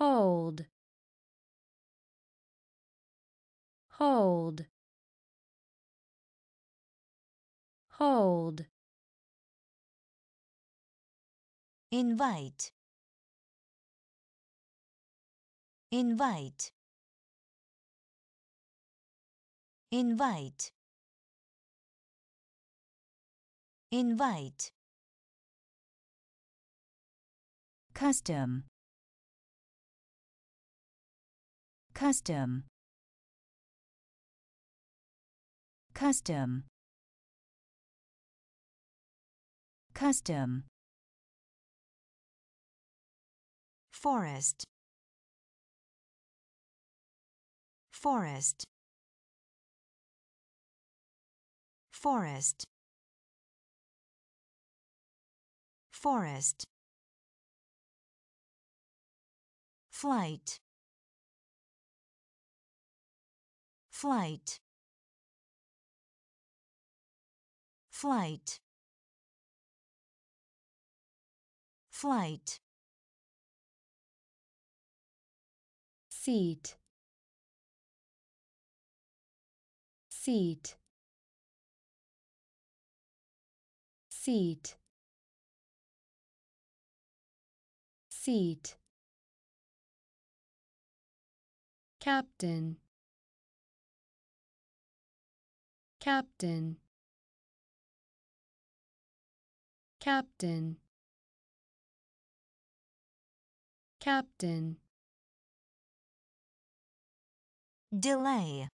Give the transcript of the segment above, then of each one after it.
hold. Hold. Hold. Invite. Invite. Invite. Invite. Custom custom. Custom. Custom. Forest. Forest. Forest. Forest. Flight flight. Flight. Flight. Seat. Seat. Seat. Seat. Captain captain. Captain. Captain. Delay.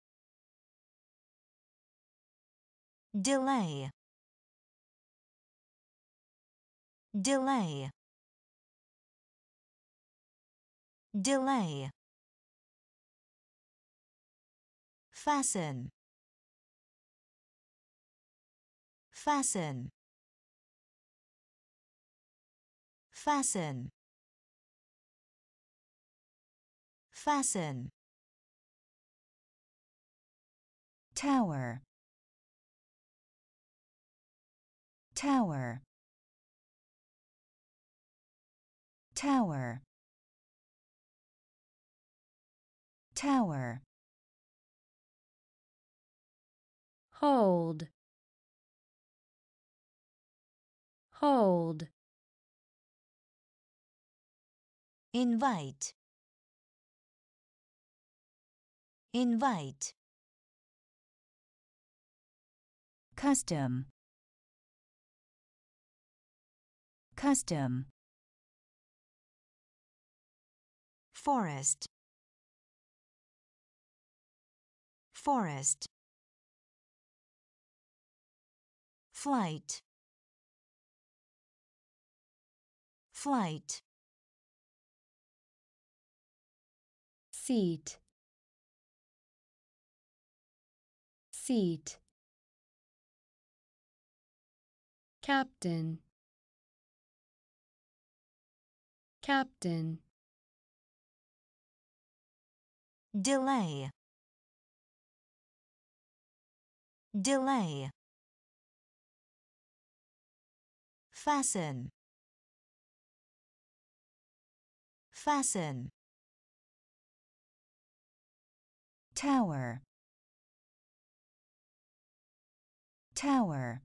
Delay. Delay. Delay. Fasten fasten. Fasten. Fasten. Tower. Tower. Tower. Tower. Hold hold. Invite. Invite. Custom. Custom. Forest. Forest. Flight flight. Seat. Seat. Captain. Captain. Delay. Delay. Fasten fasten. Tower. Tower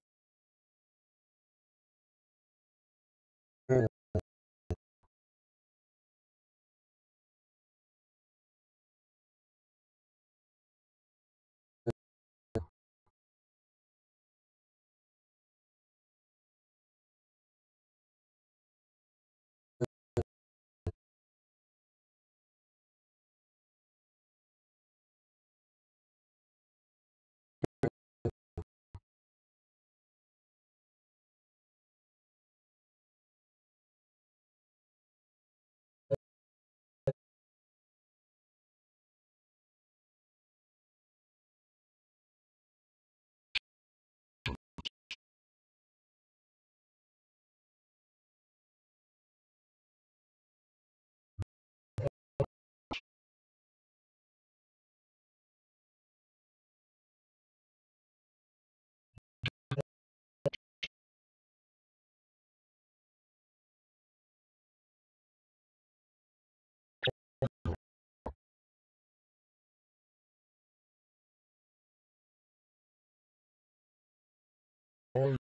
all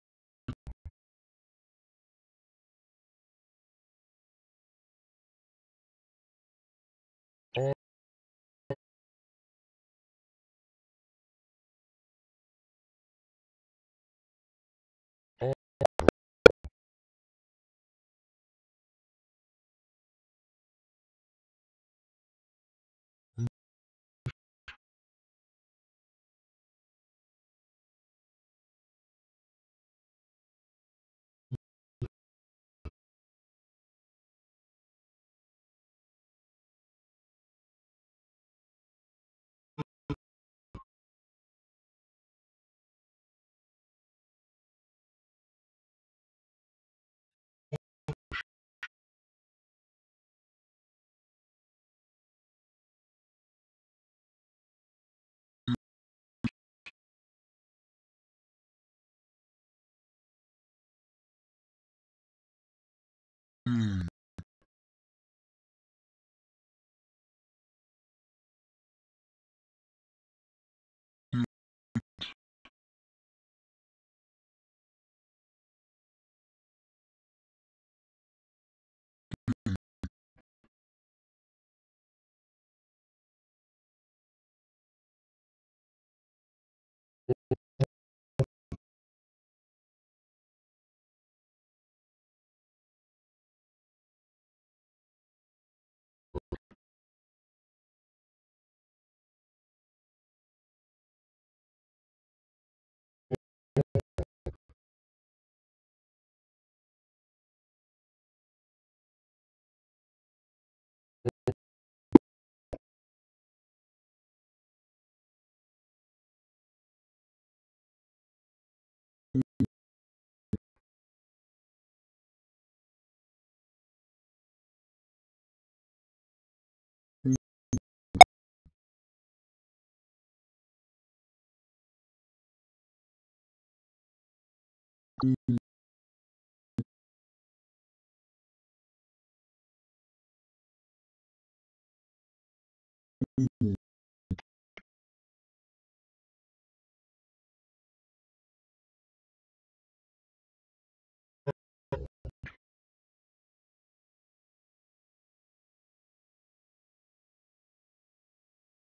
une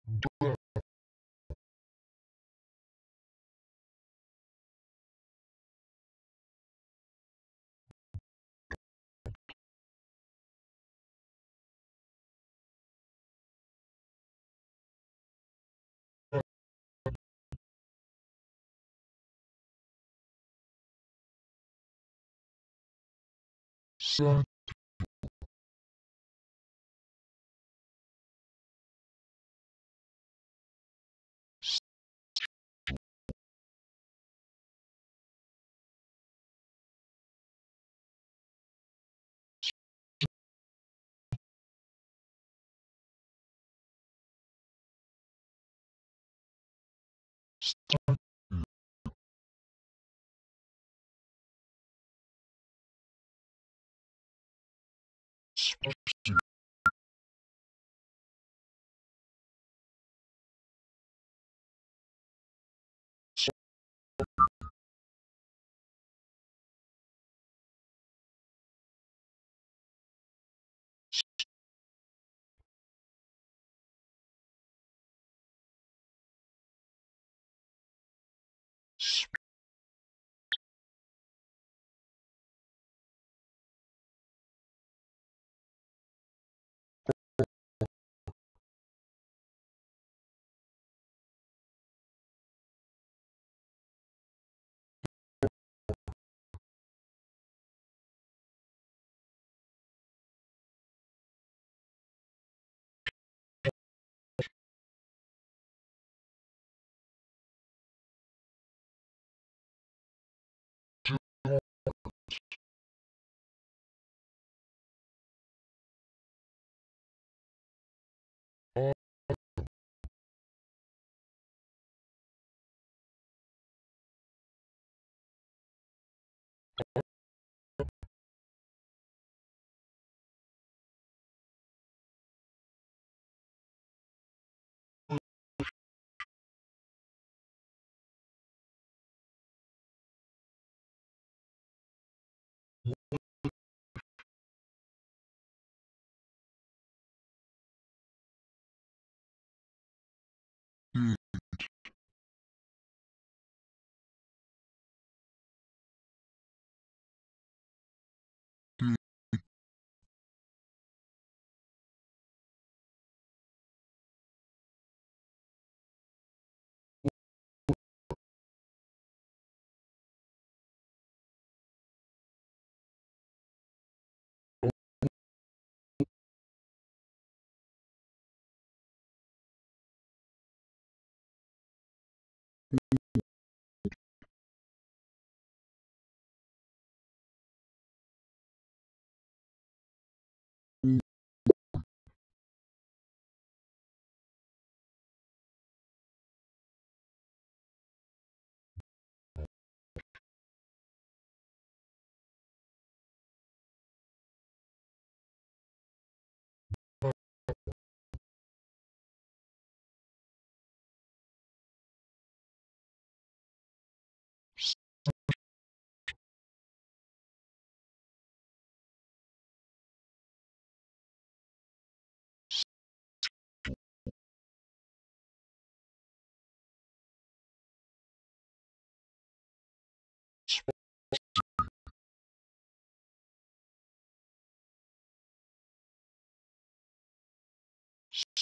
deux son Stop.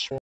Saucer.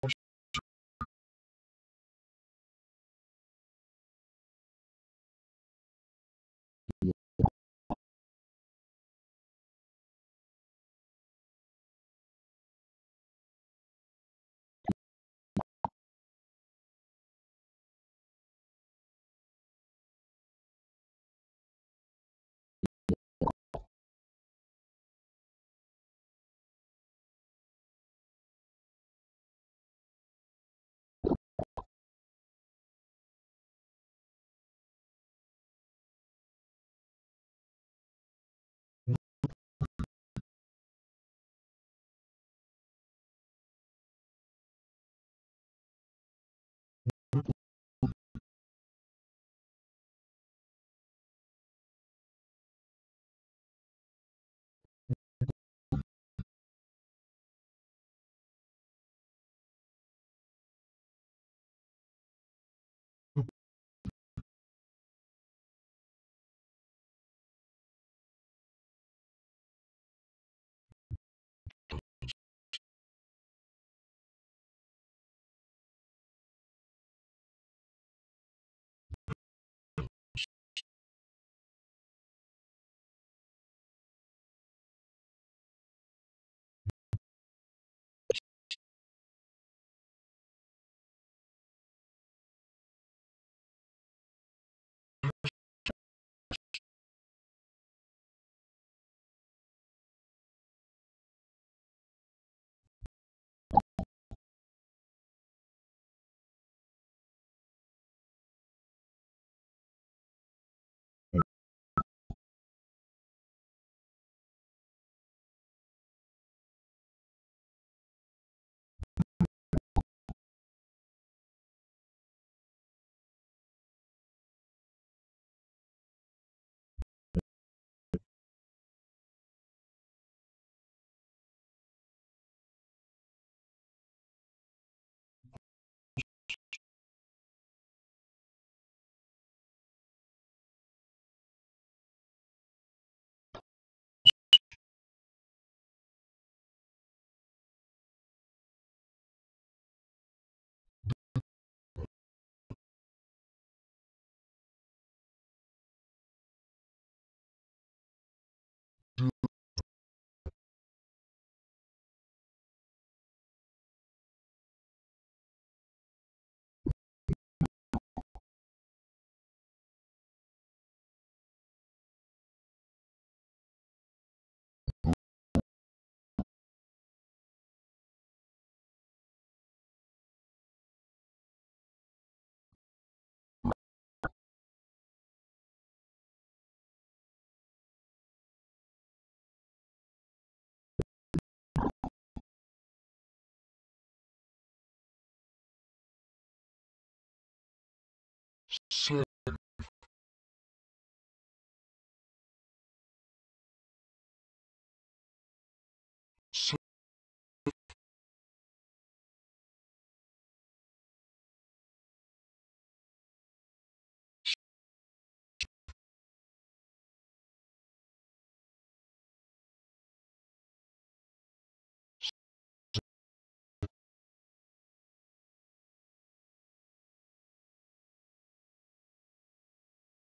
Save.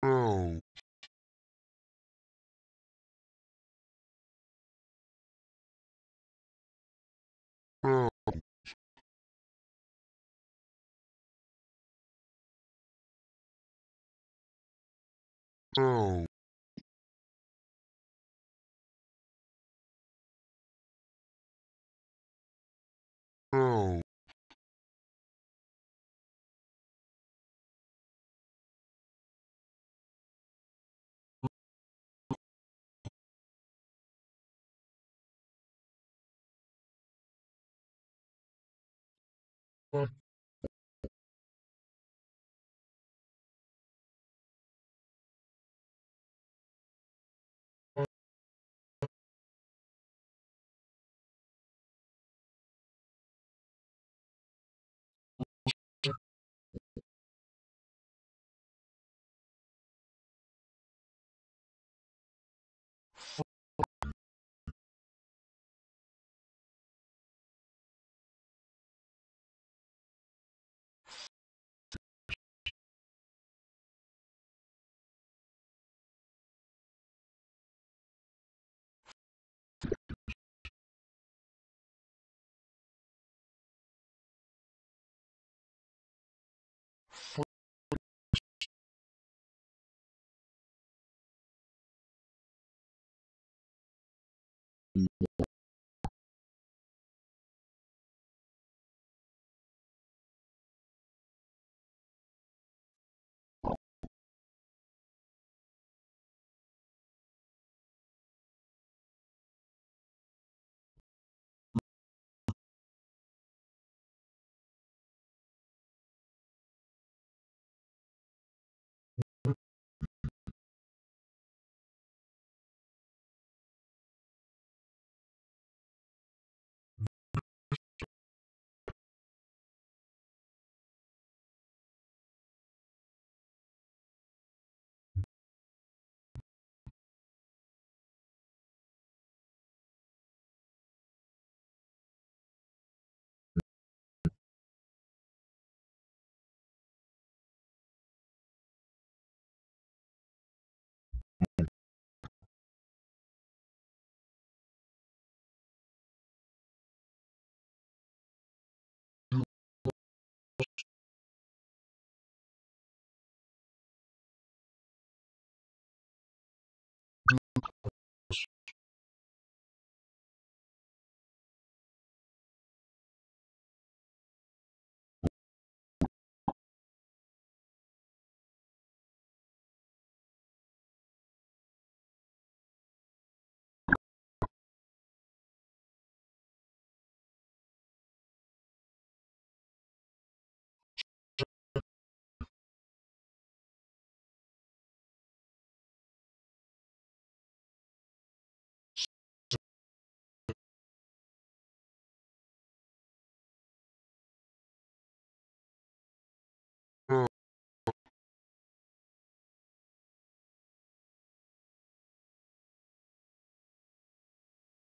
Oh. Oh. Oh. What?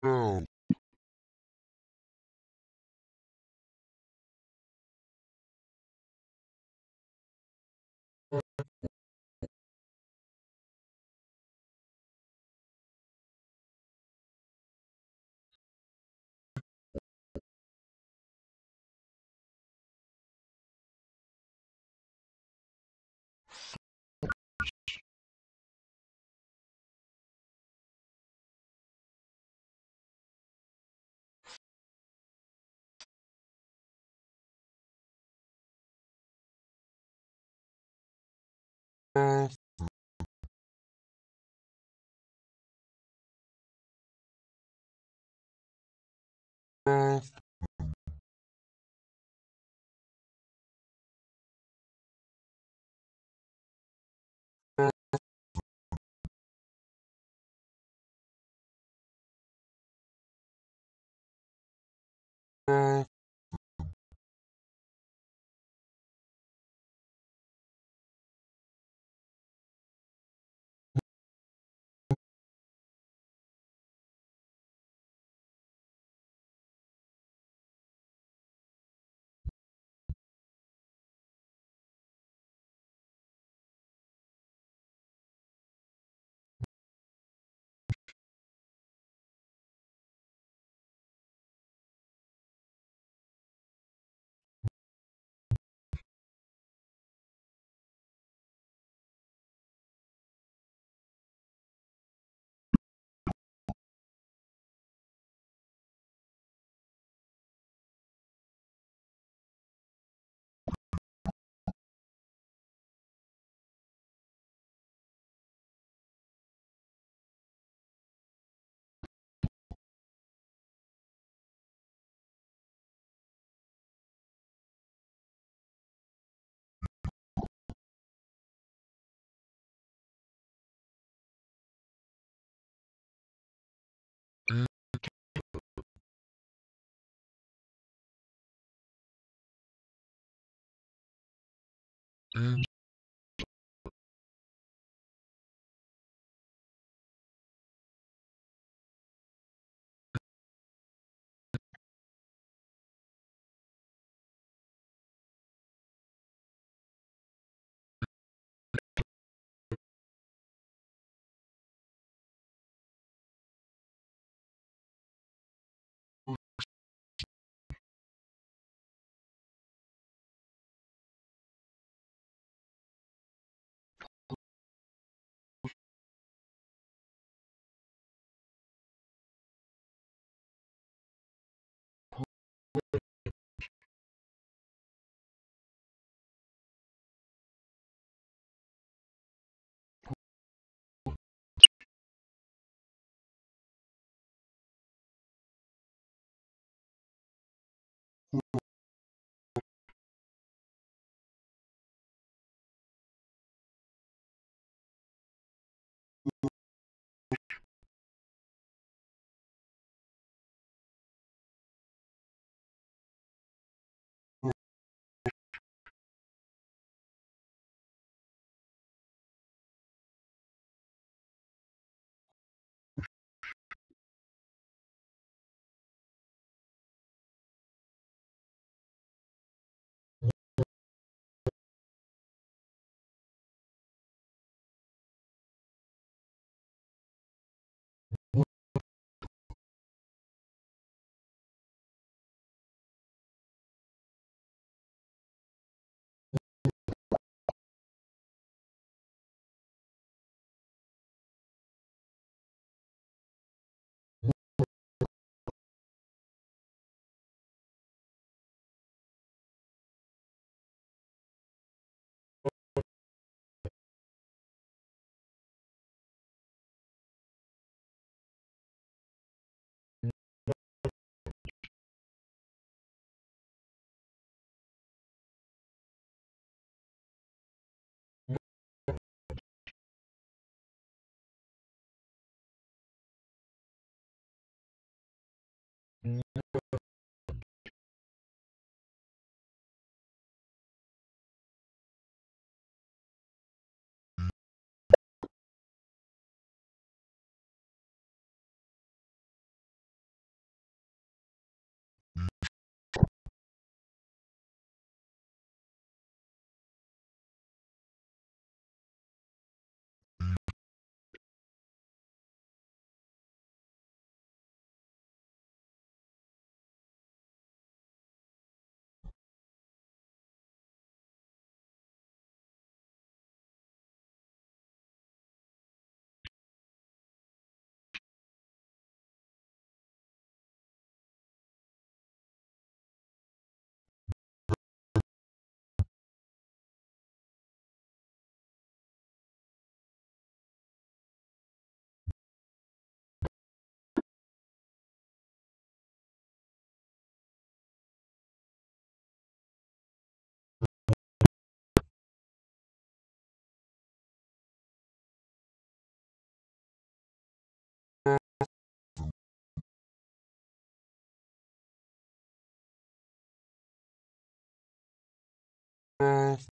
Go. Bath. And off,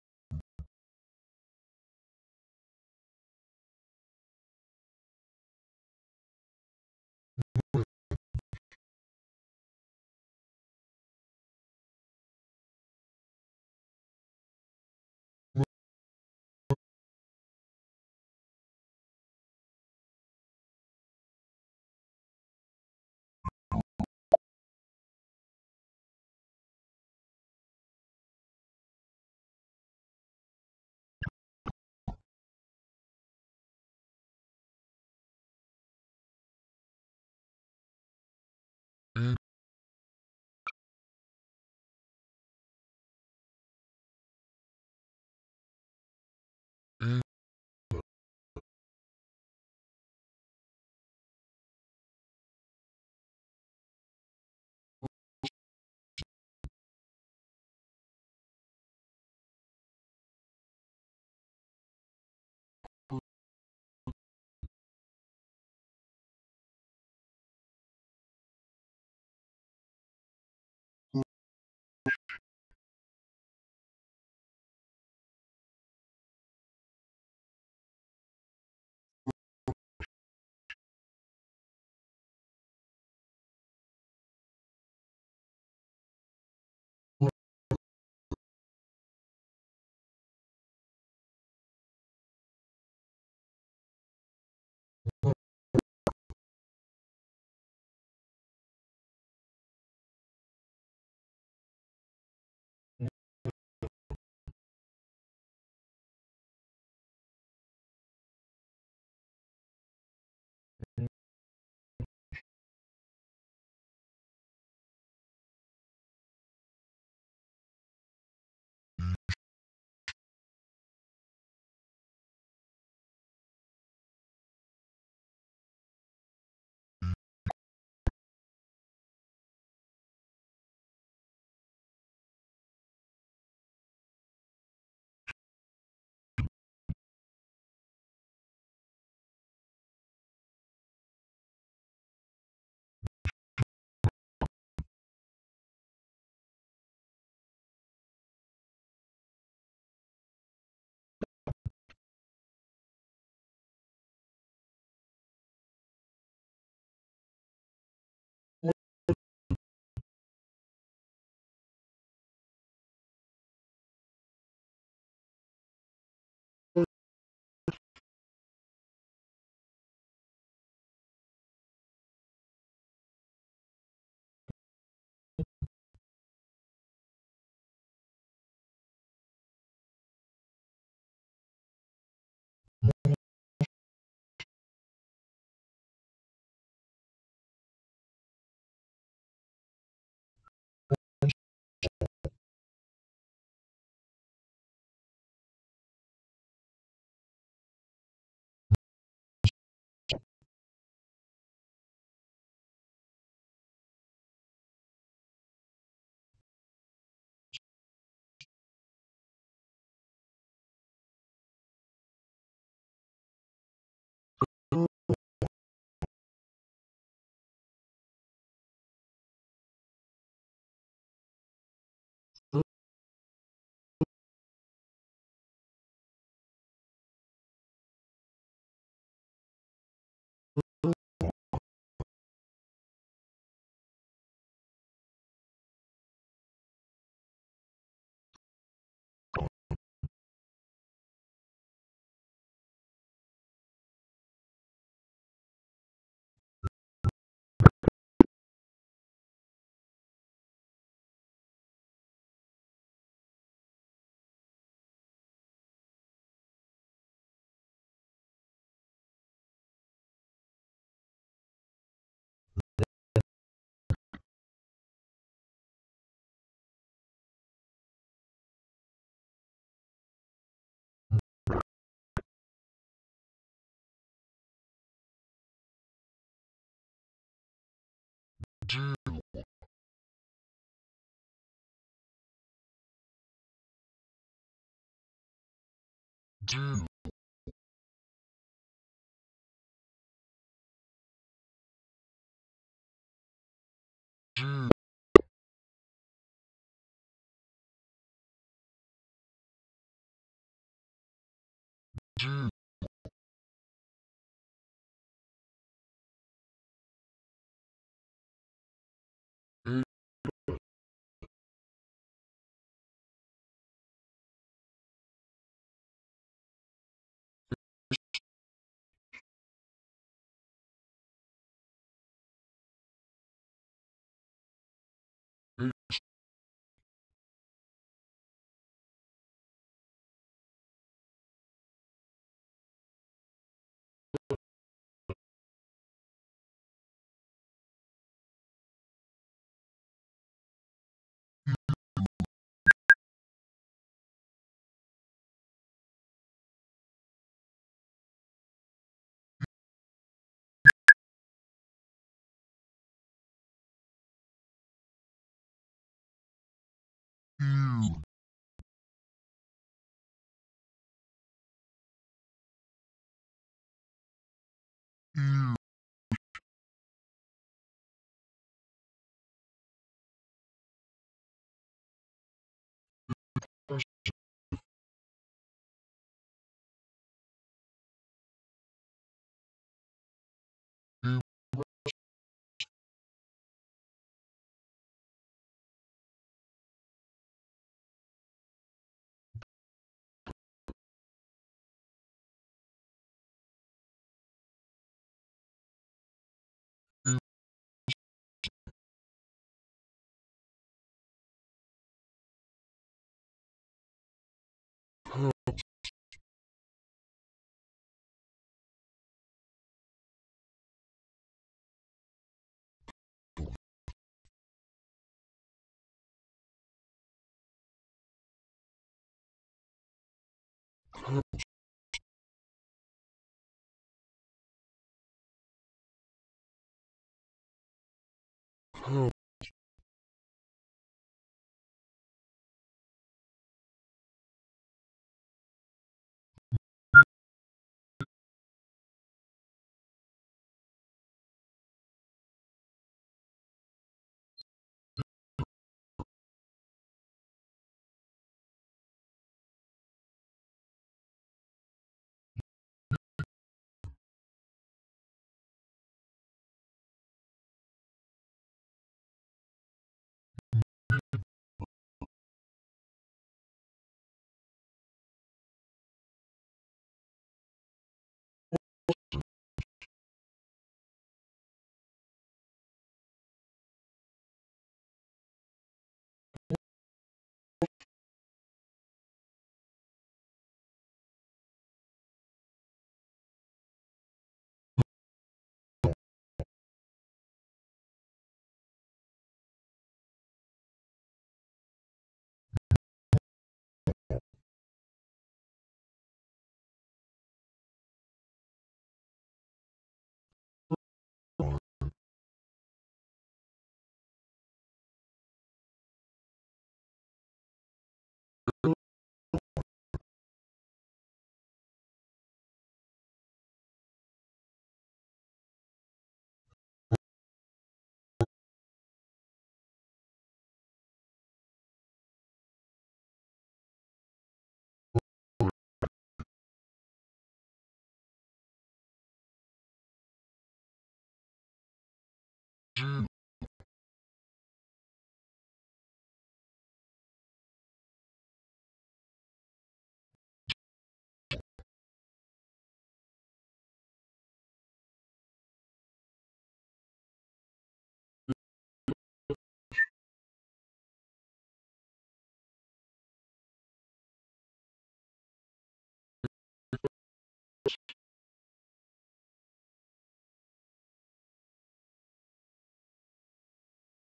do. Do,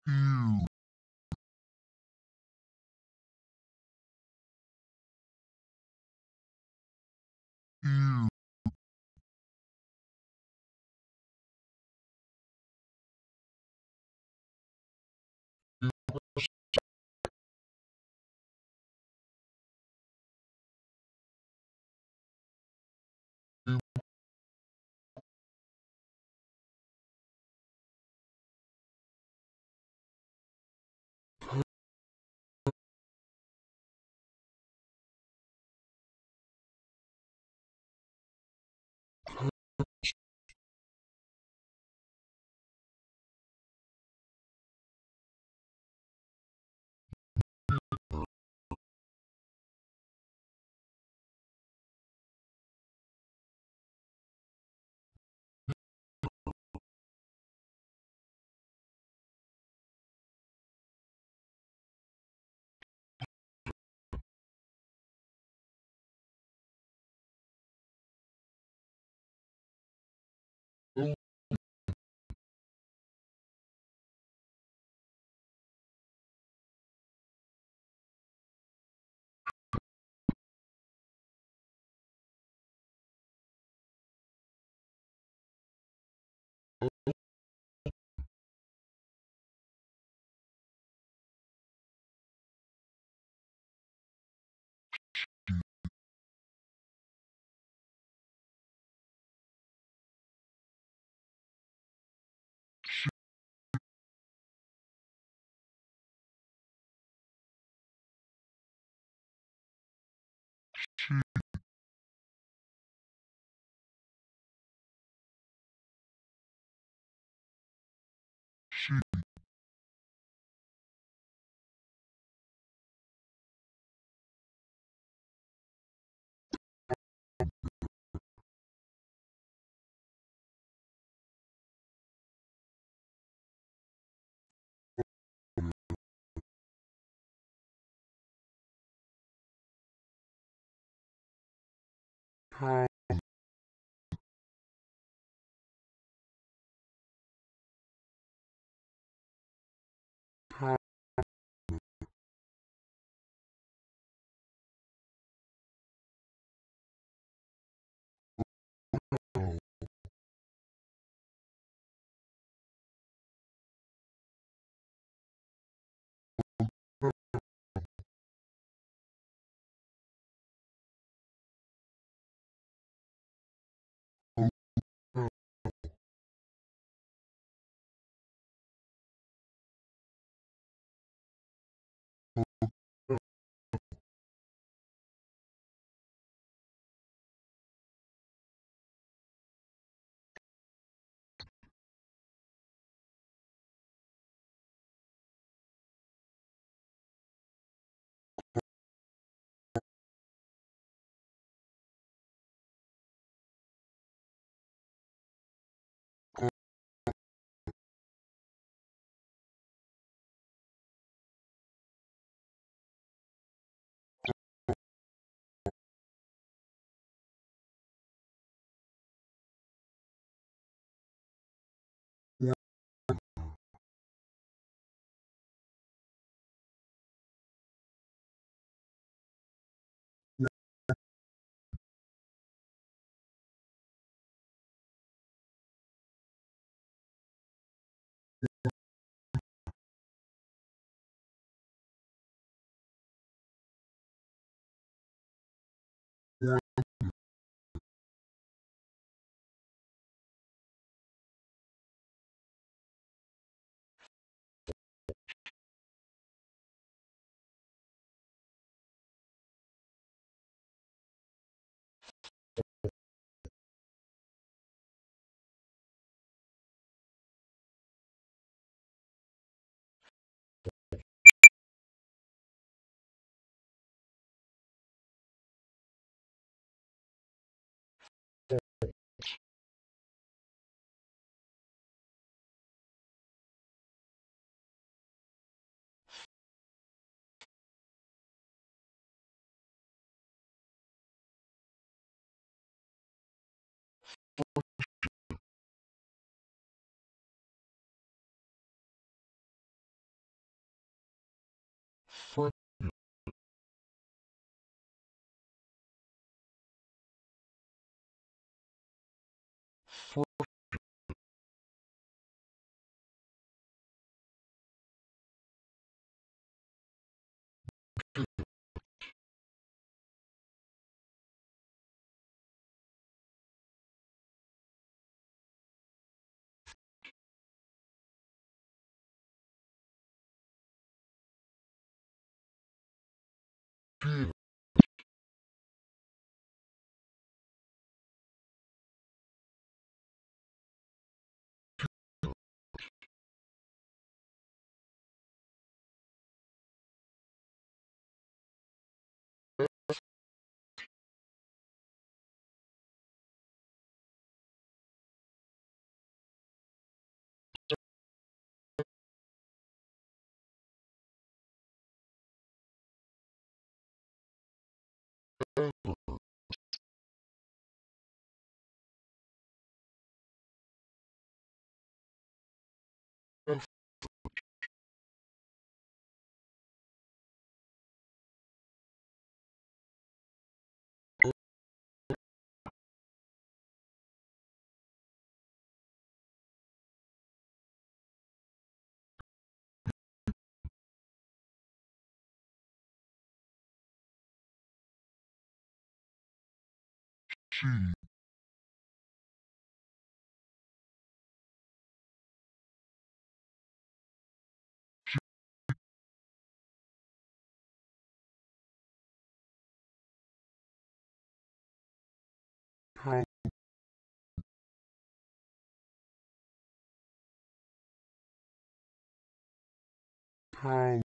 you, how, one speed G G Pi Pi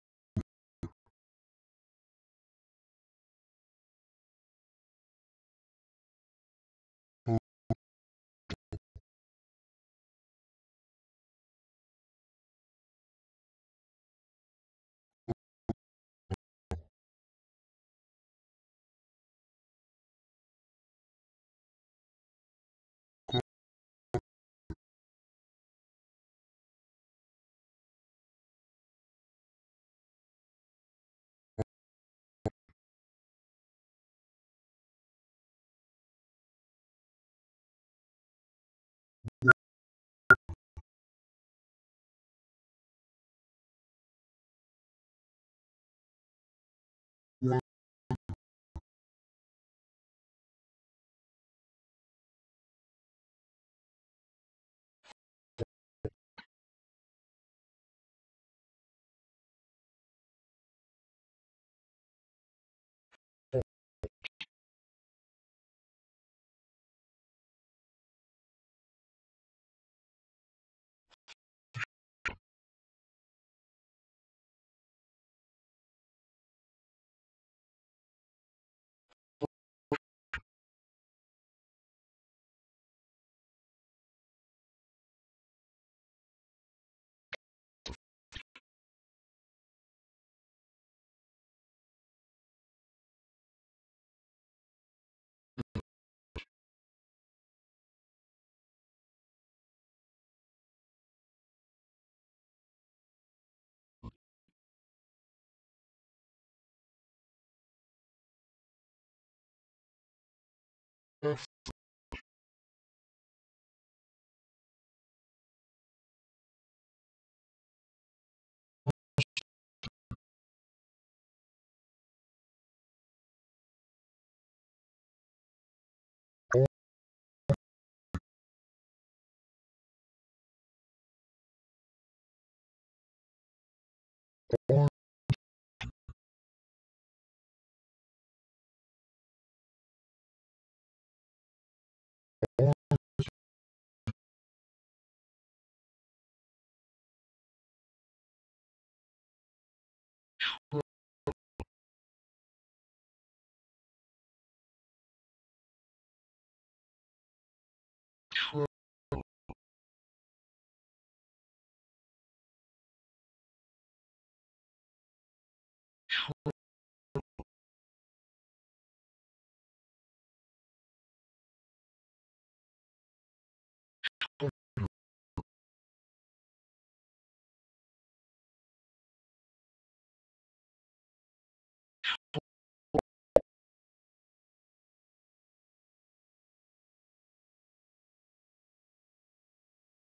Yes. Or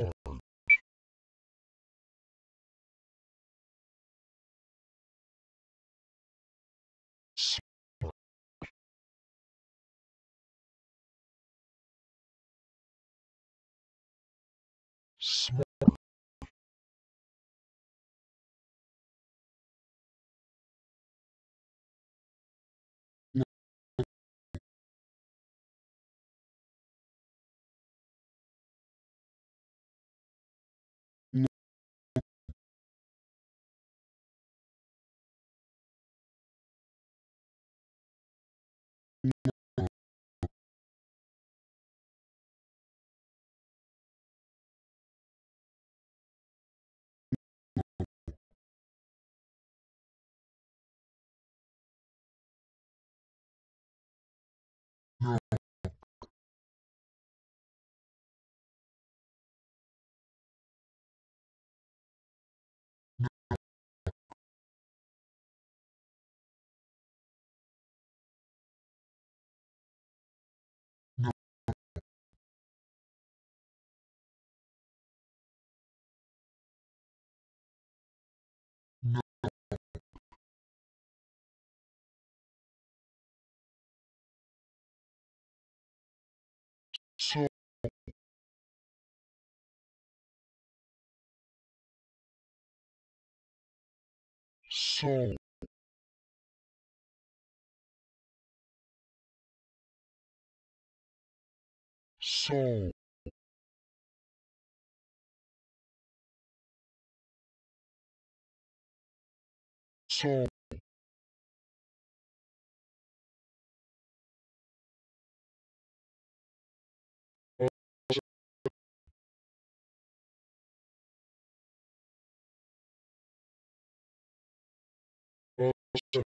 smart so so so forget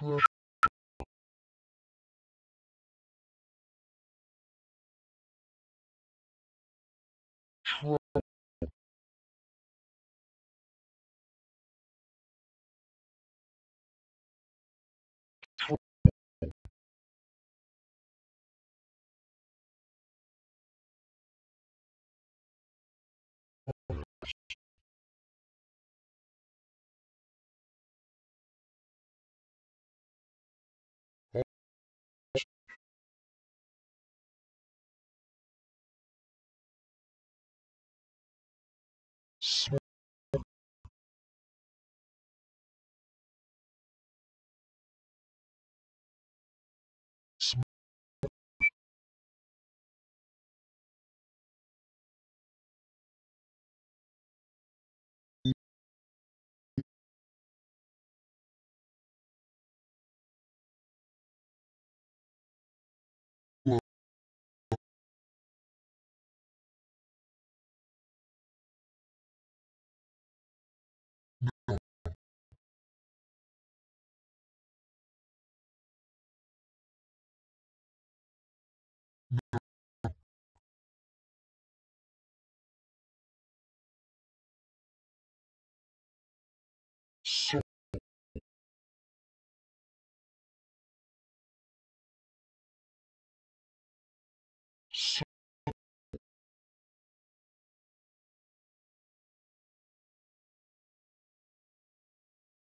treasure,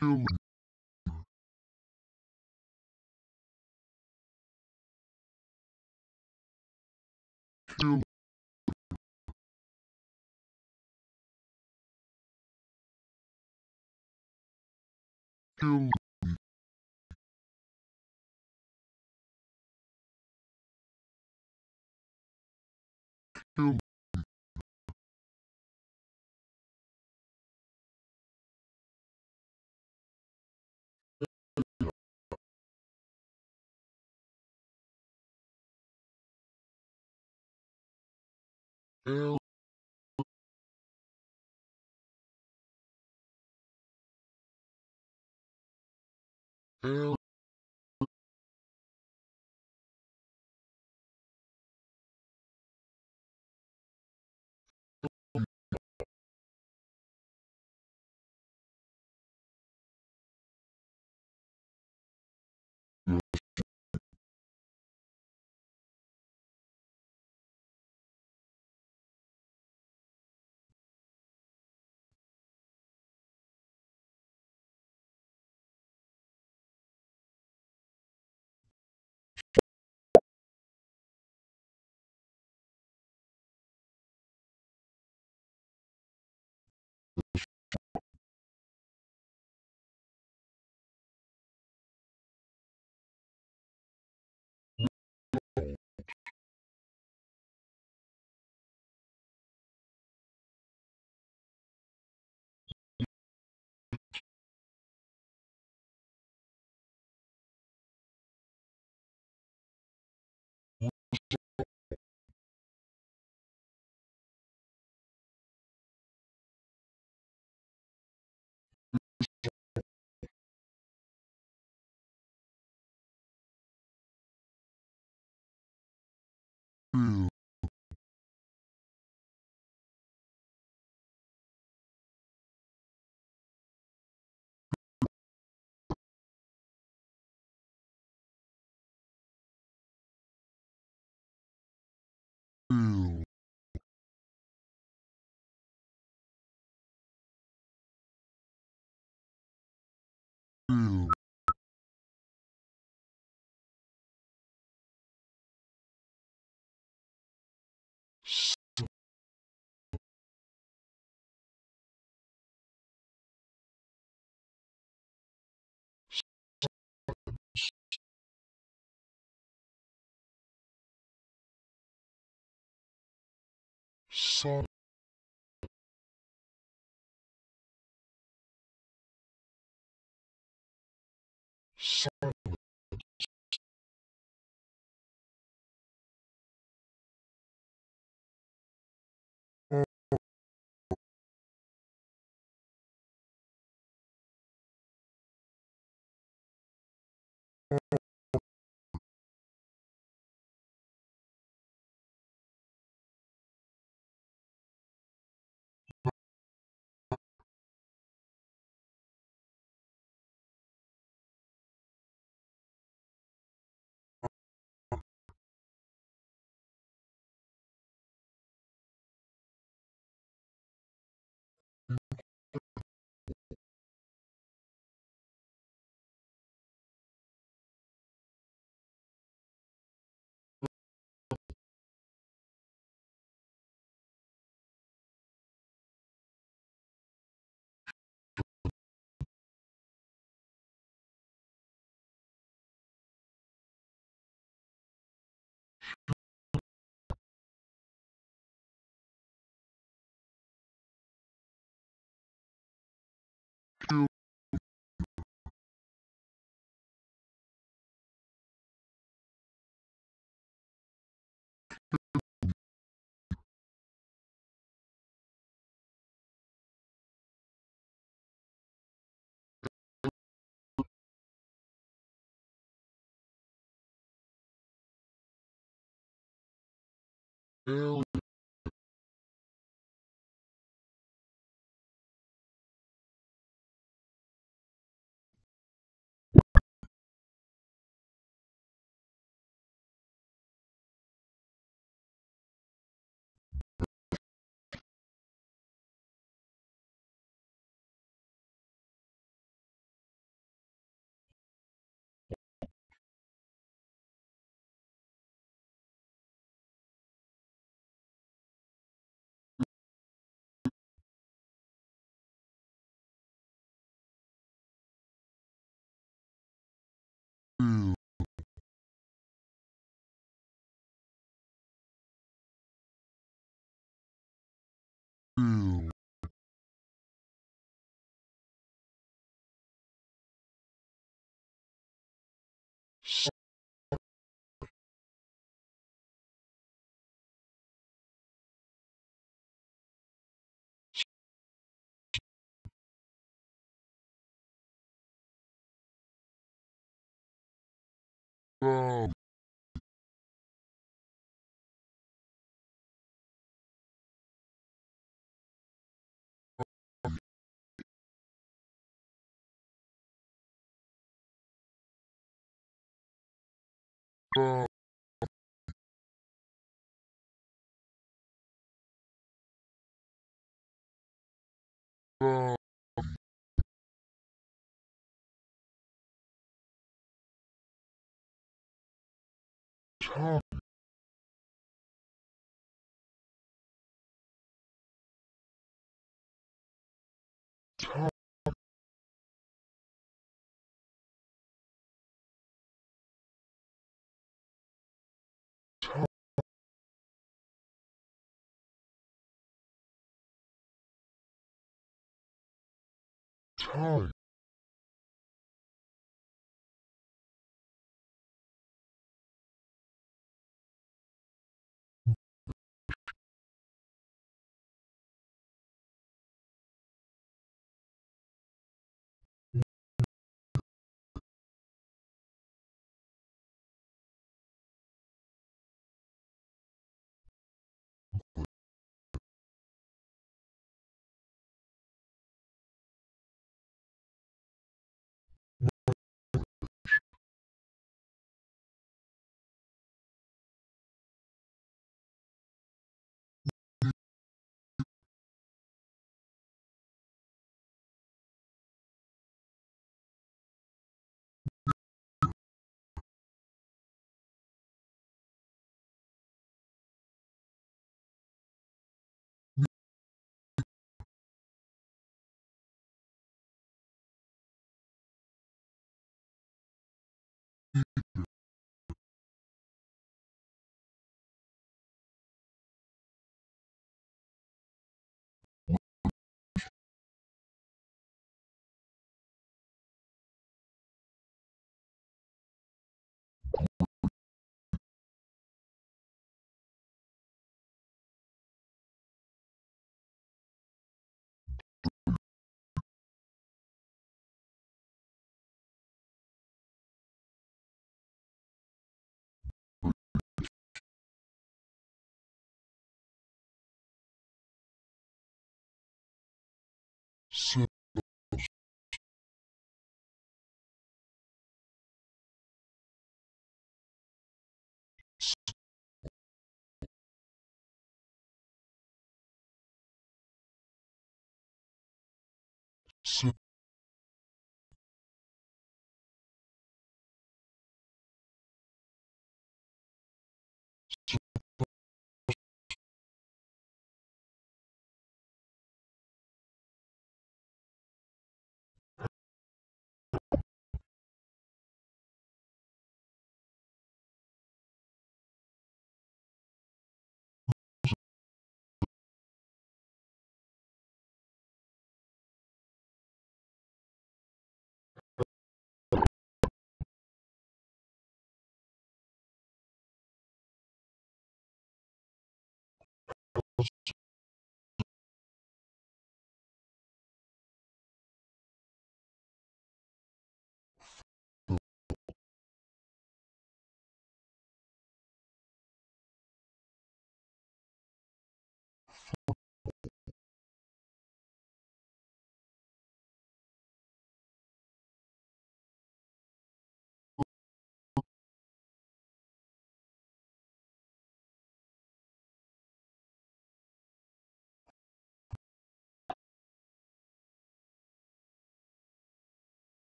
him. Him. Him. L L L Sun L Whoa. Valley time time time cells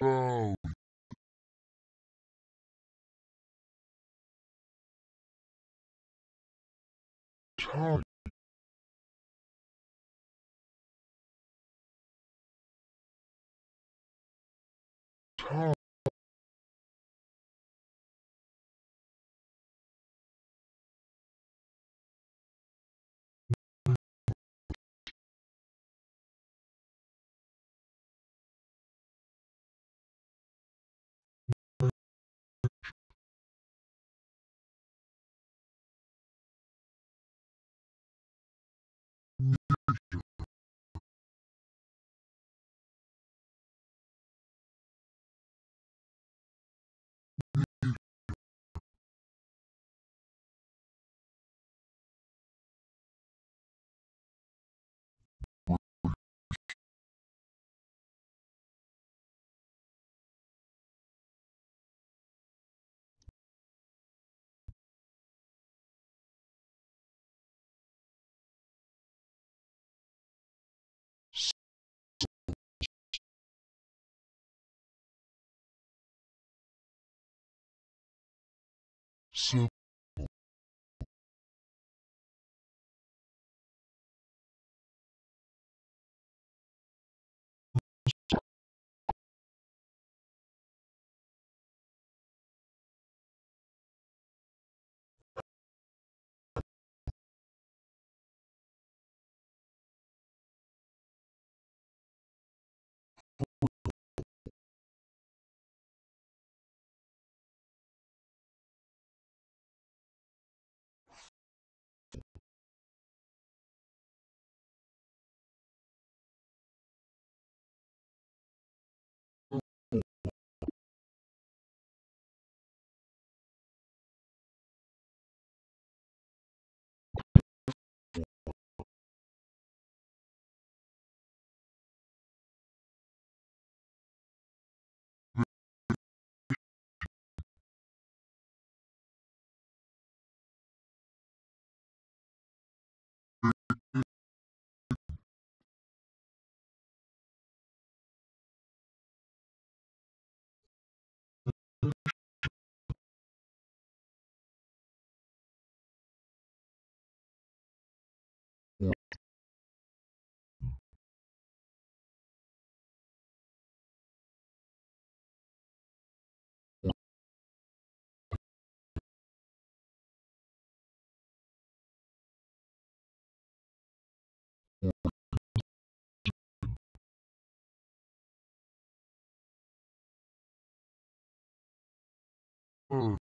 tie, tie, simple, uh,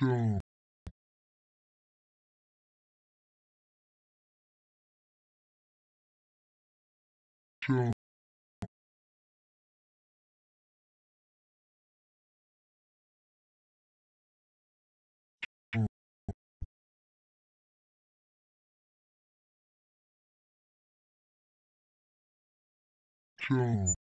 象。象。Yeah.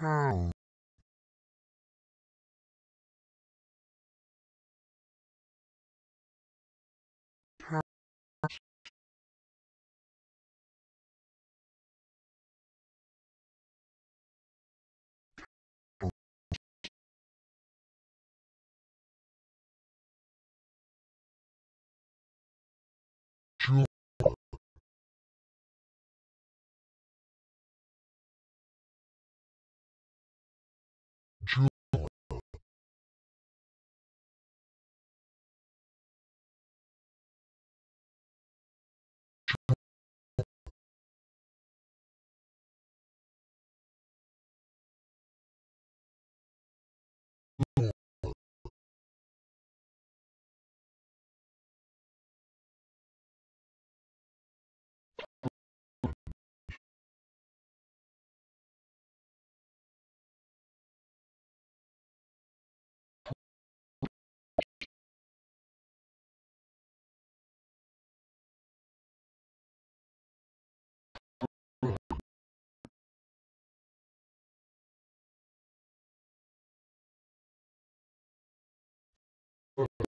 Cow, for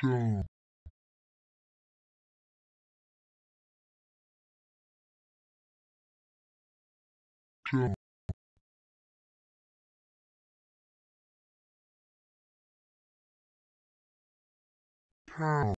Joe. Joe. Cow.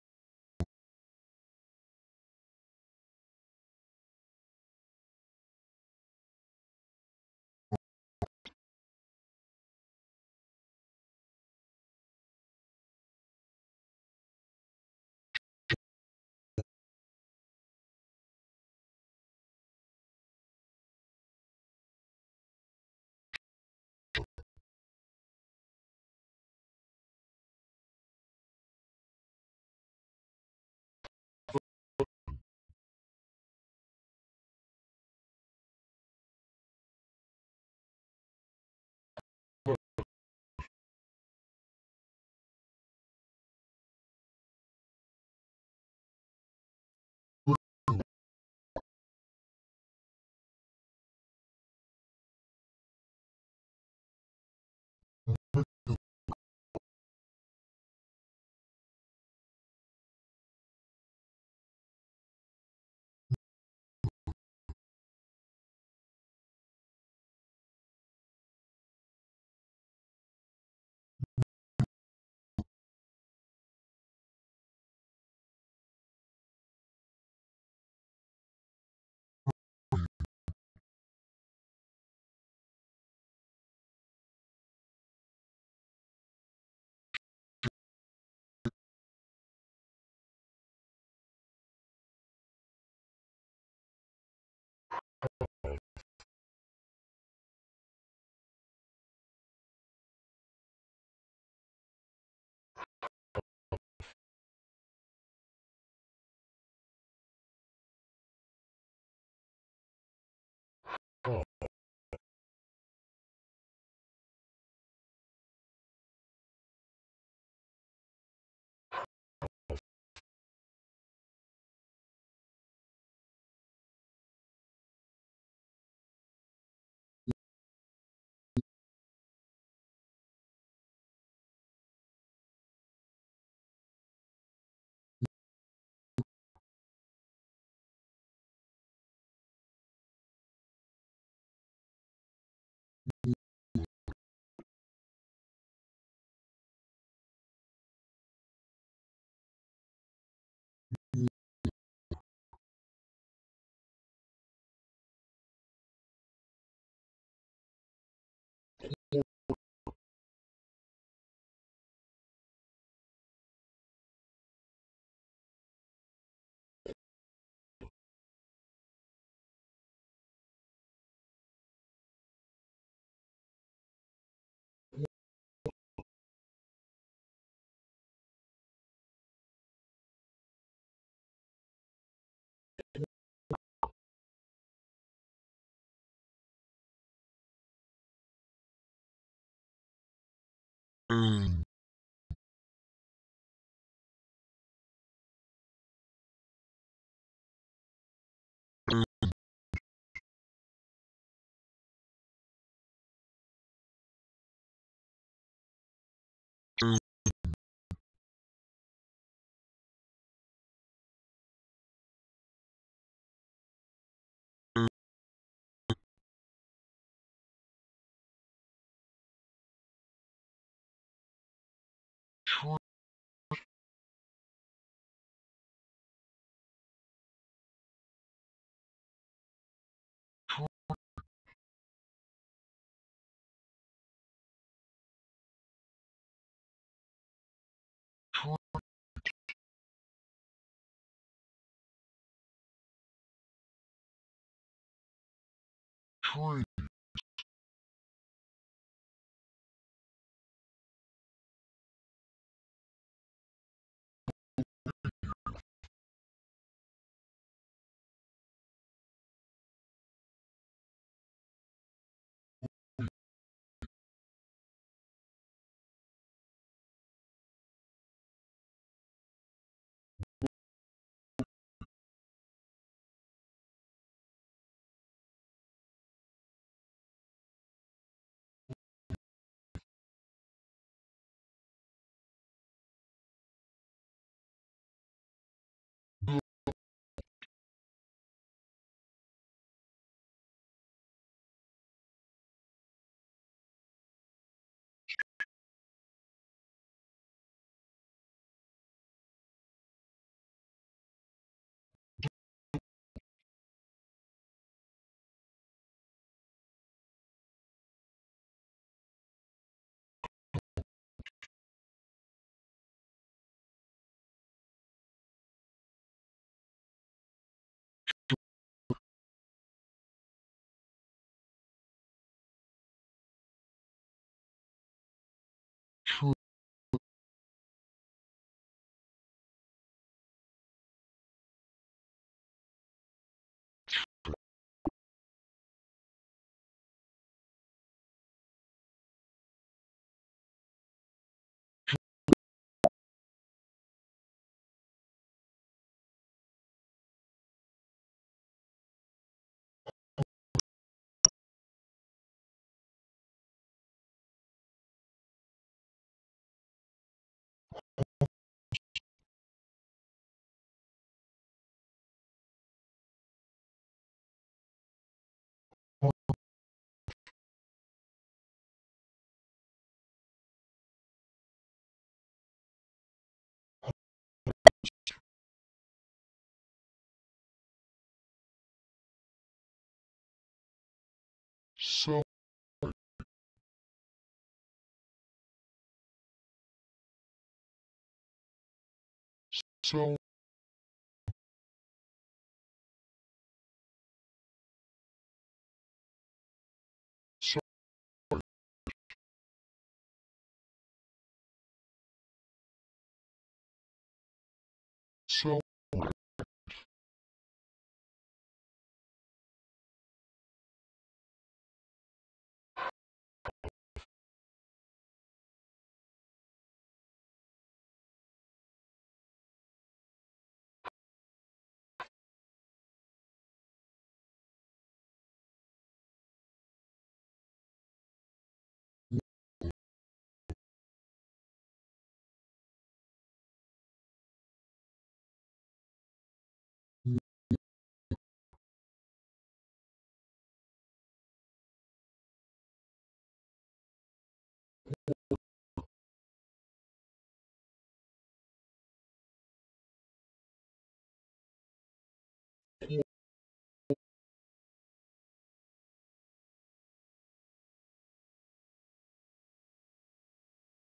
And tree so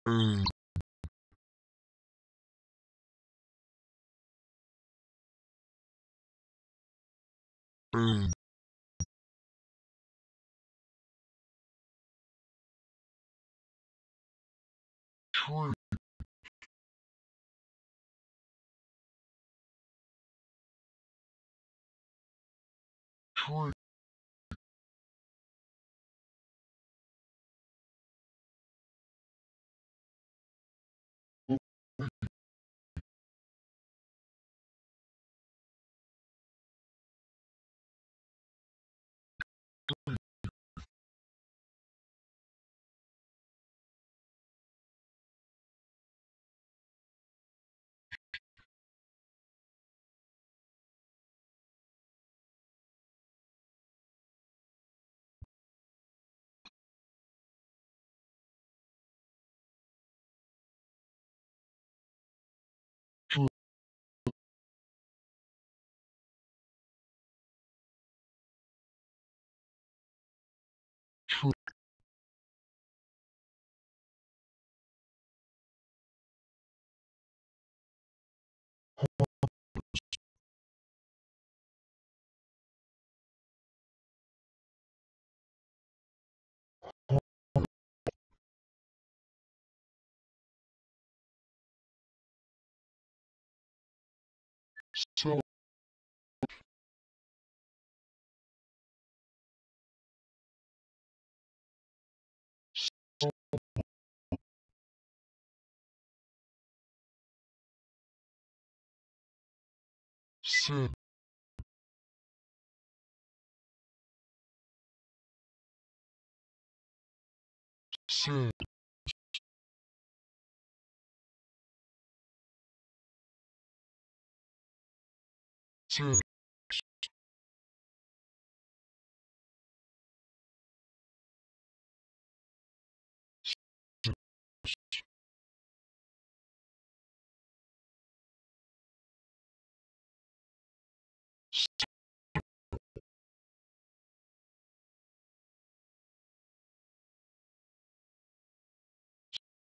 Mm. Mm. tree tree sin, sin, sin,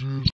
dis,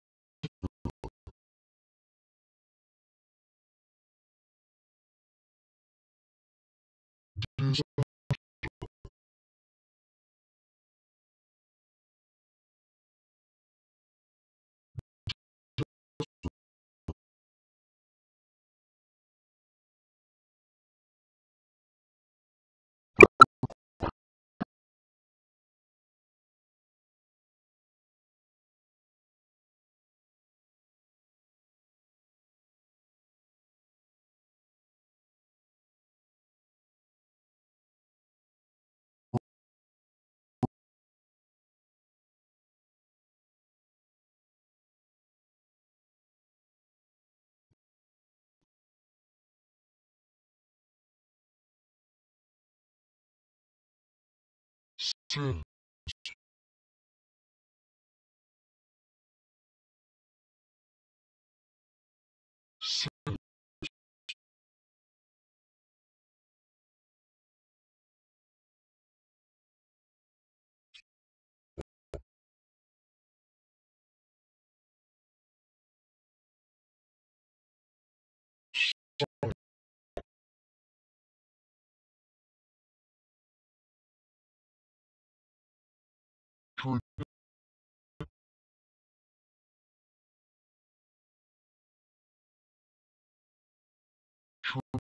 says, tree,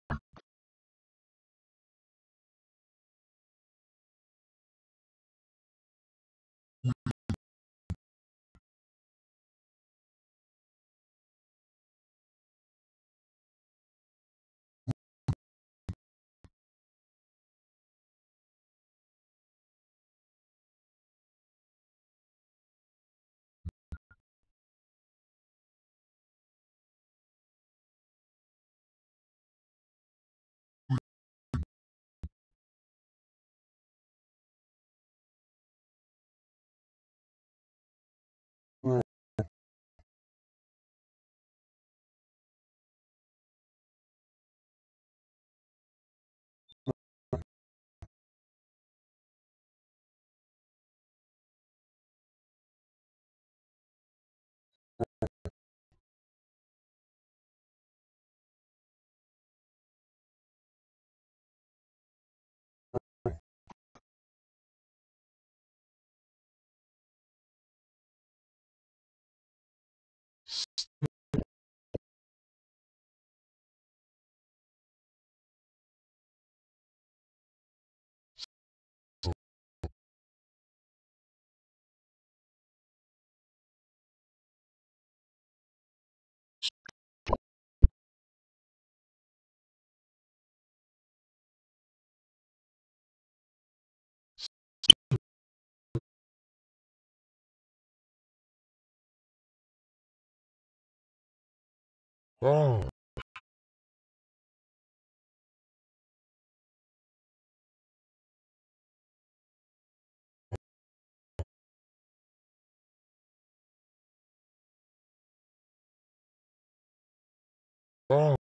oh, oh,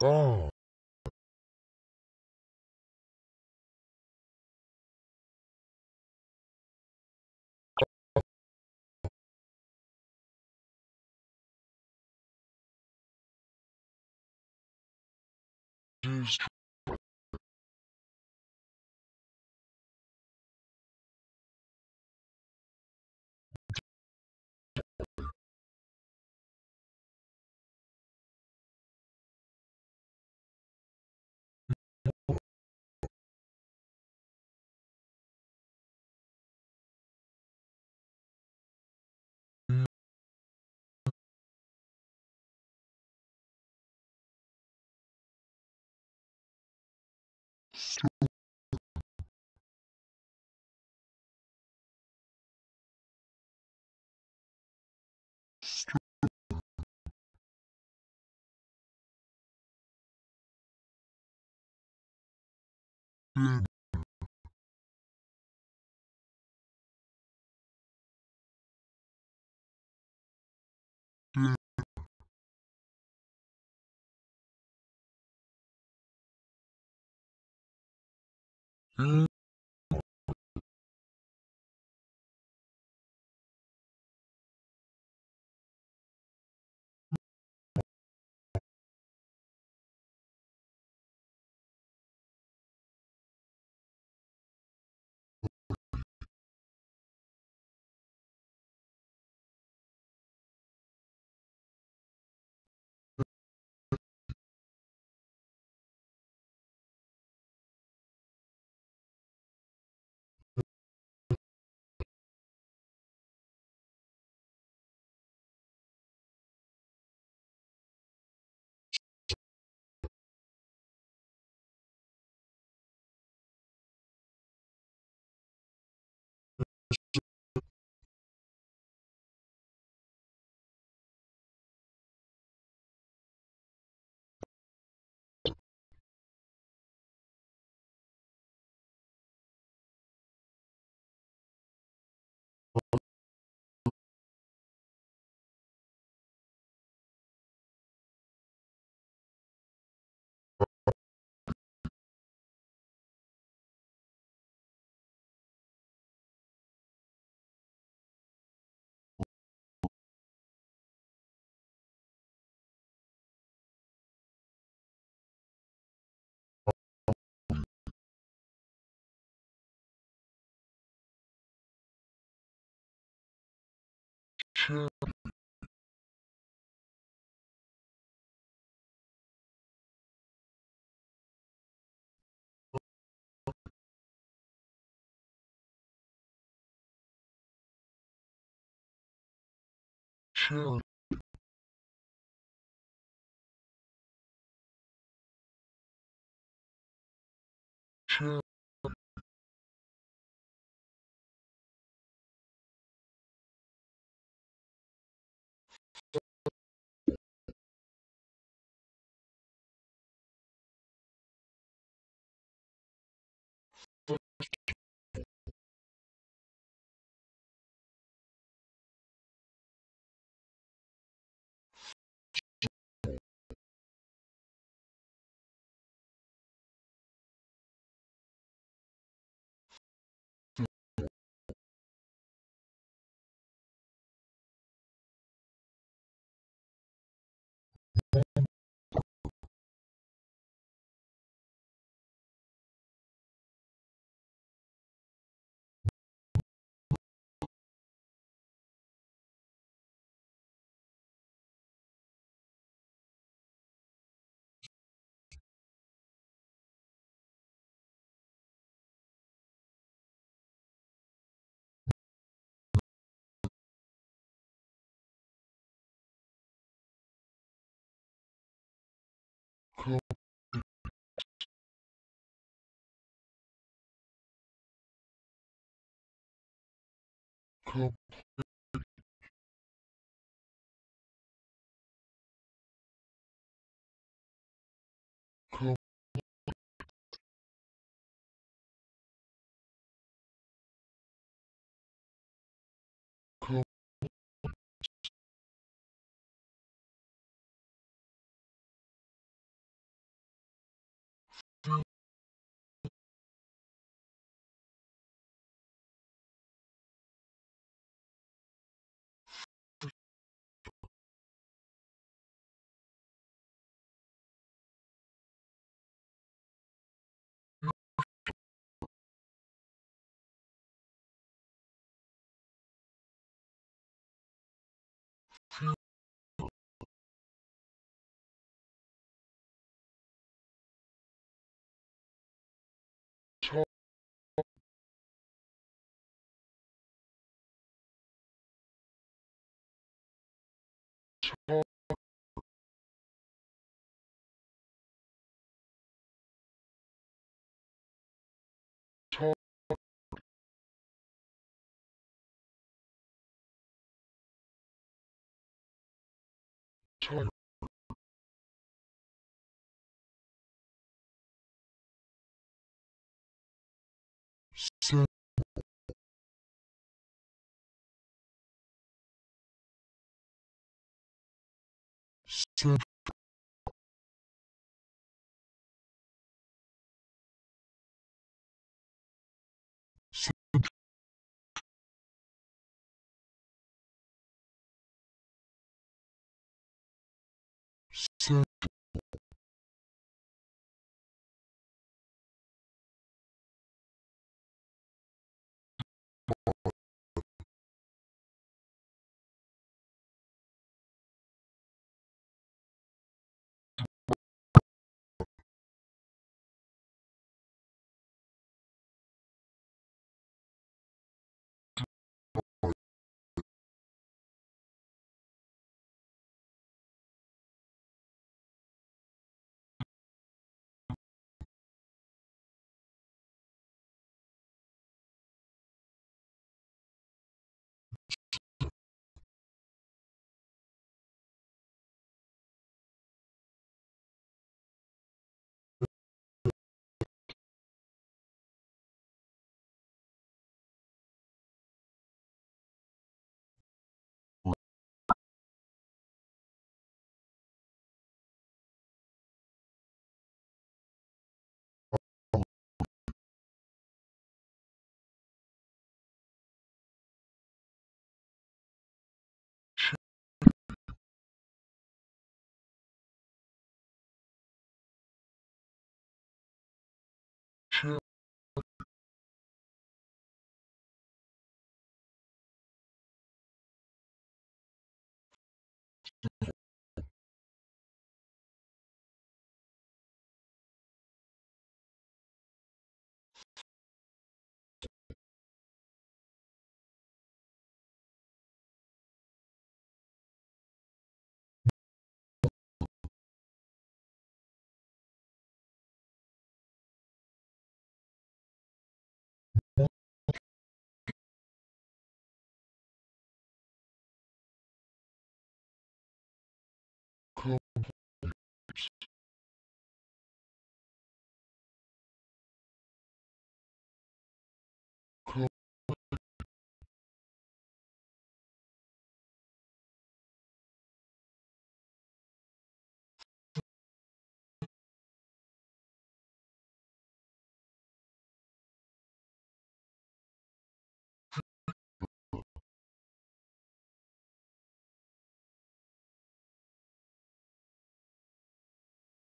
down destroy use chair, 车。车。车。Cup, Sir. Sir.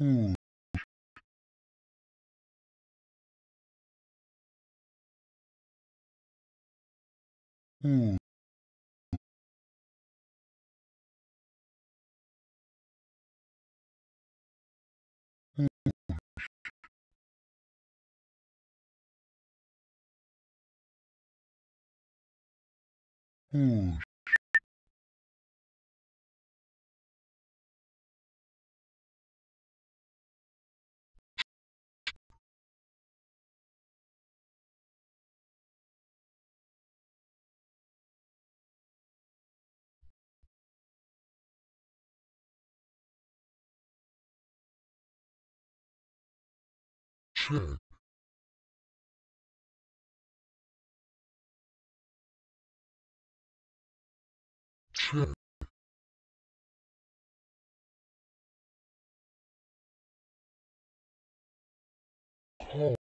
who horn horse trip. trip. Oh.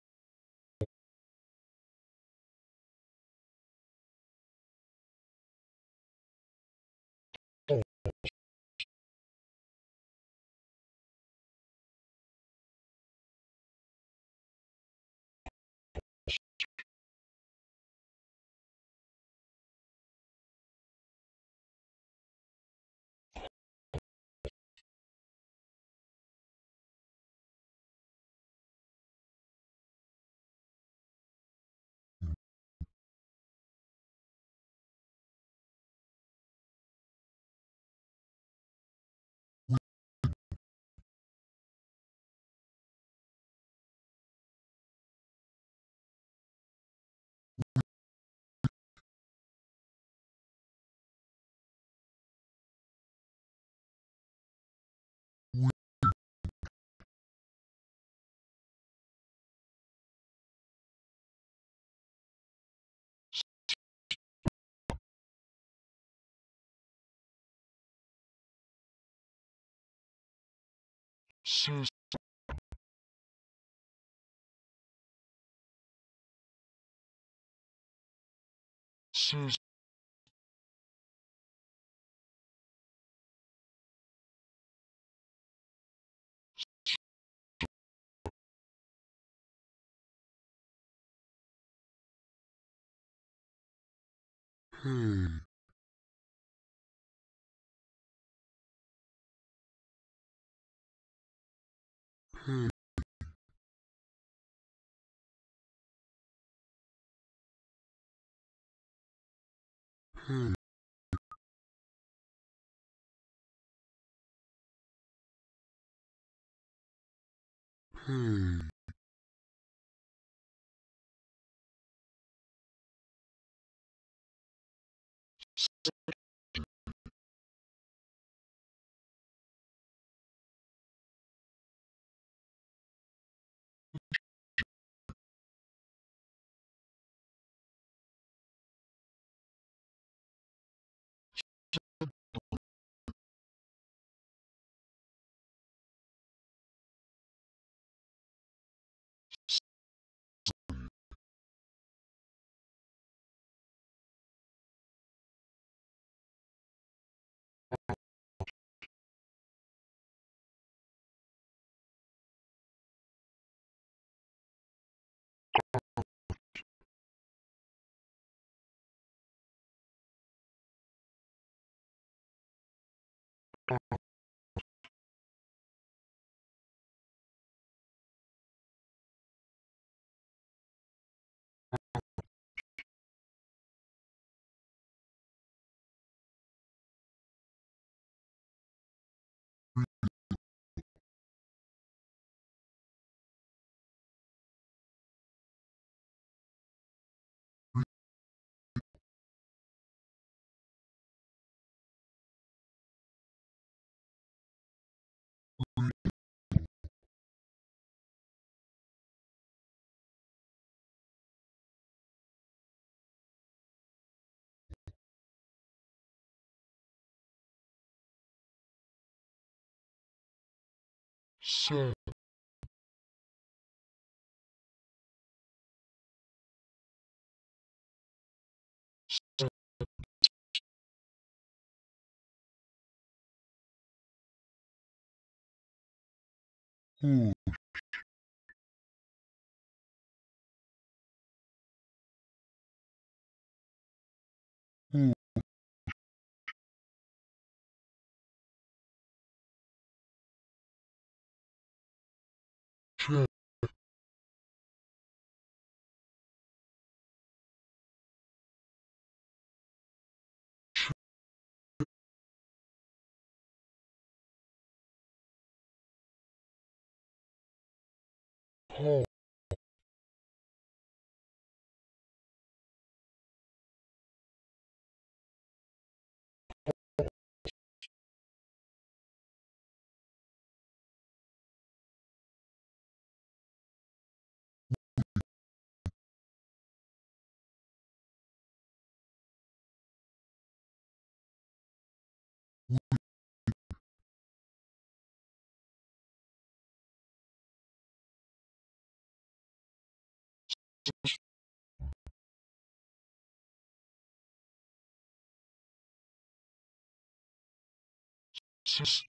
Sis hey hmm. Hey hey set set horse Sis, pay,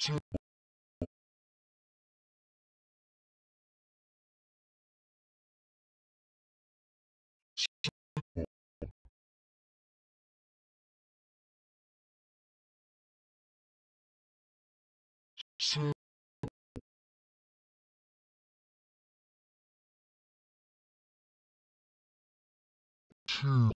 中。中。中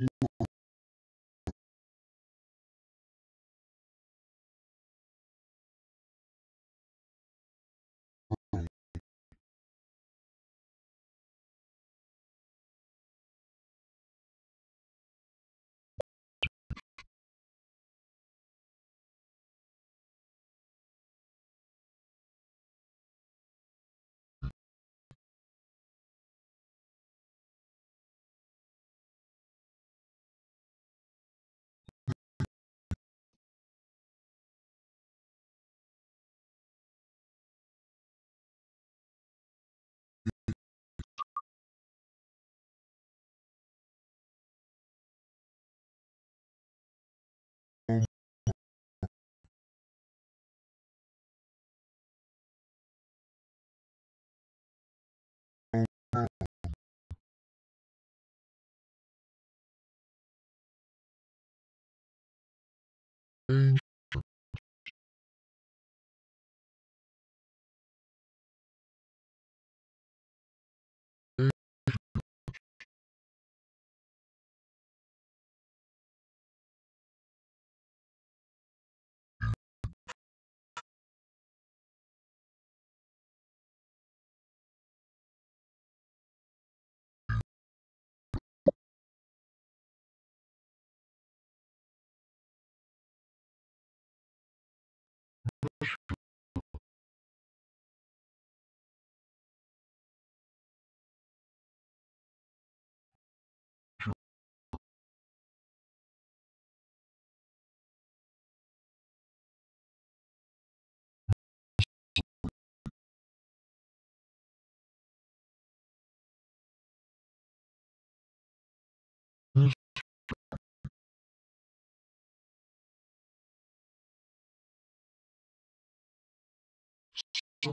る à. Mm. Two,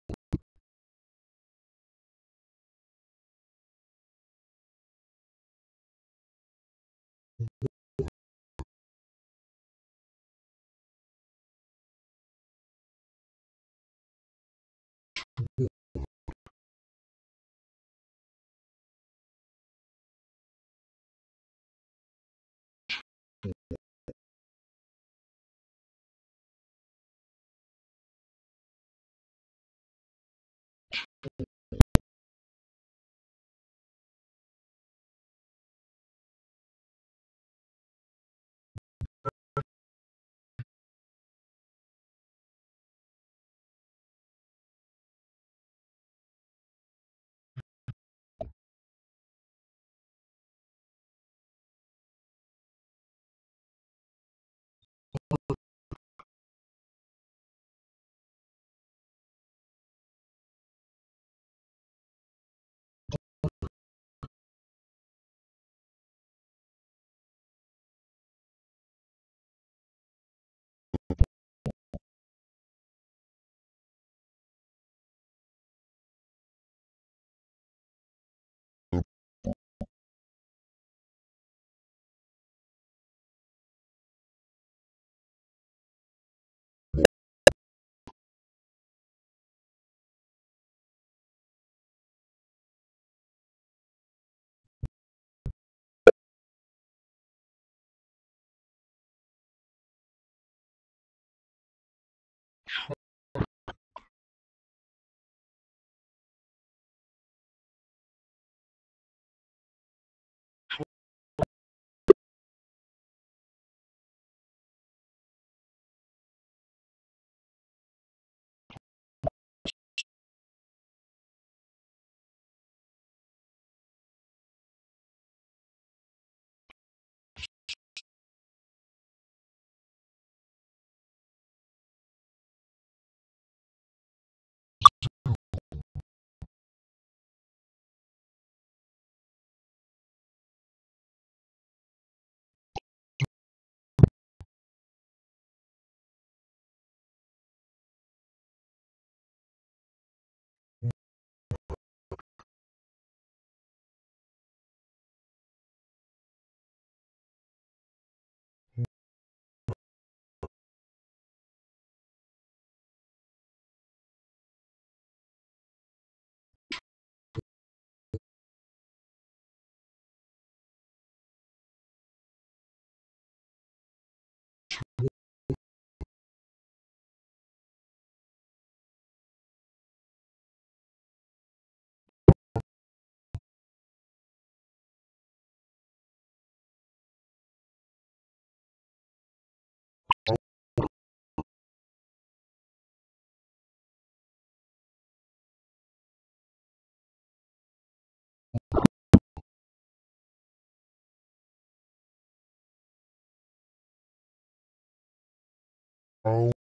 air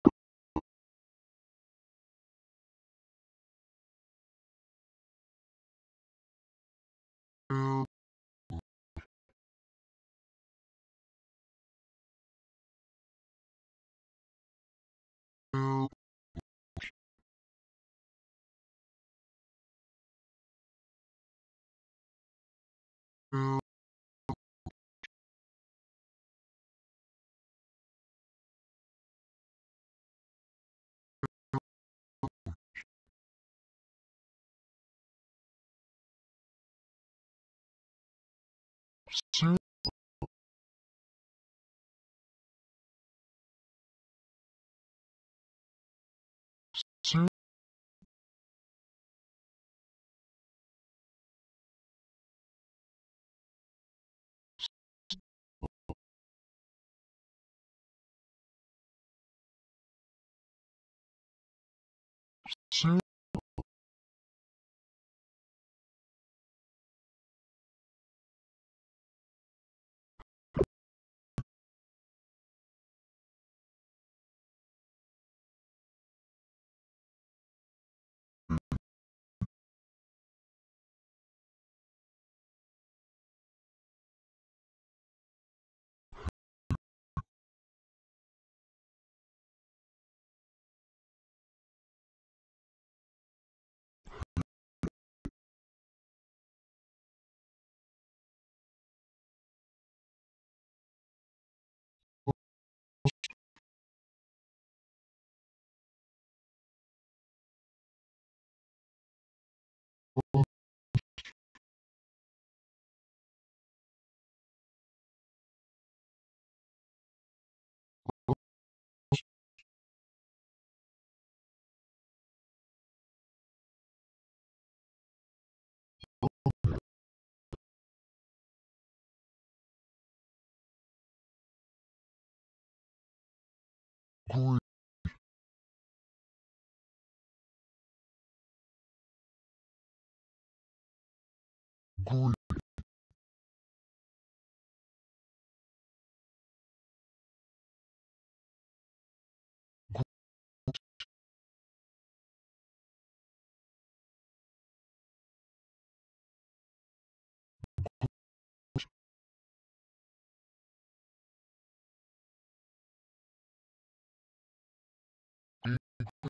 시. トイレ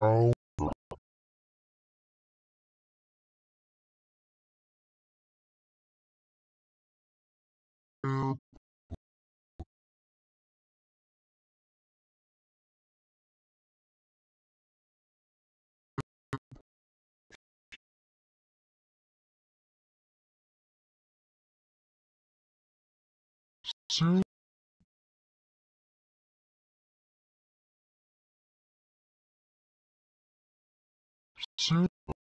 Oh. hour air soup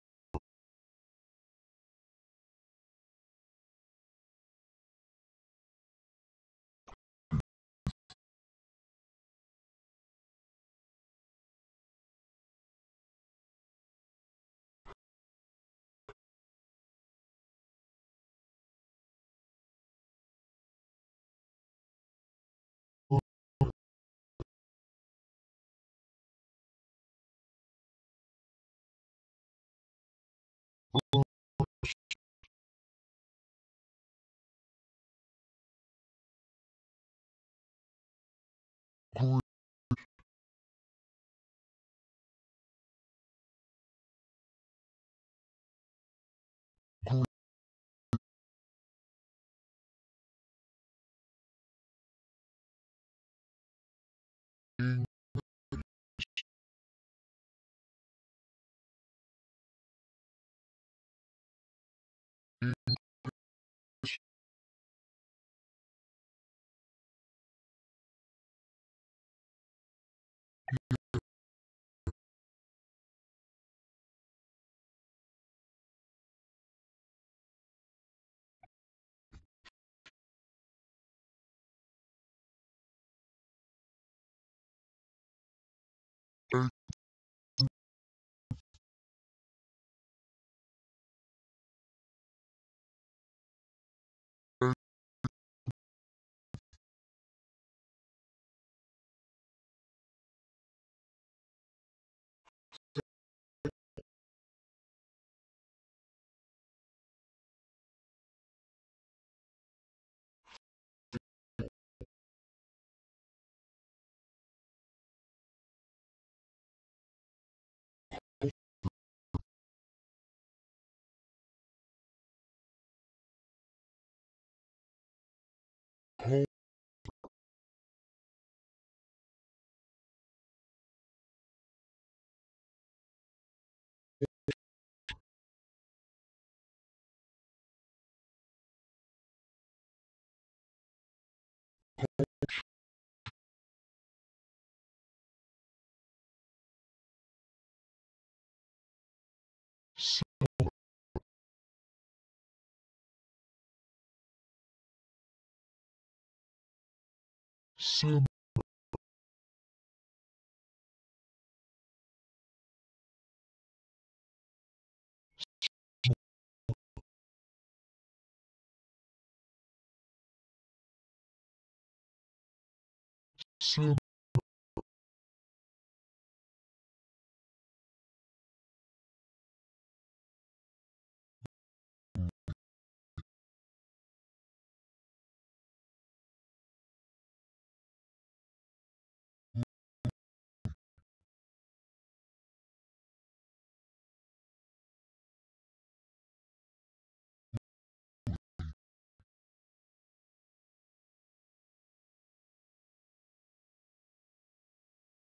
summer summer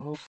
of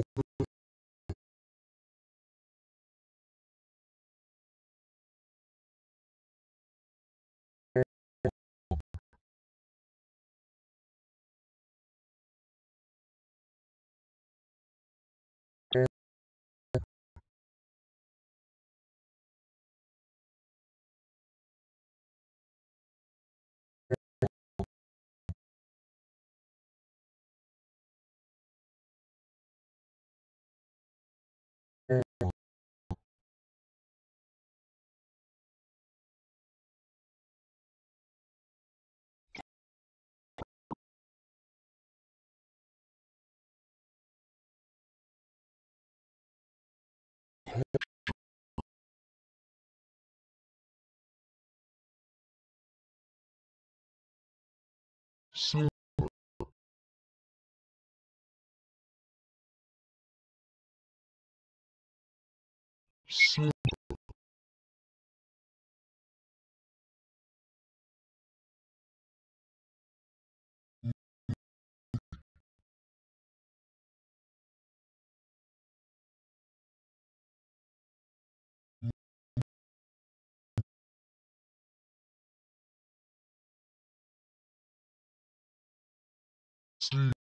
you all so see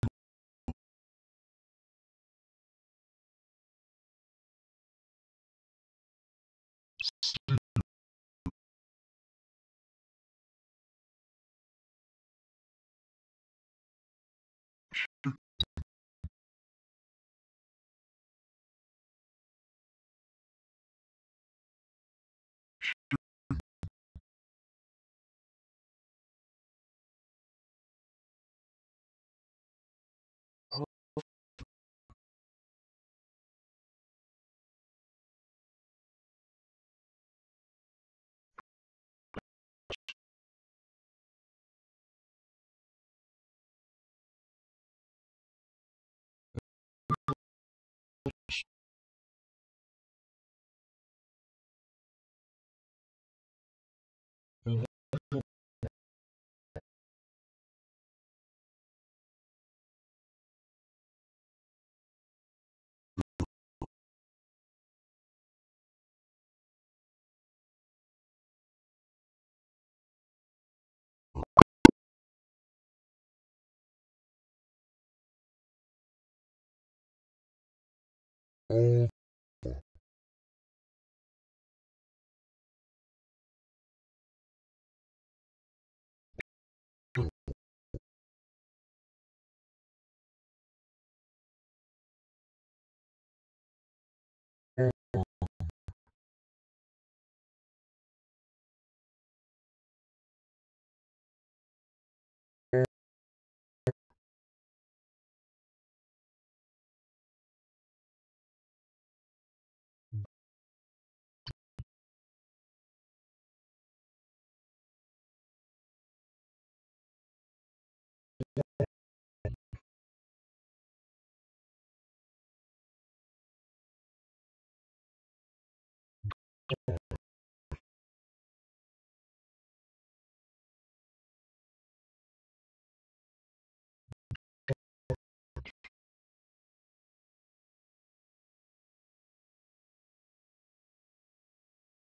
嗯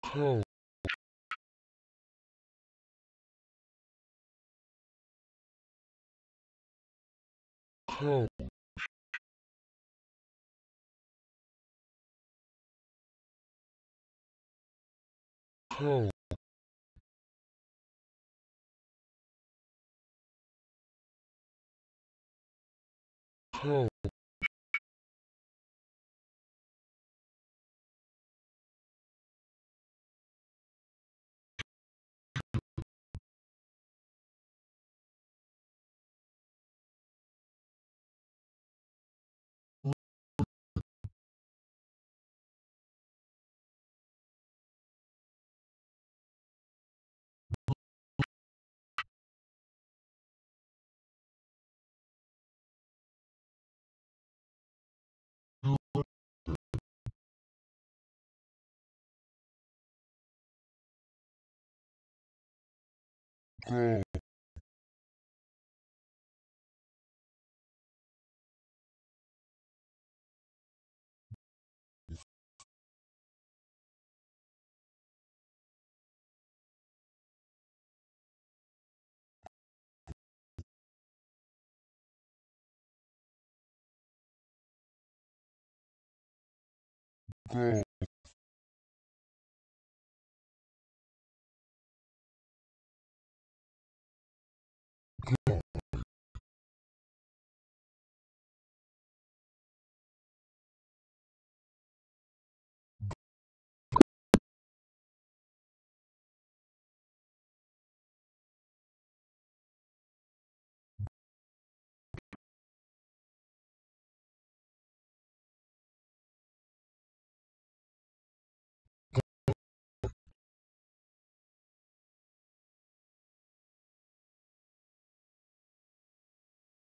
Whoa. Whoa. Couch couch Pro. Pro.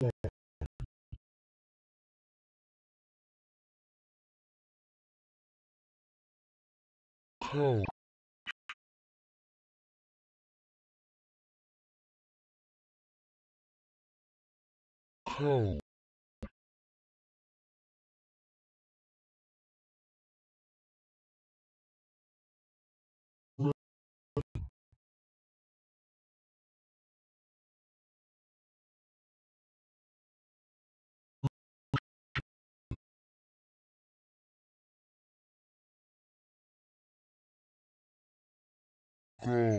cow golf sing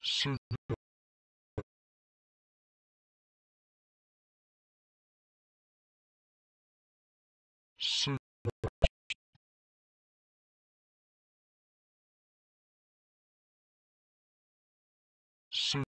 Sugar. Sing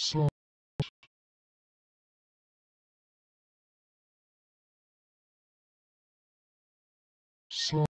Sor. Sor.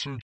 Salt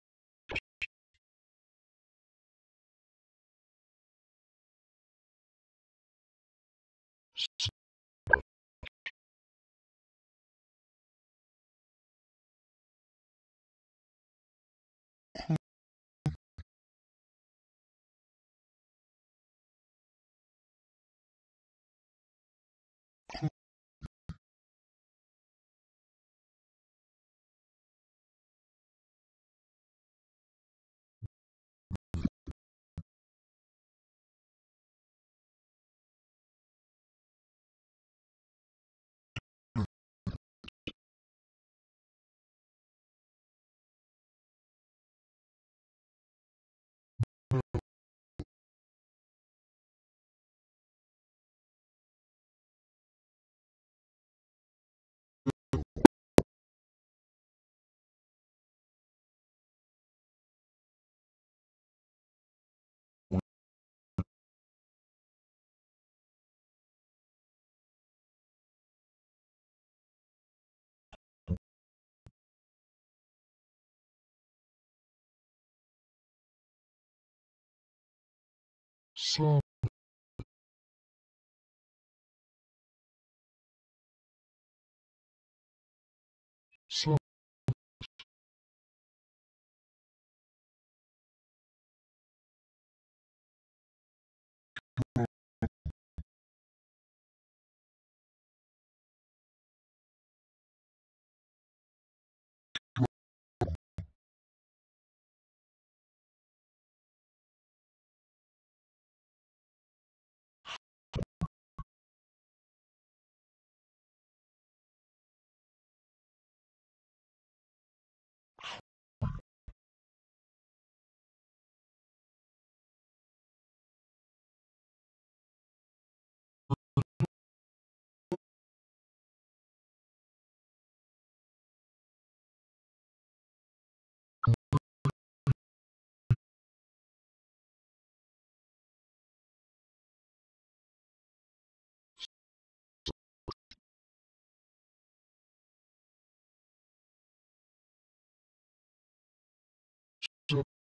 so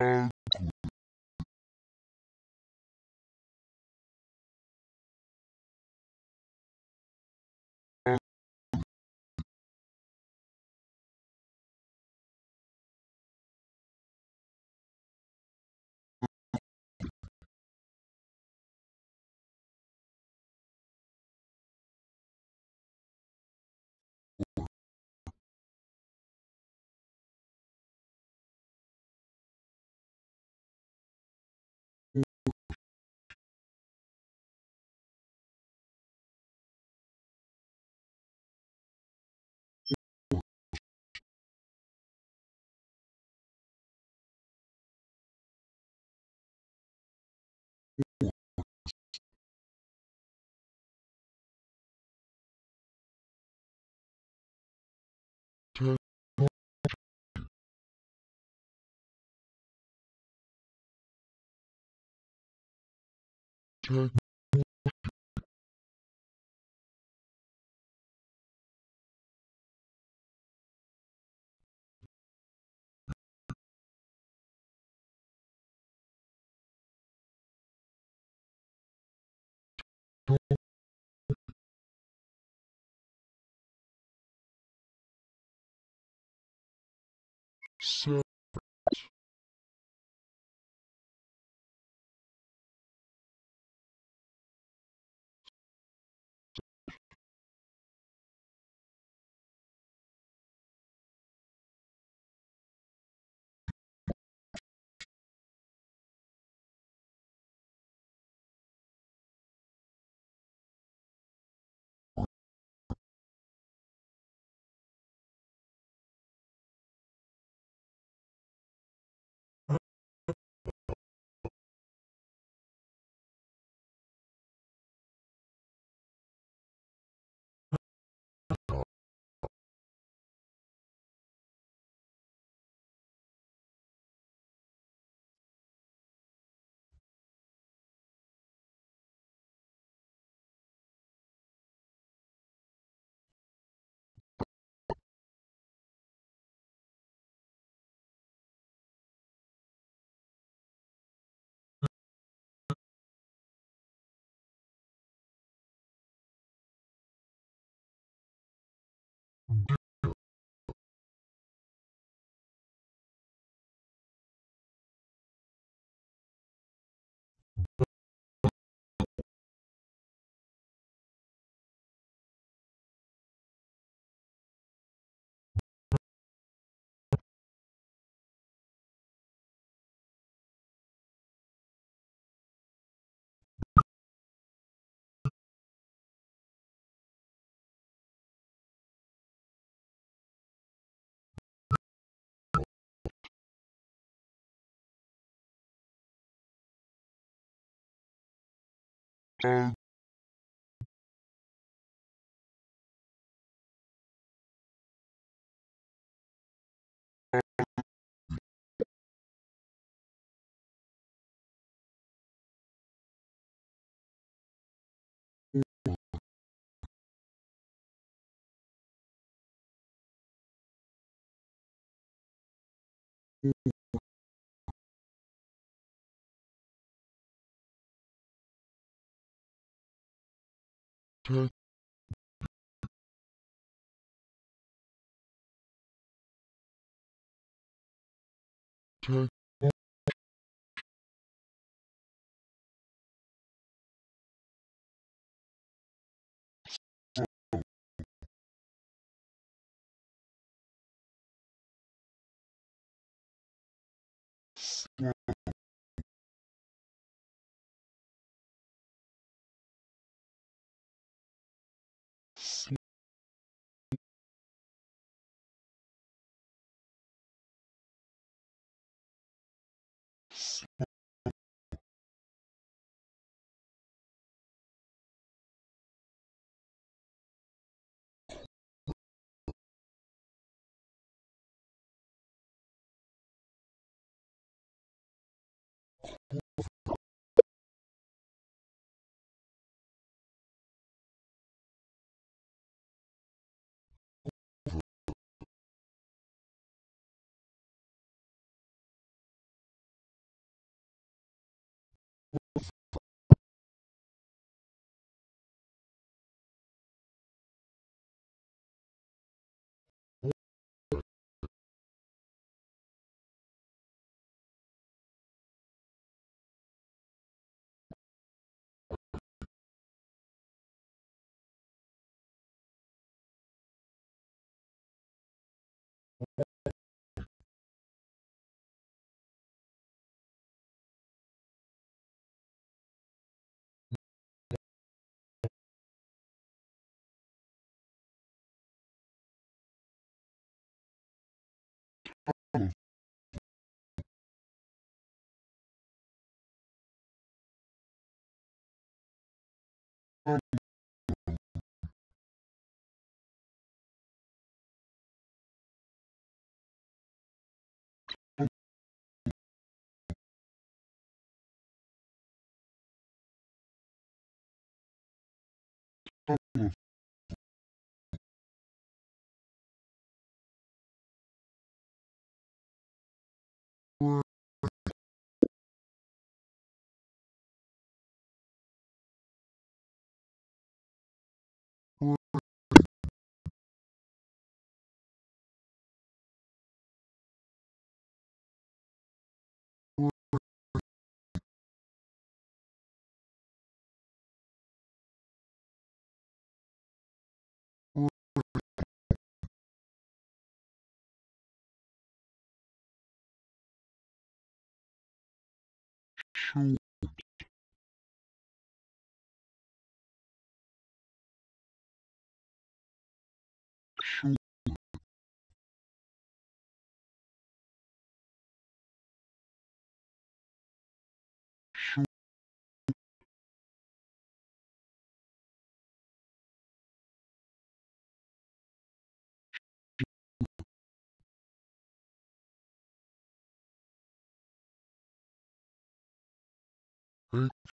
dear, So Uh. Mm-hmm. Check shoot shoot H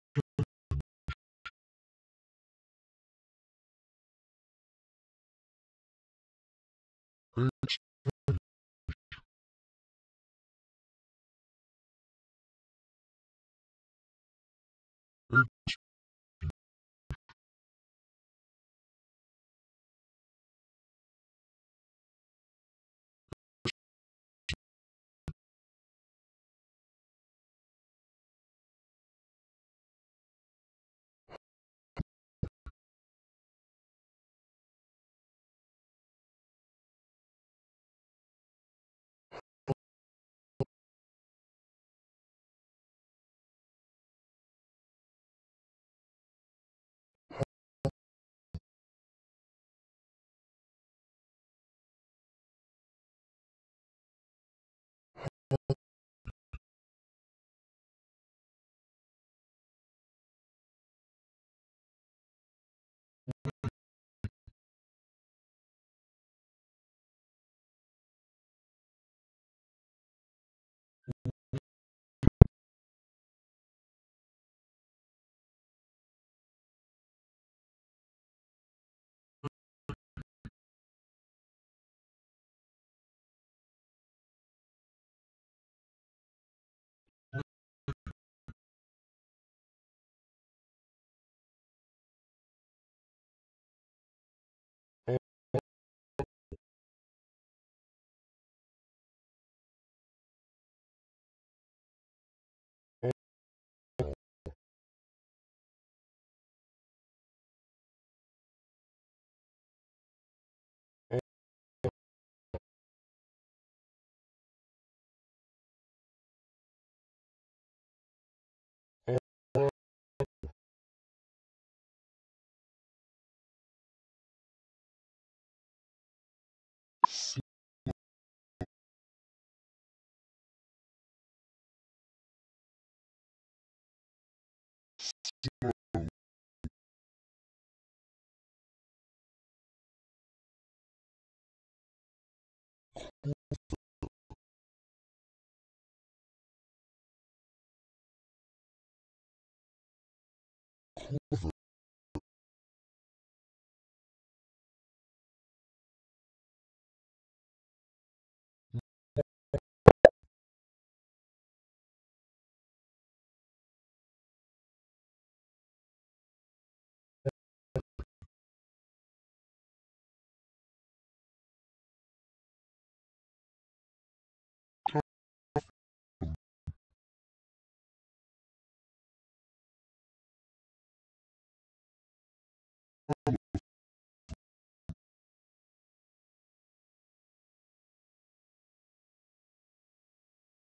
Cover.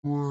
Shoot.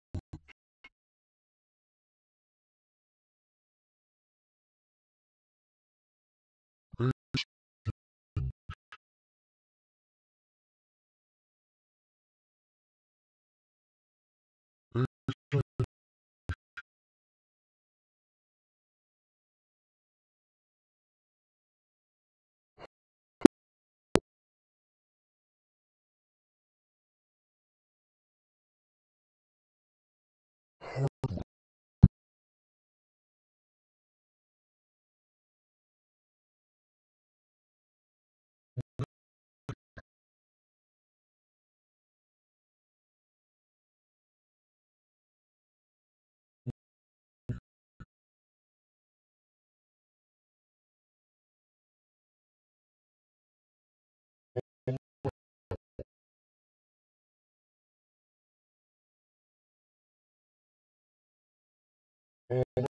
and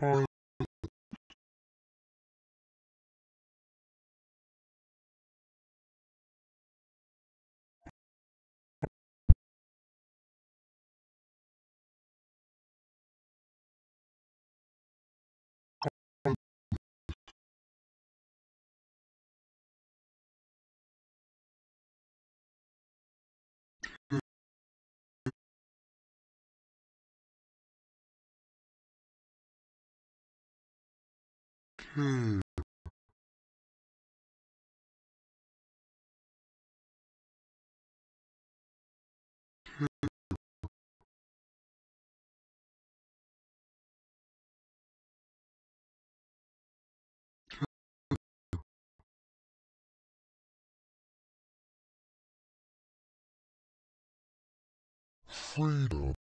Hi. Hmm. Freedom.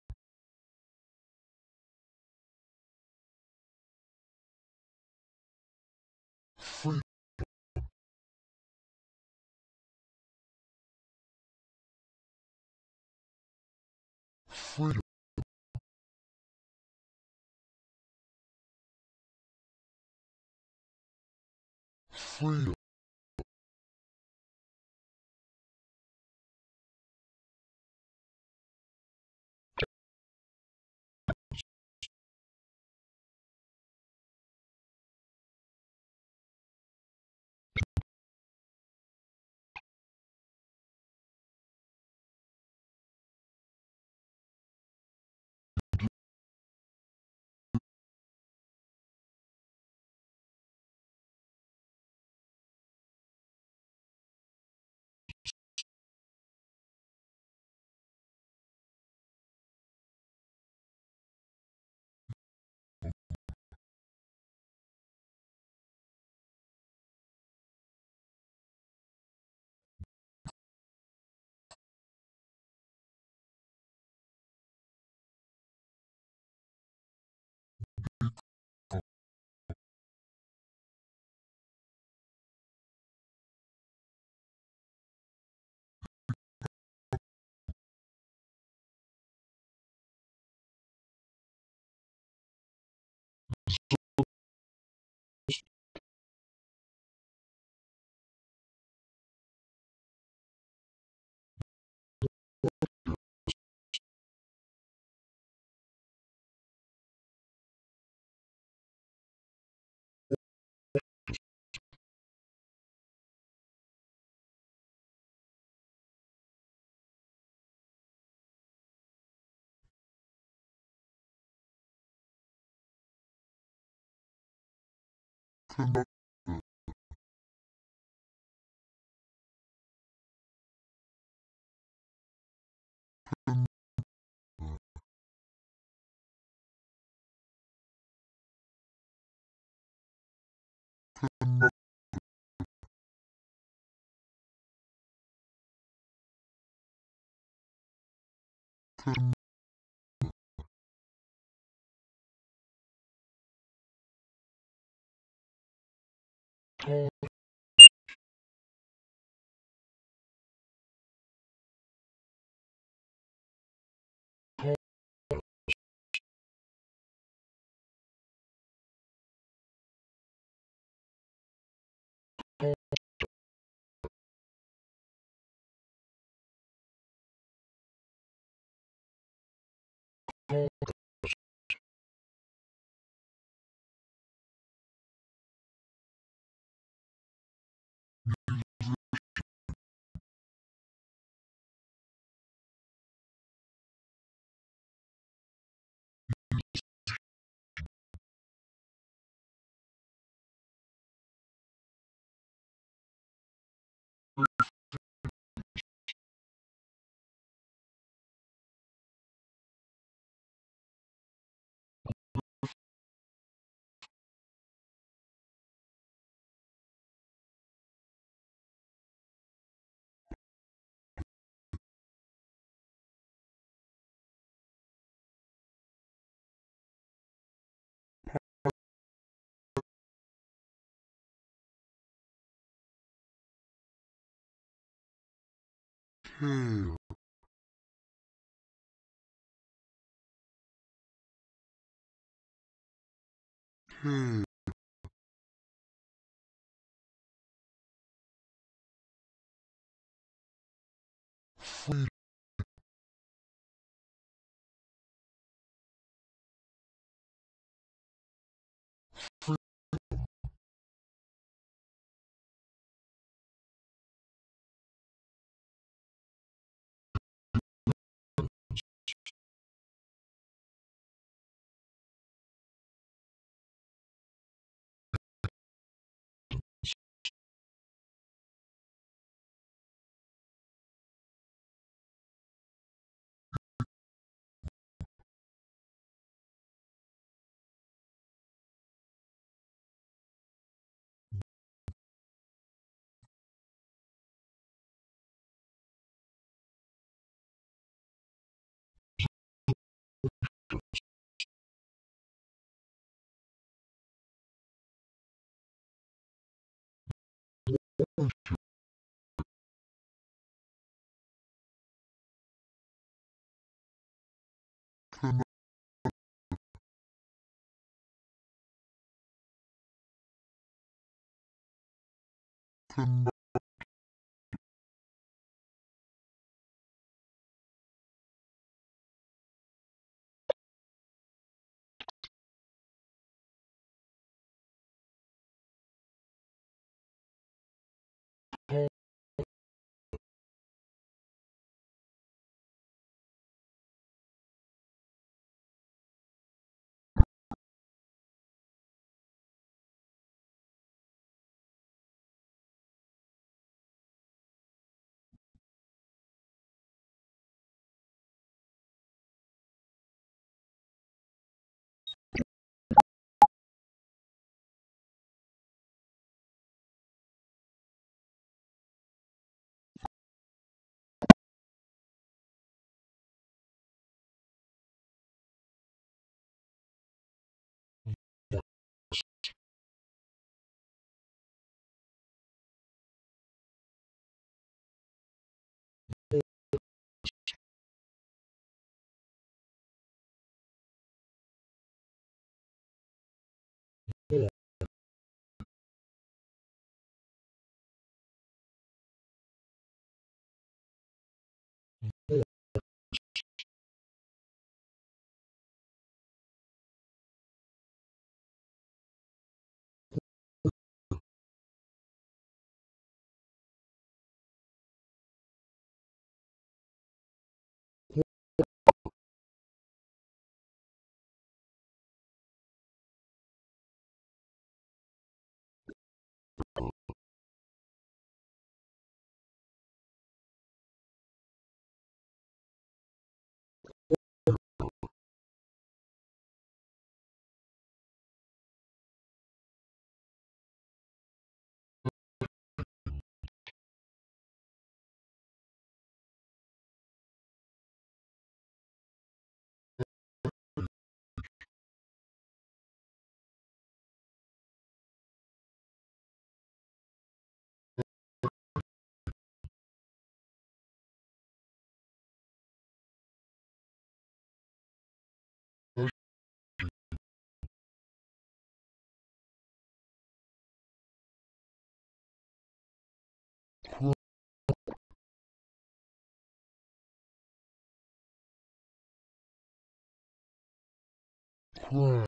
sleep. Freedom. Freedom. Conductor, conductor, tall, tail, tail, freedom, hmm. orange cannot cannot set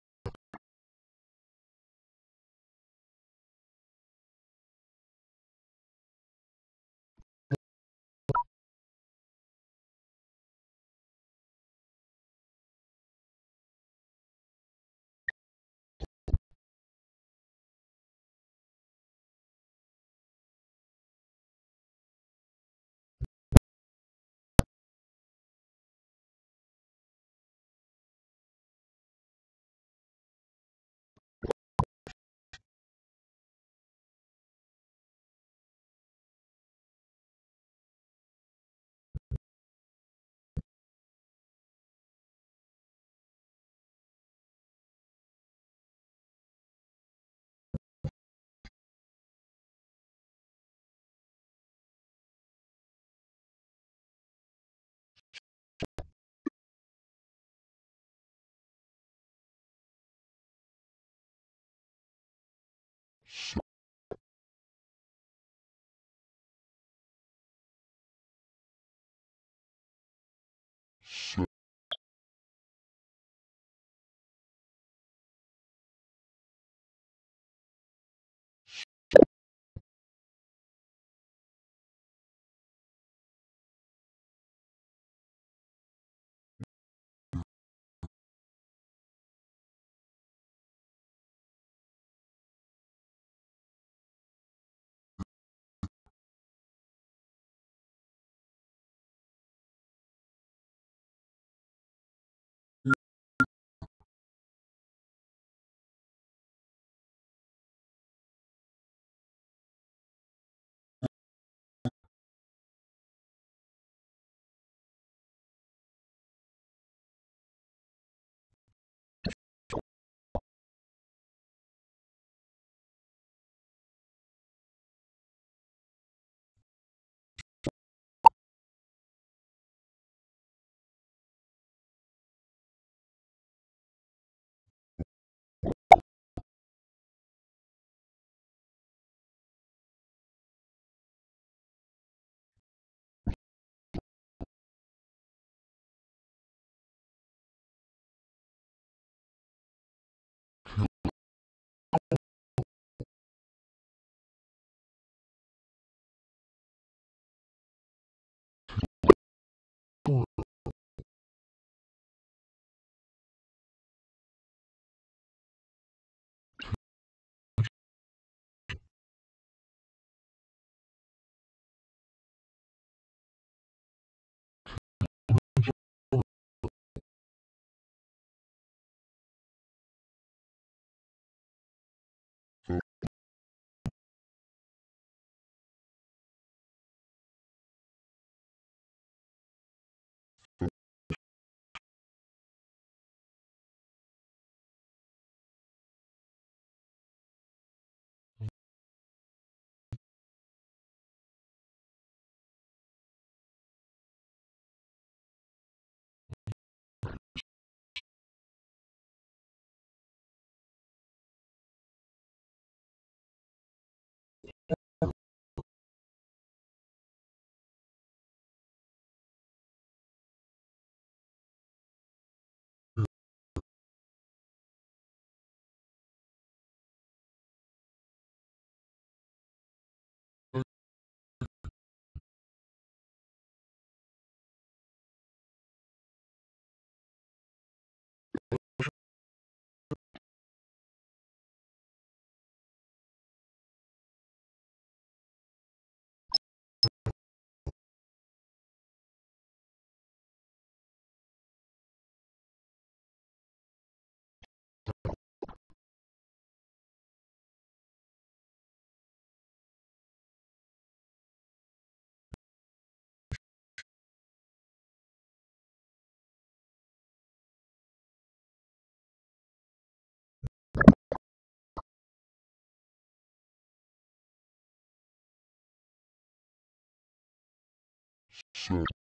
set,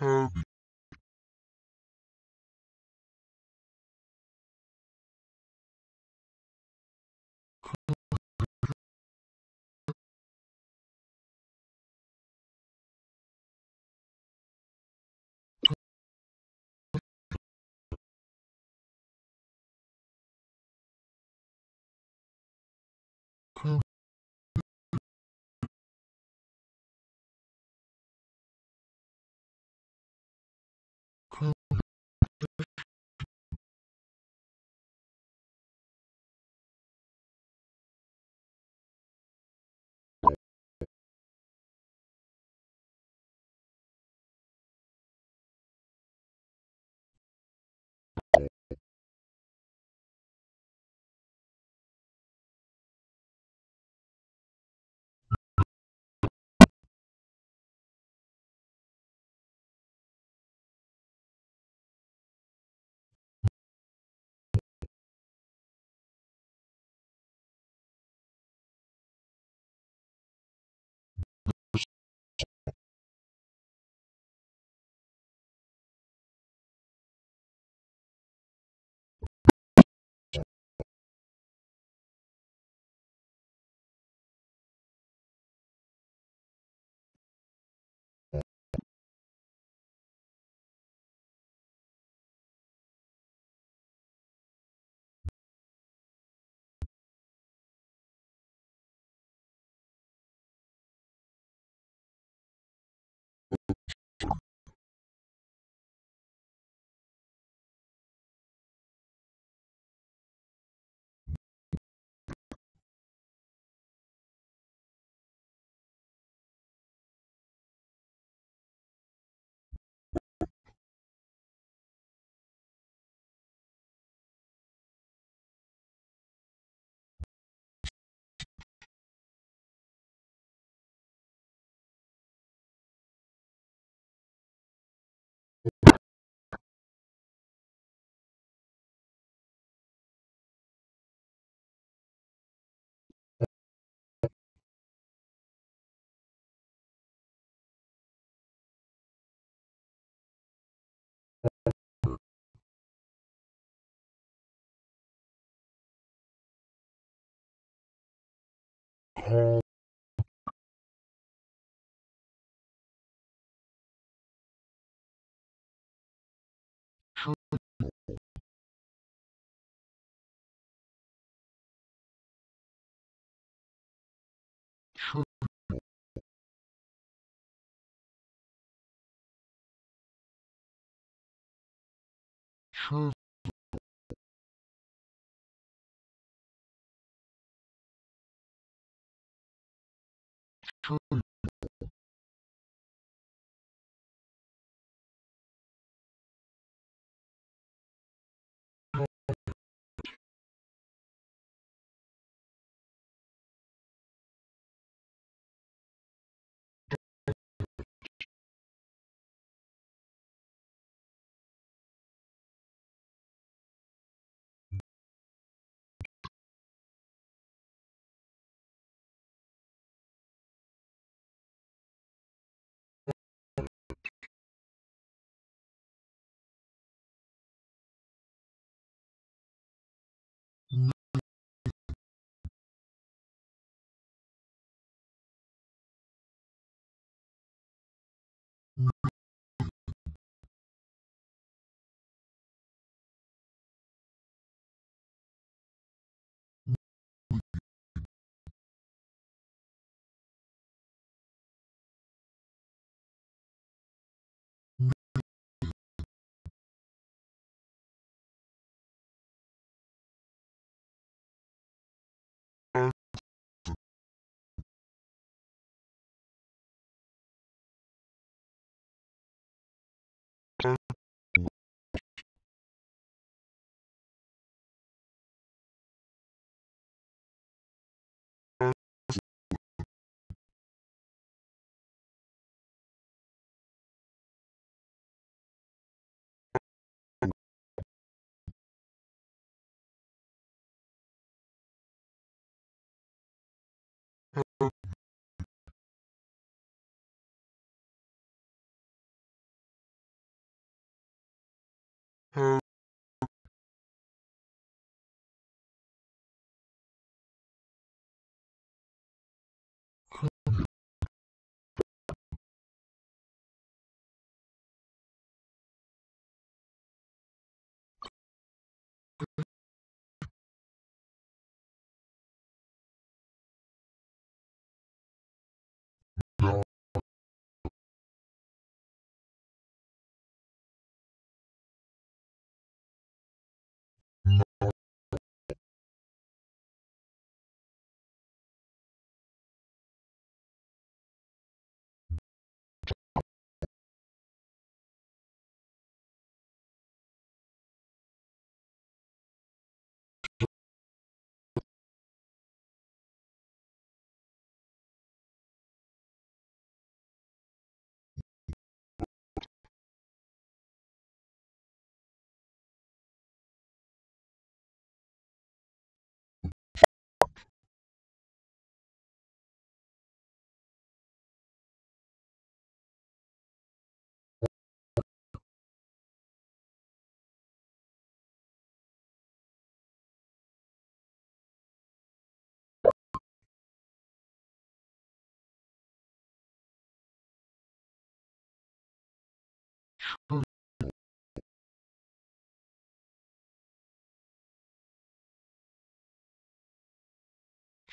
heavy, home Choose time her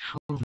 Show me.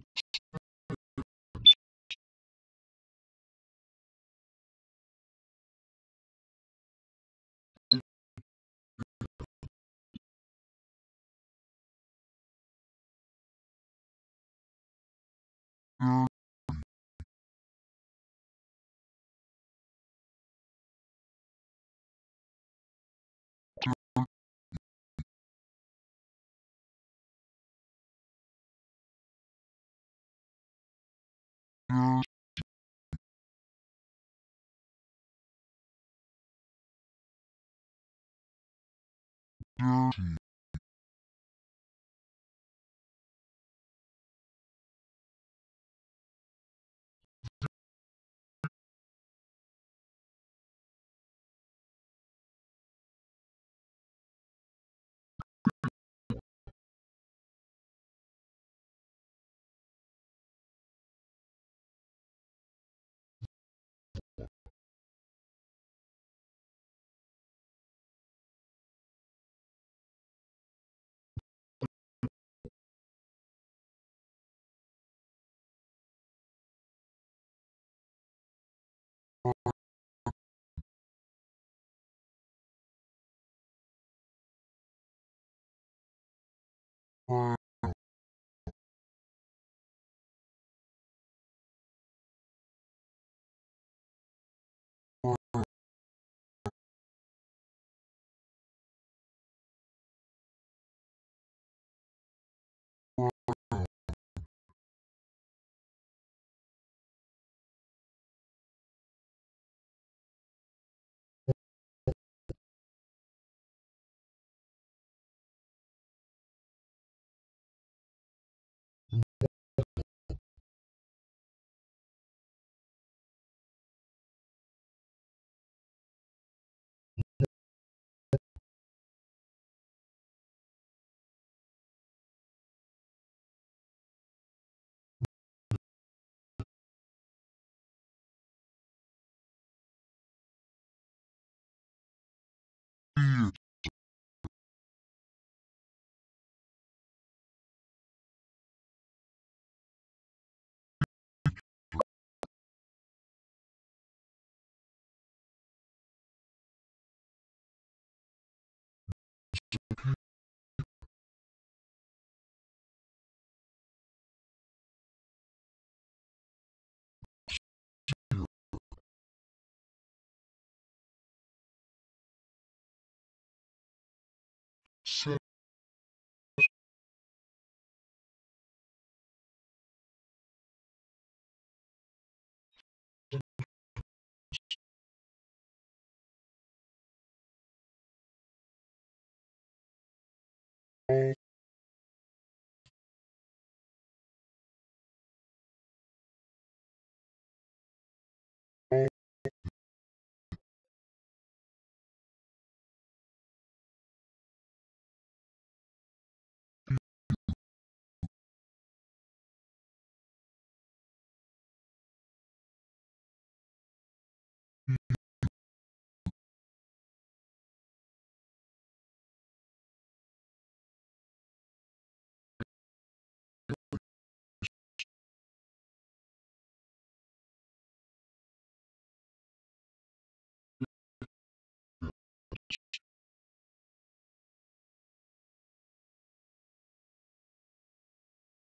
trivial, trivial, dirty or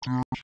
dirty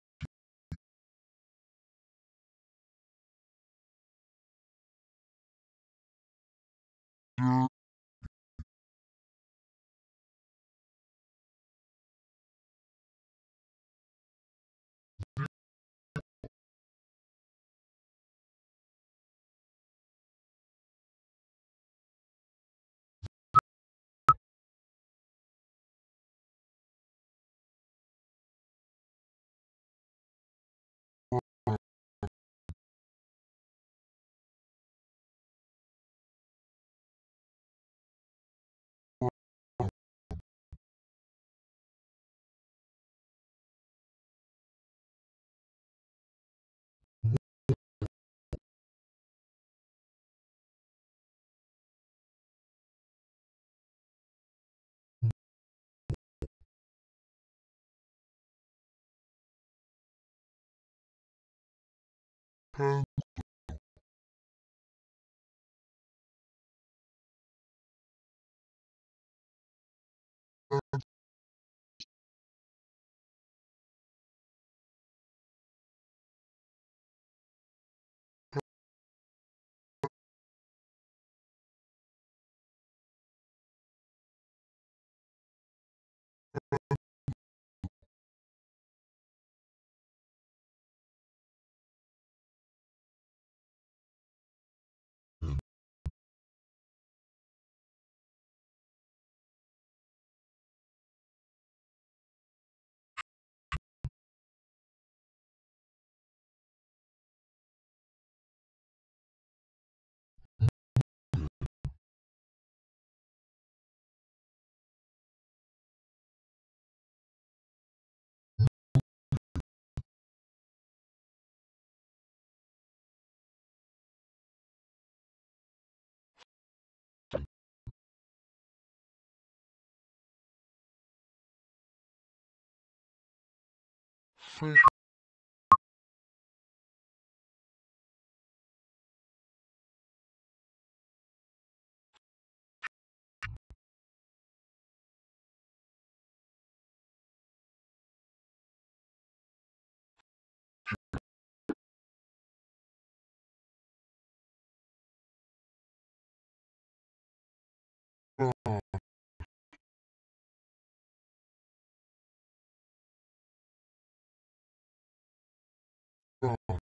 dirty pen Oh.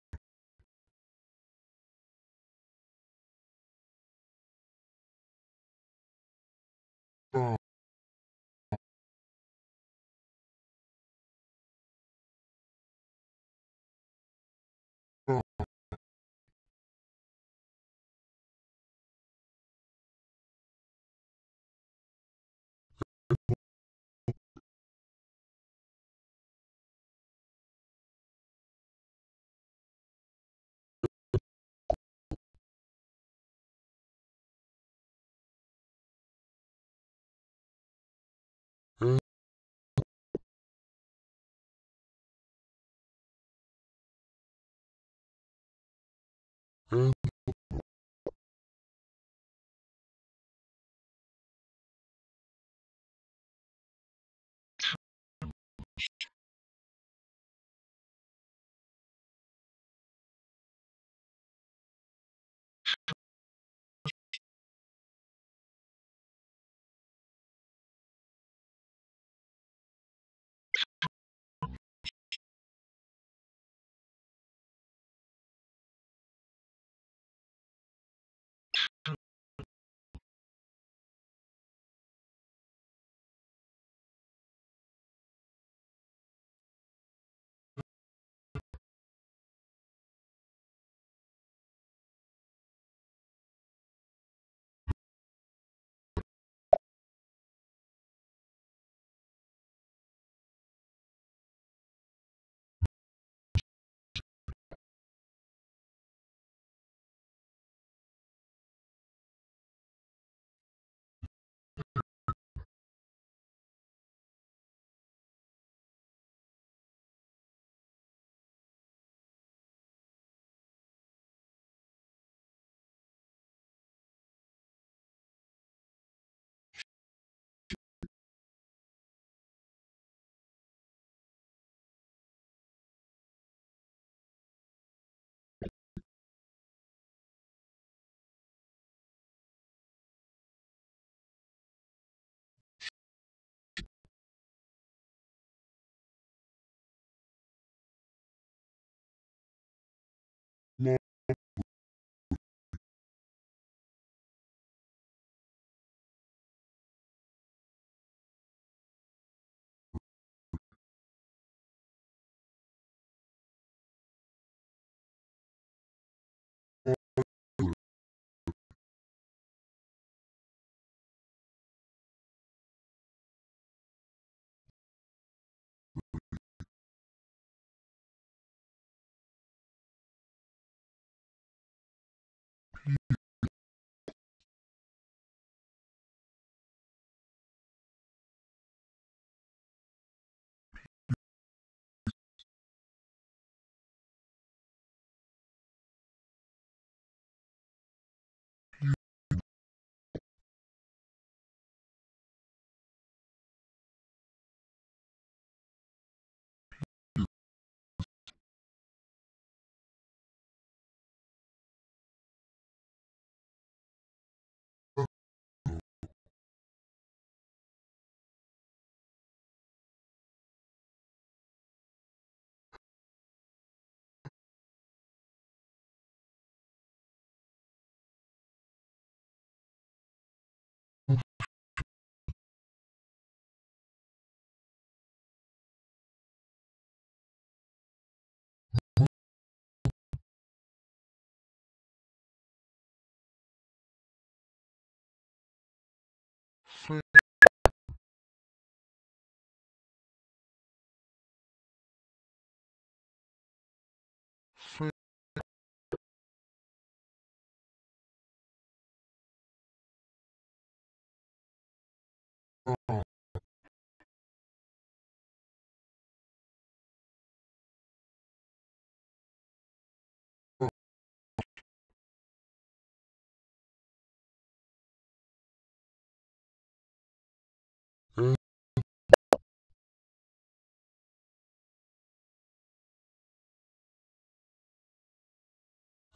Fish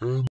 and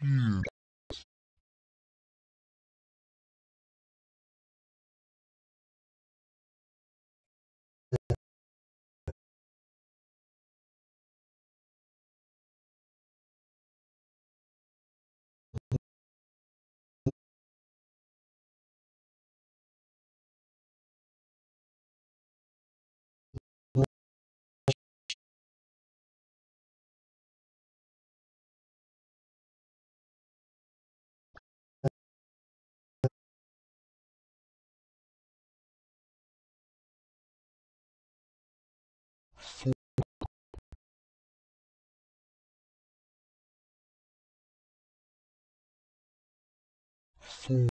here. そう。そう。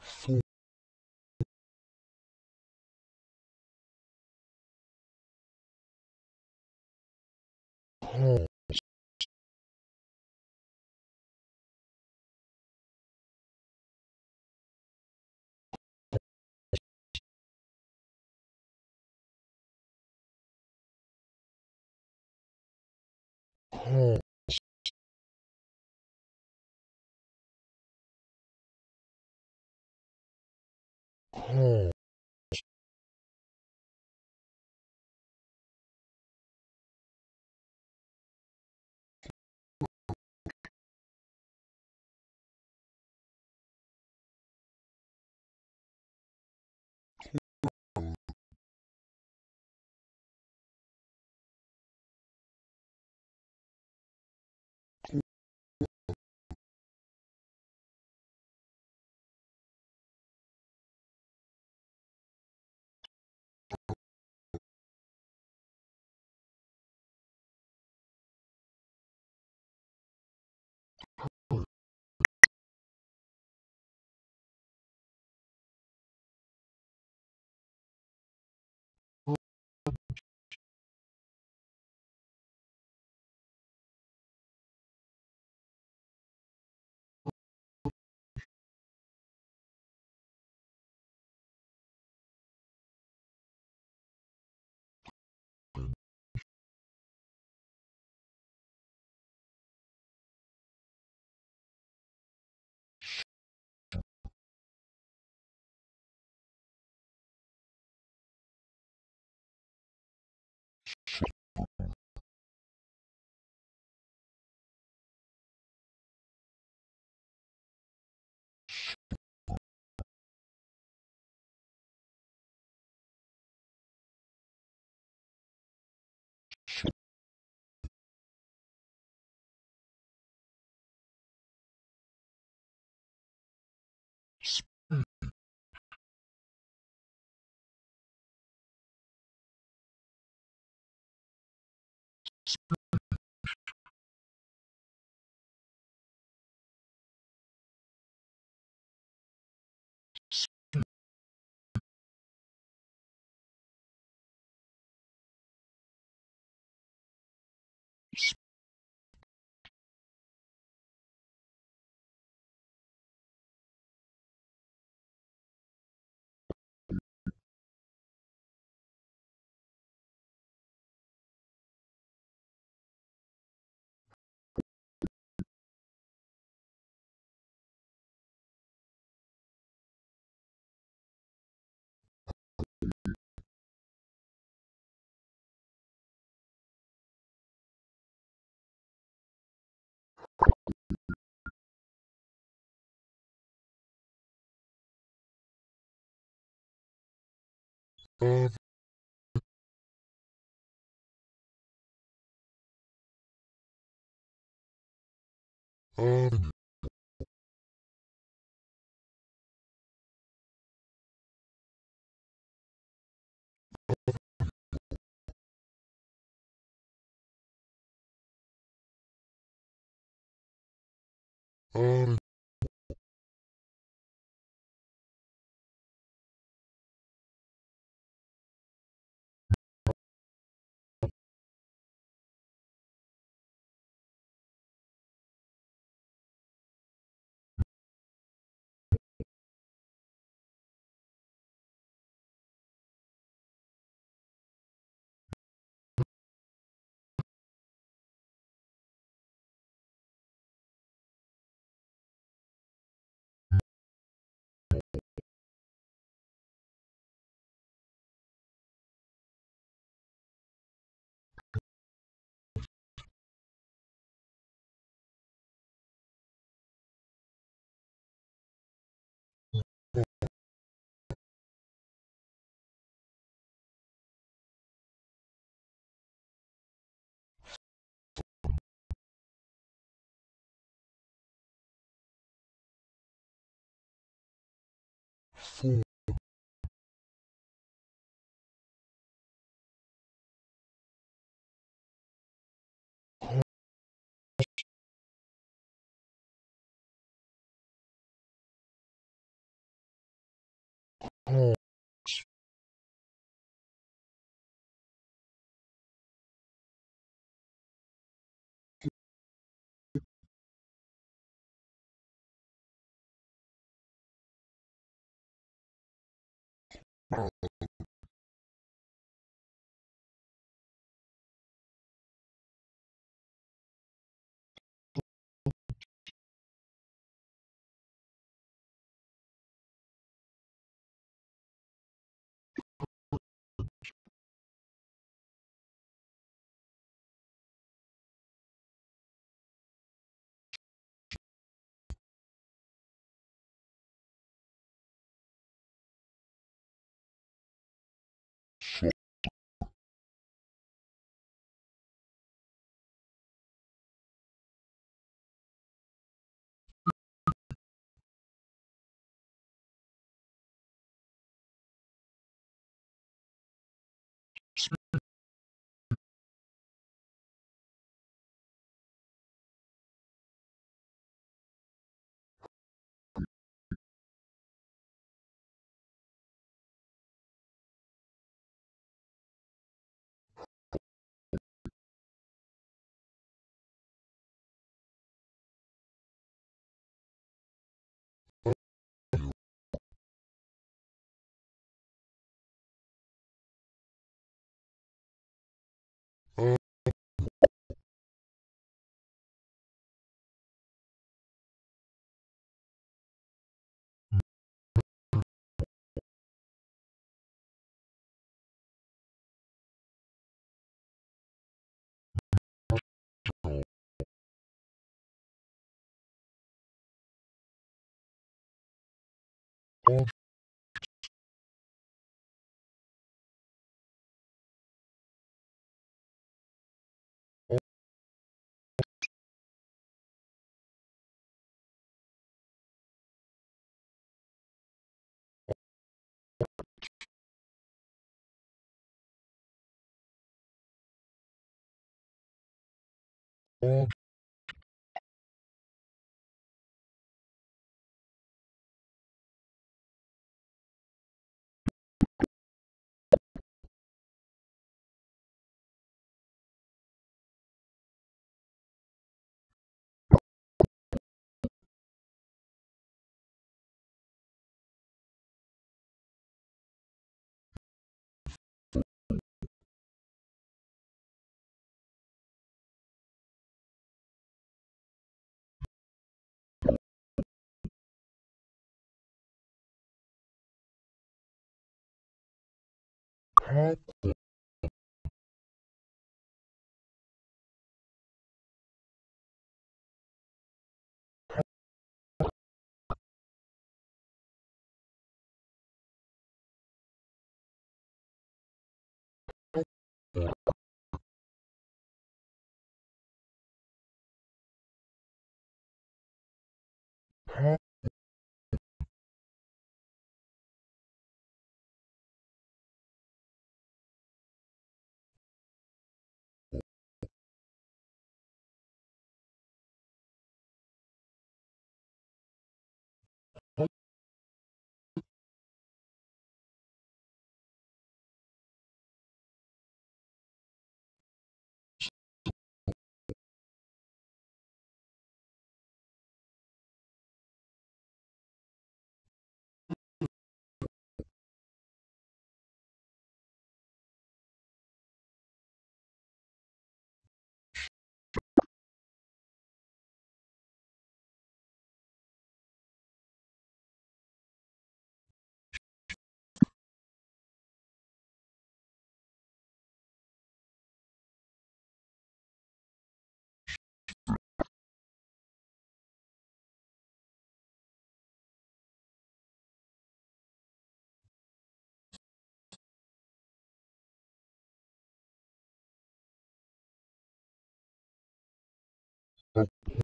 そう。うん。う。Avenue avenue avenue fond all call 嗯。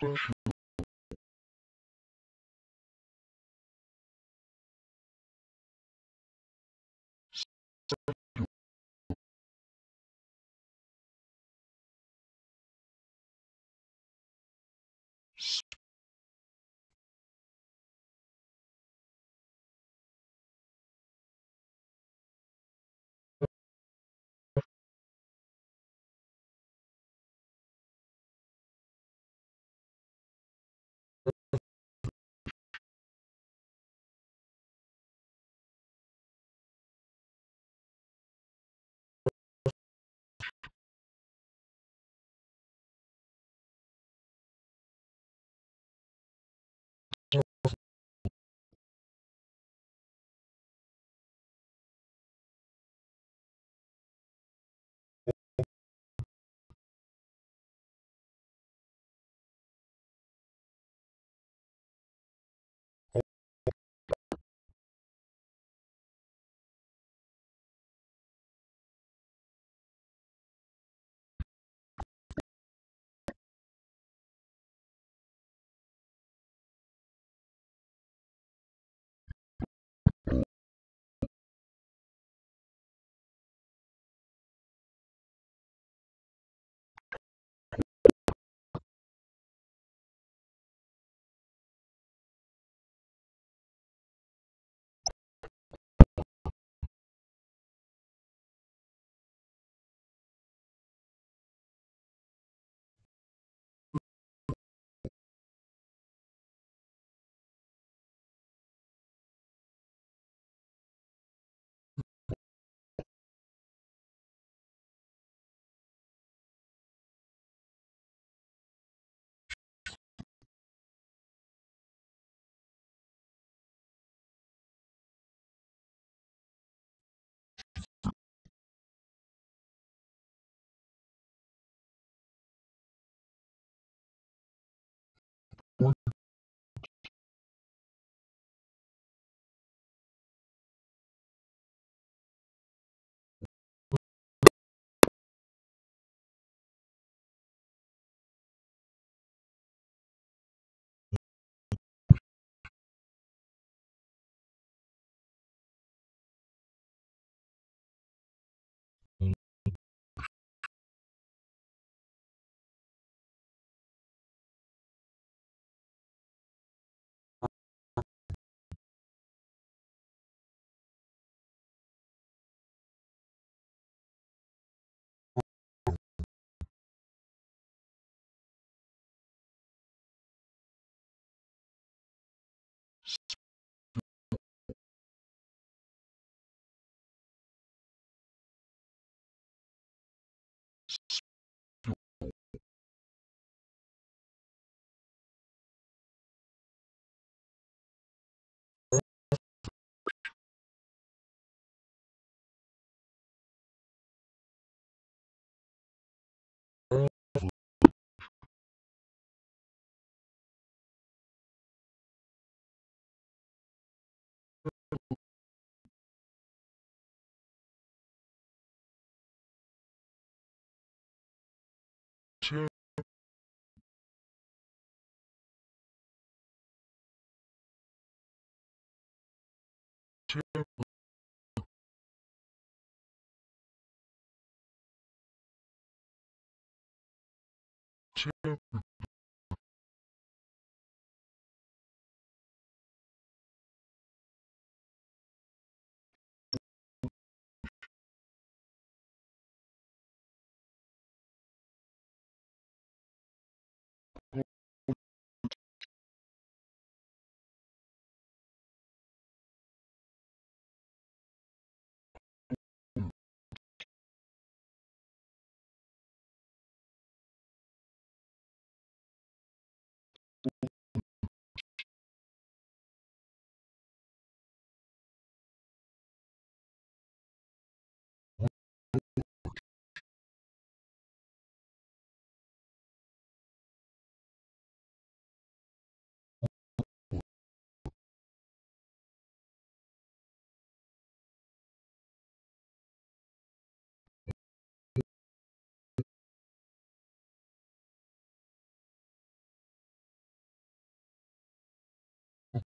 спрашивал. one Chapter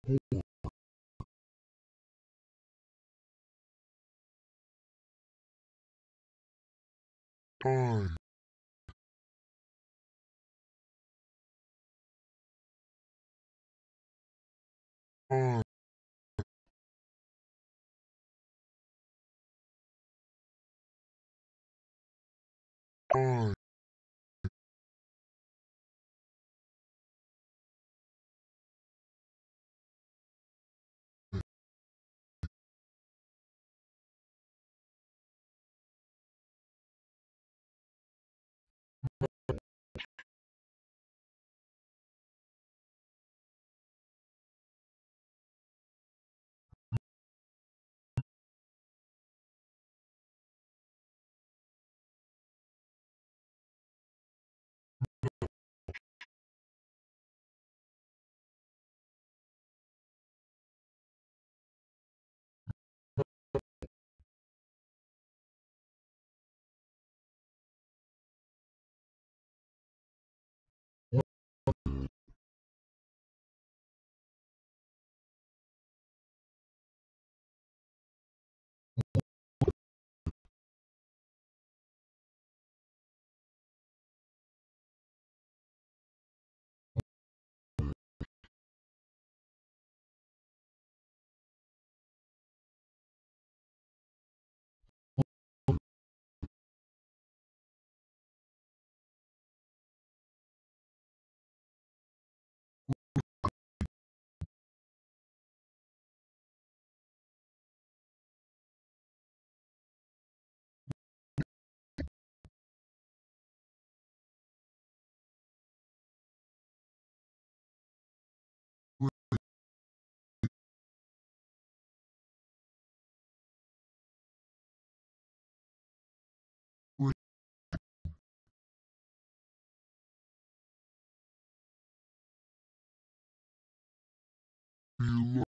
time time time you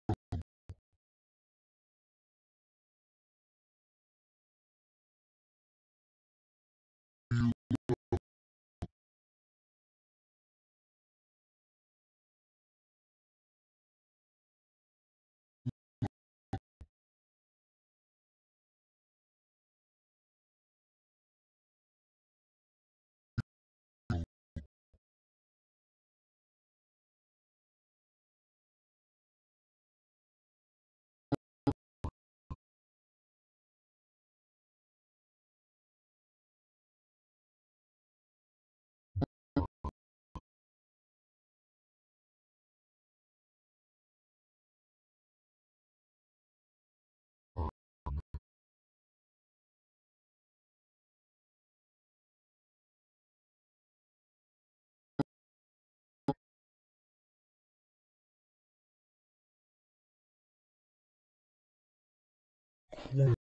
One.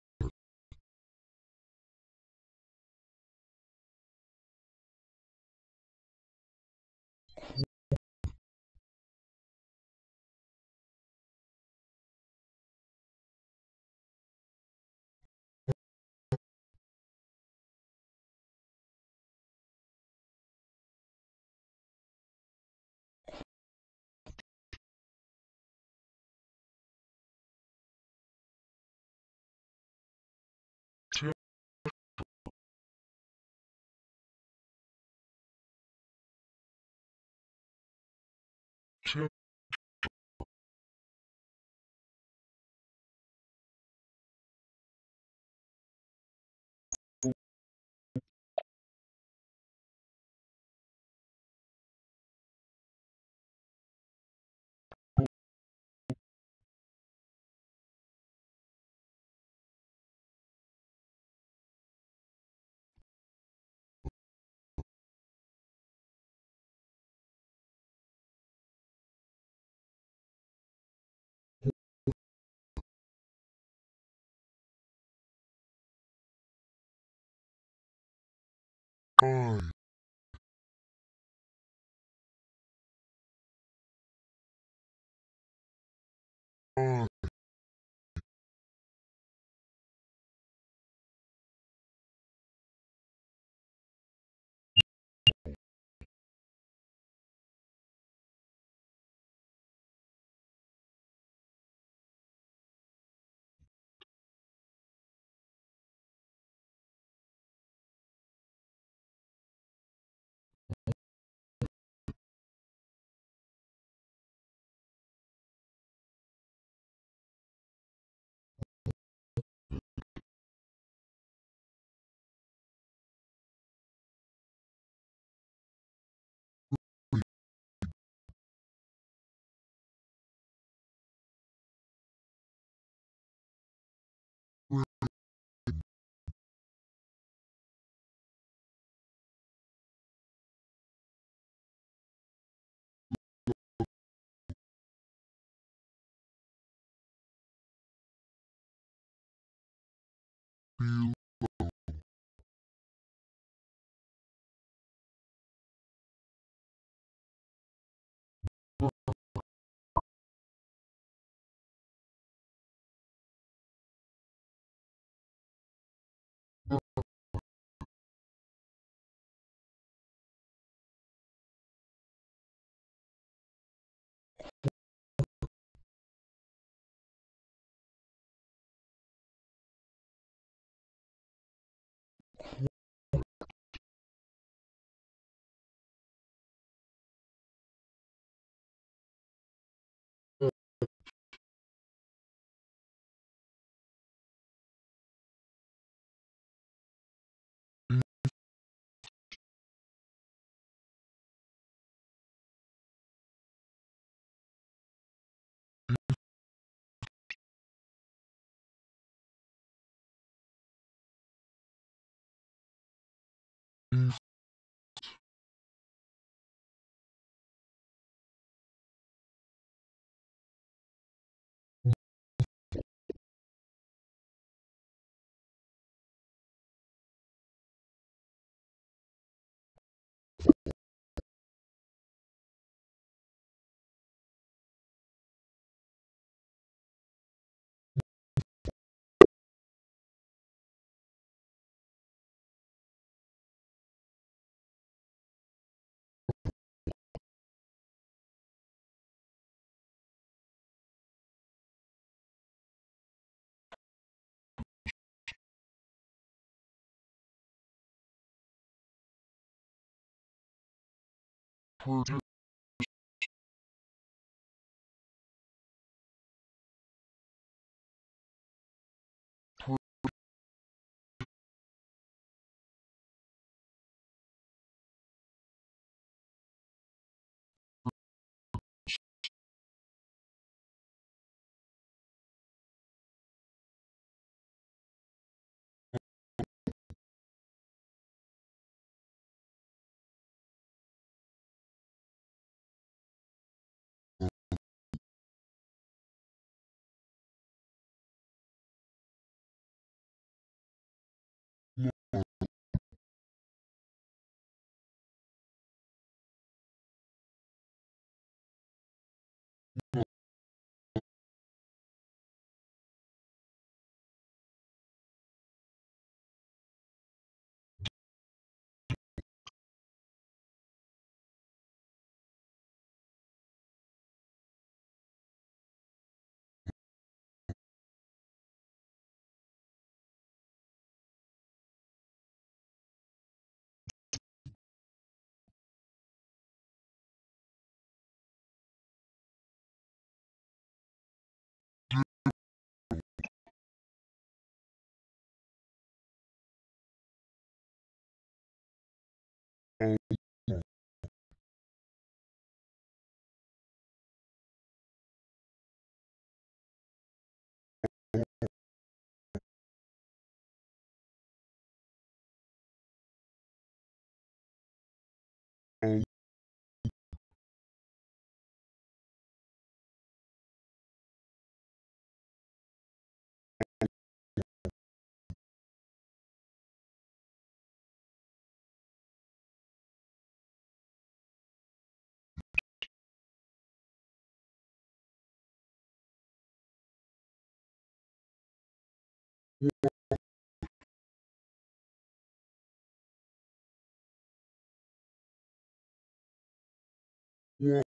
on feel produce, oh, oh, this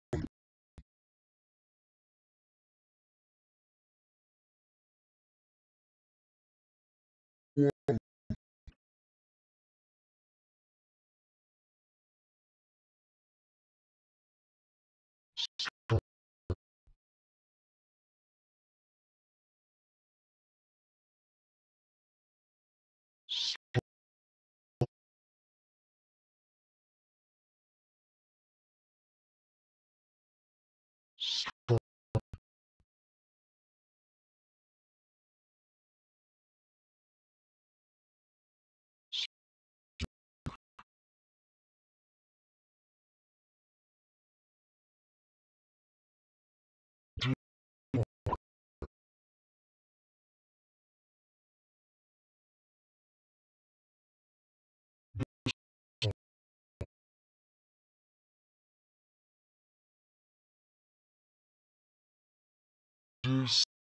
seed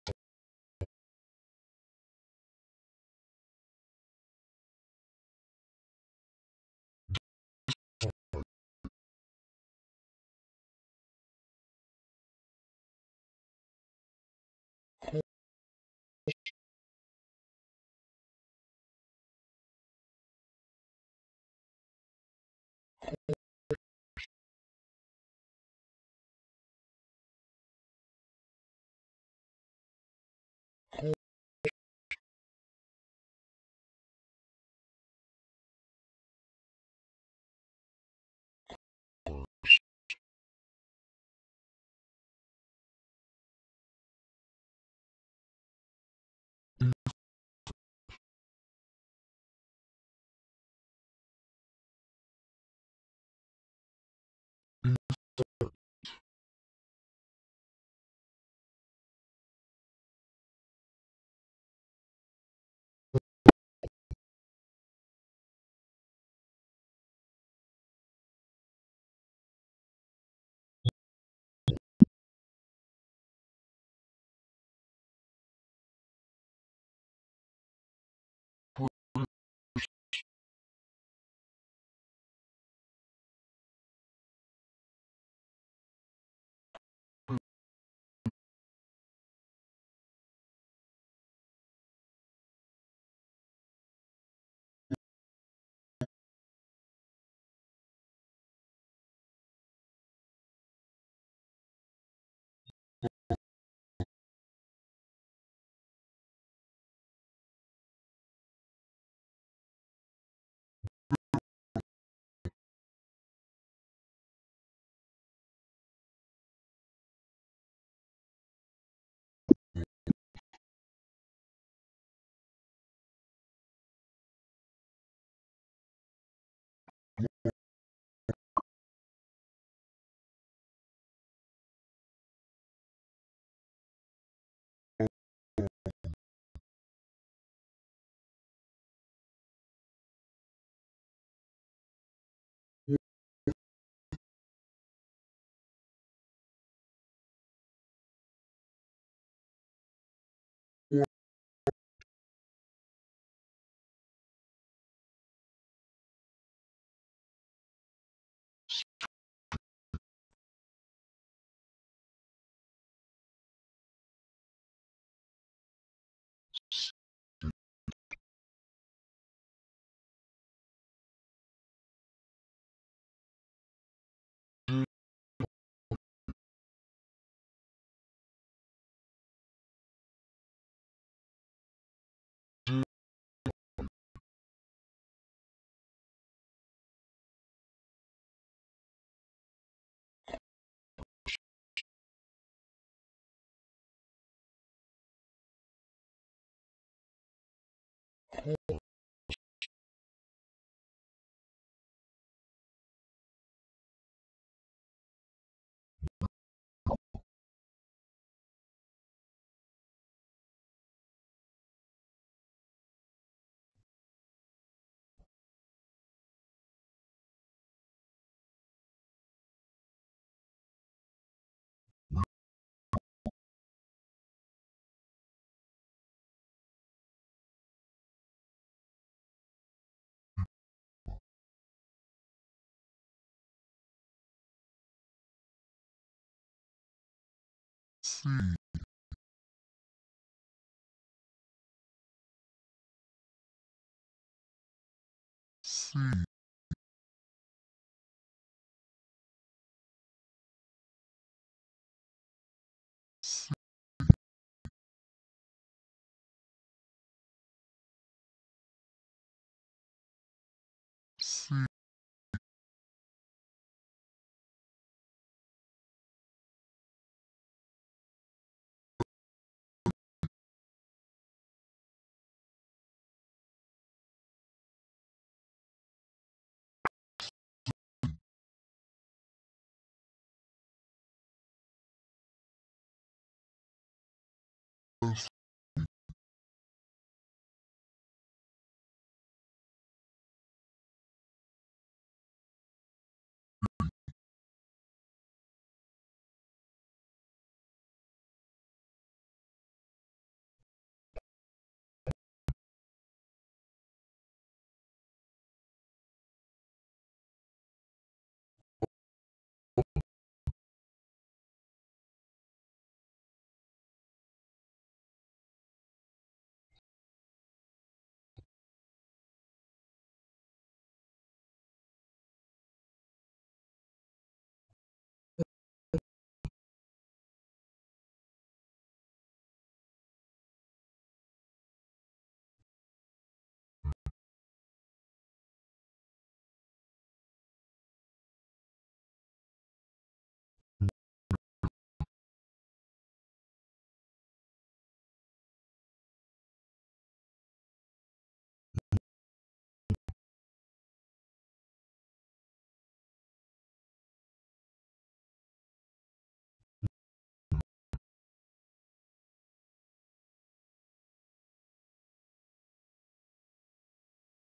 seed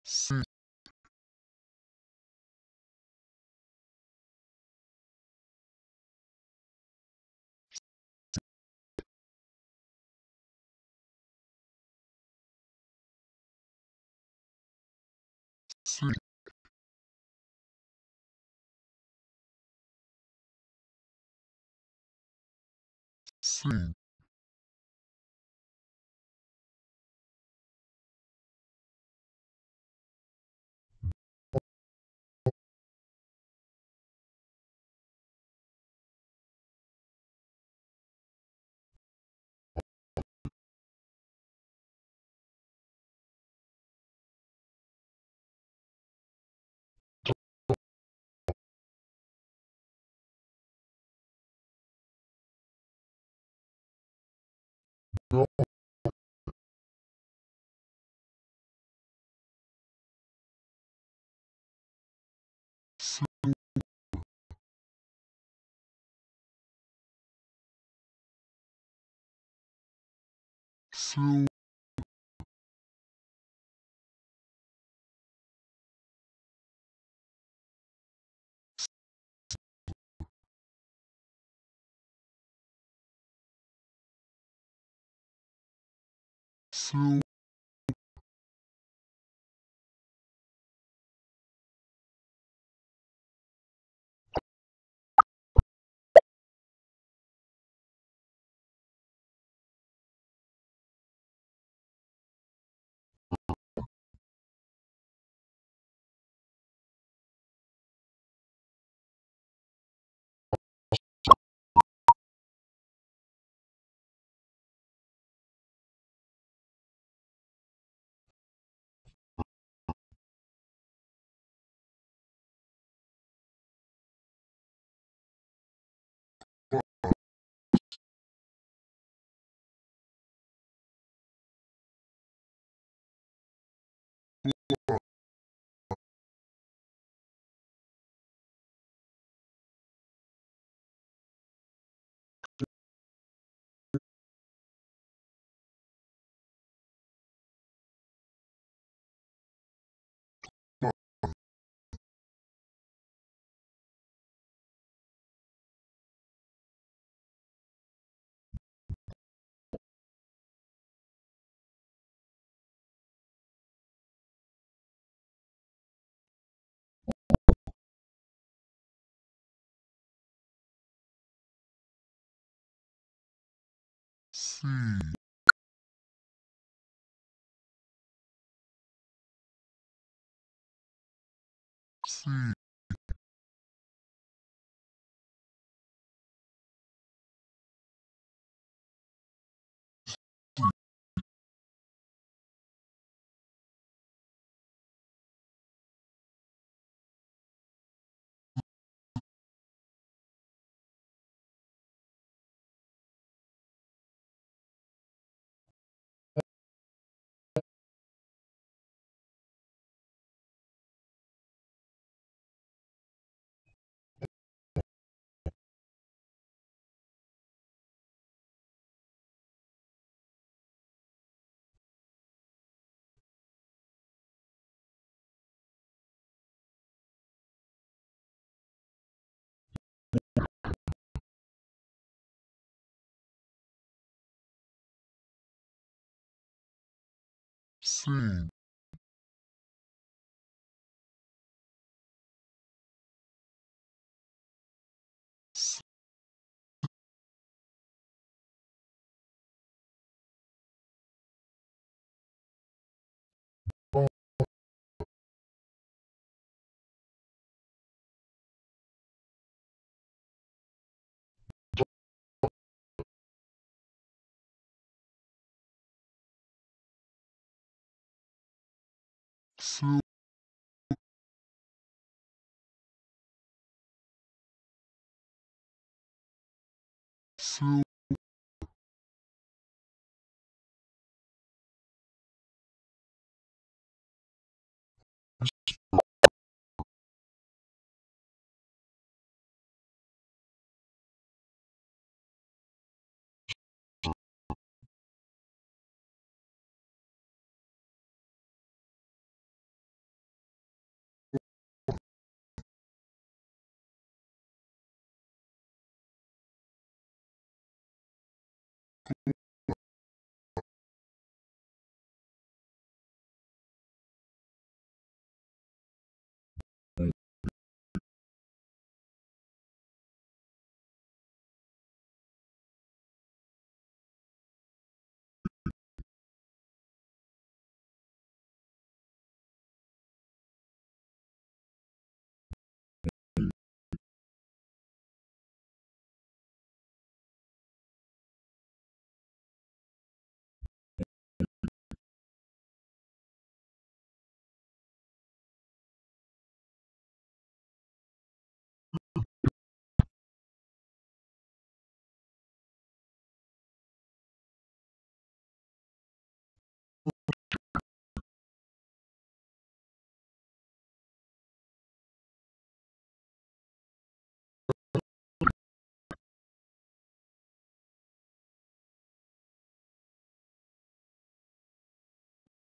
四。四。四。のそう。through seed seed seed すす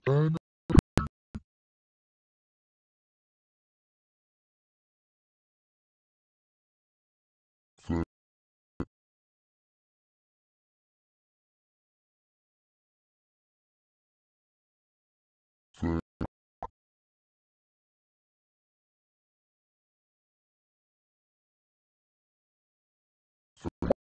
seed seed C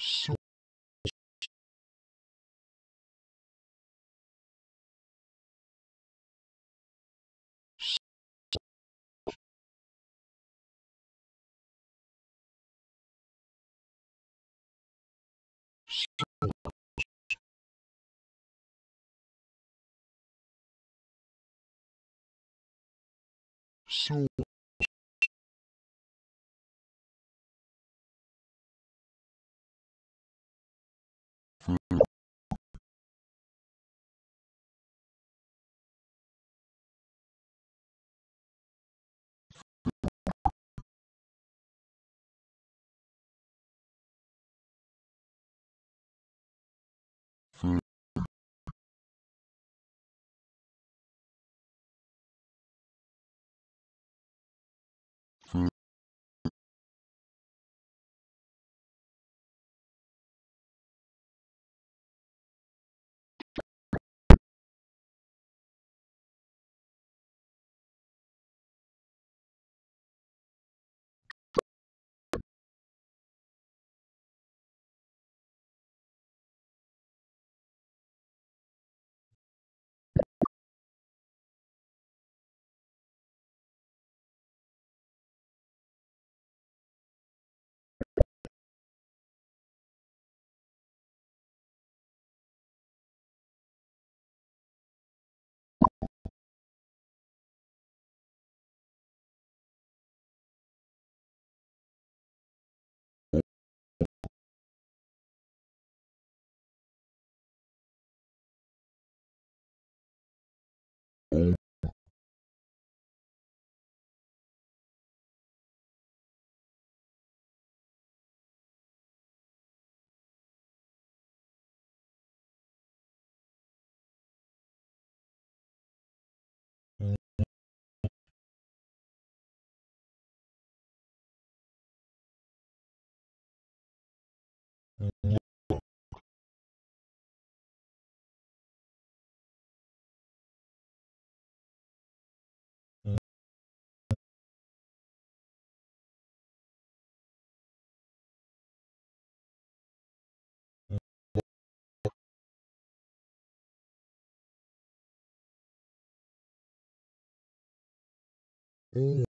そう。そう。một Mm.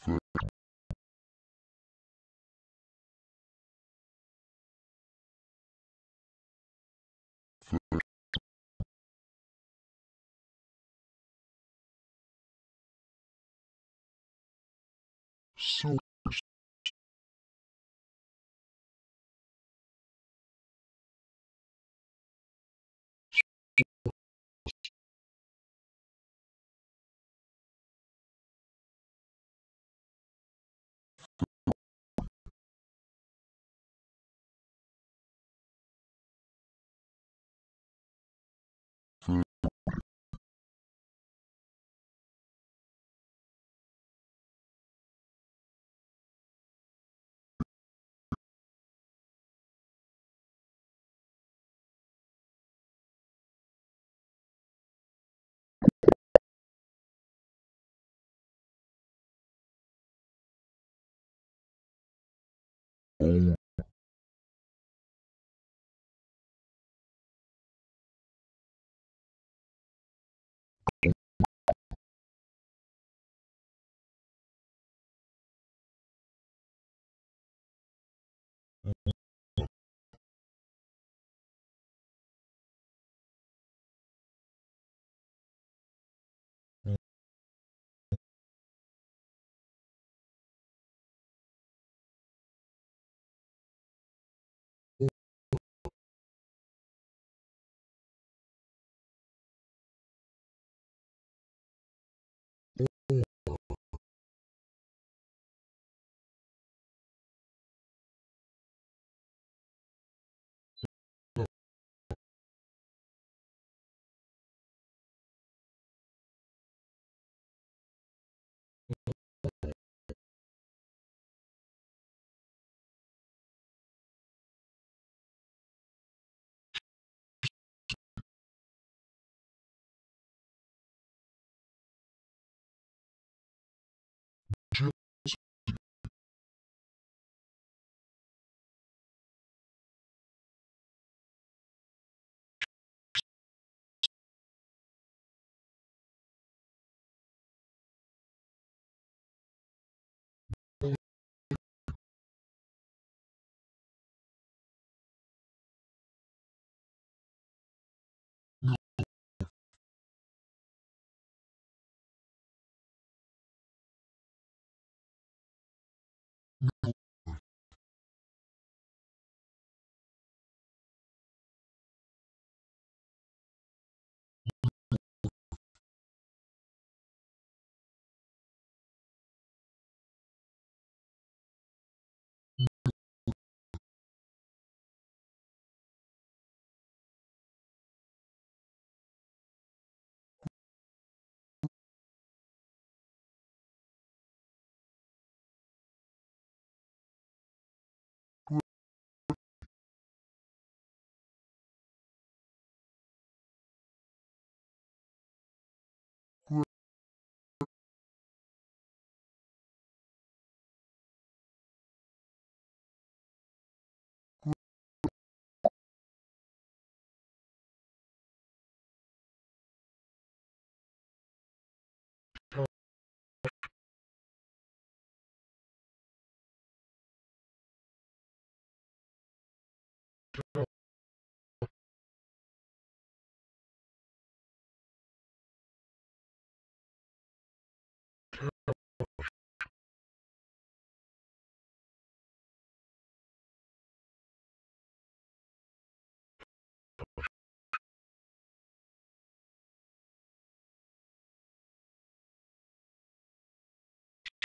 Fuck. Fuck. So all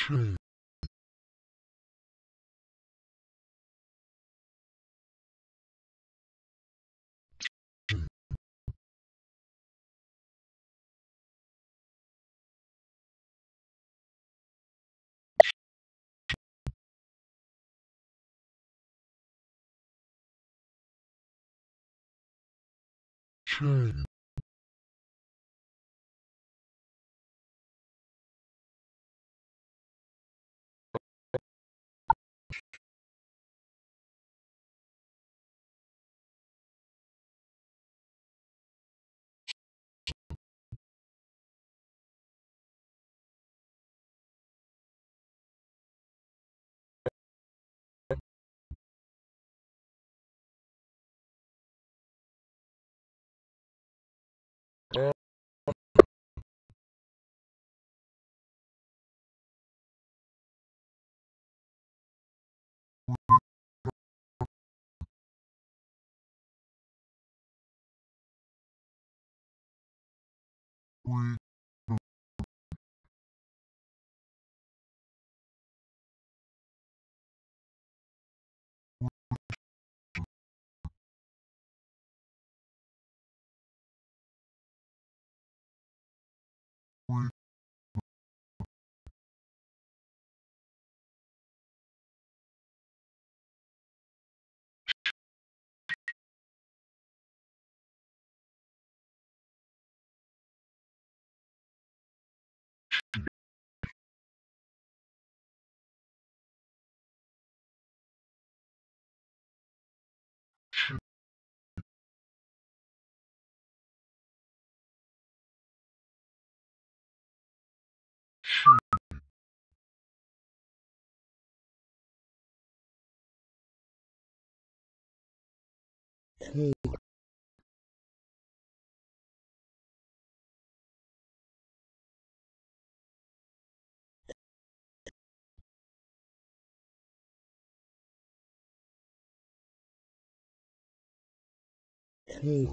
chain, we, hold, hold,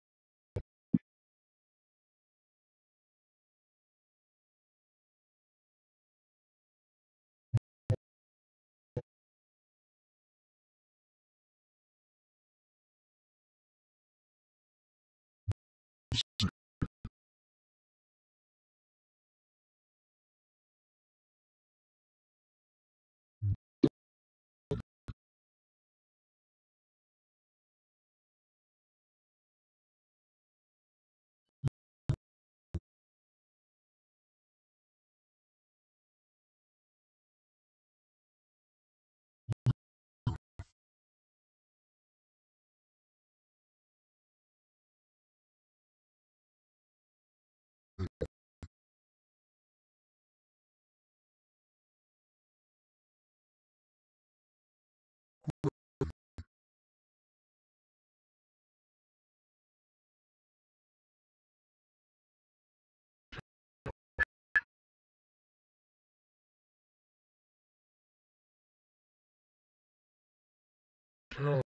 tell,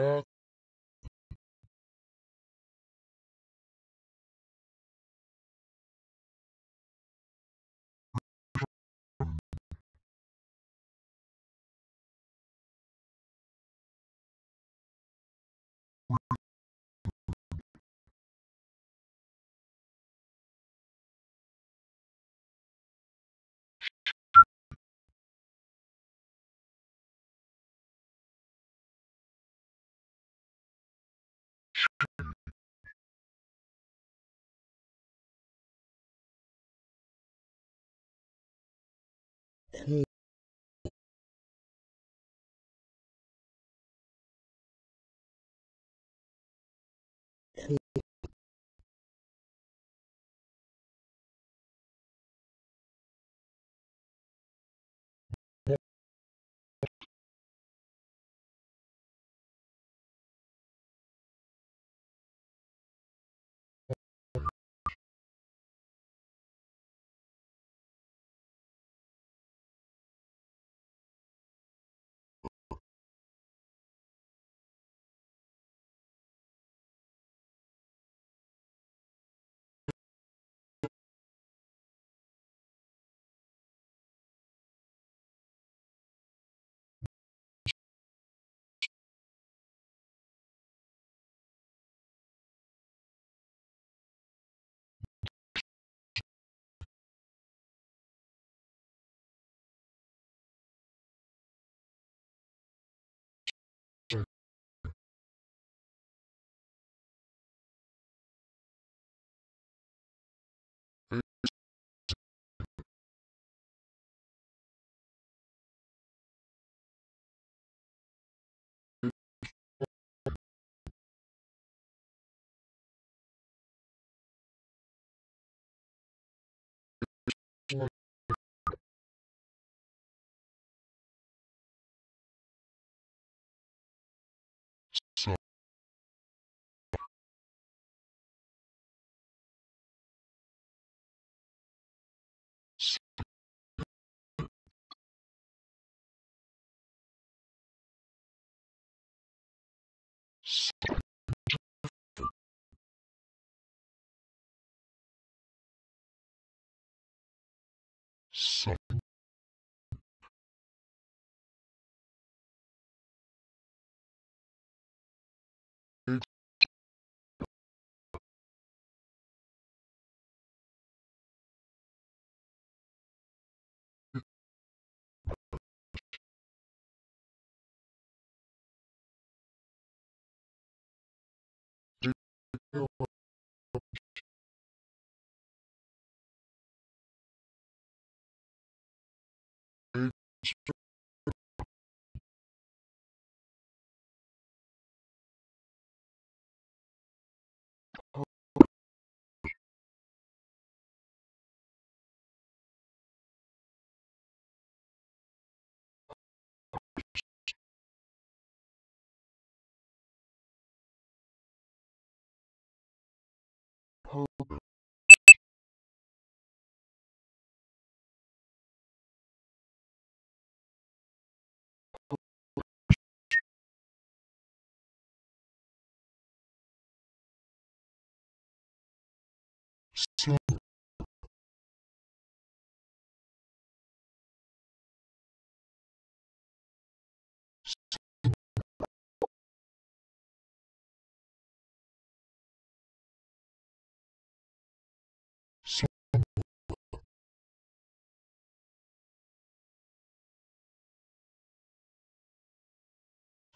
all Then Thank you. Purple.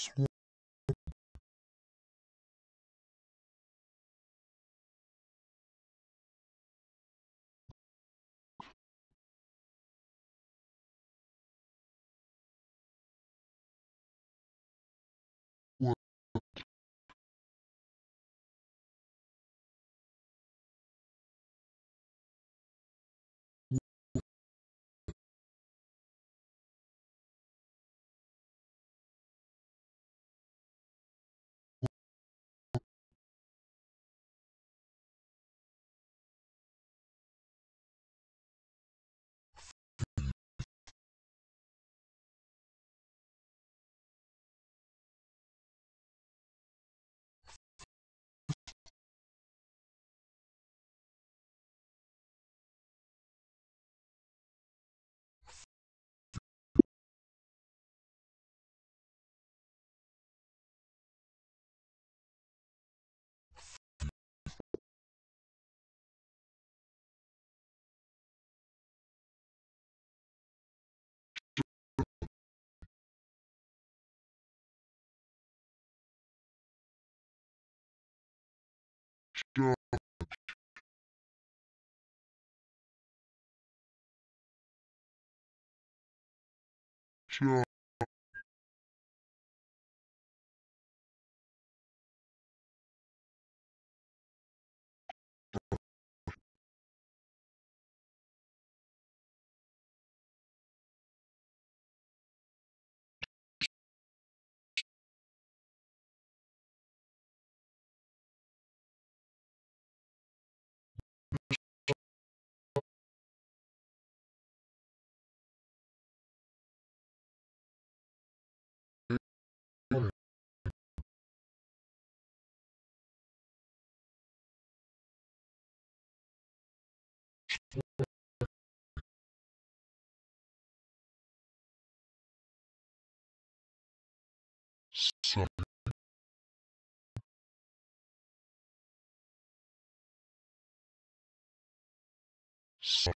small shop some some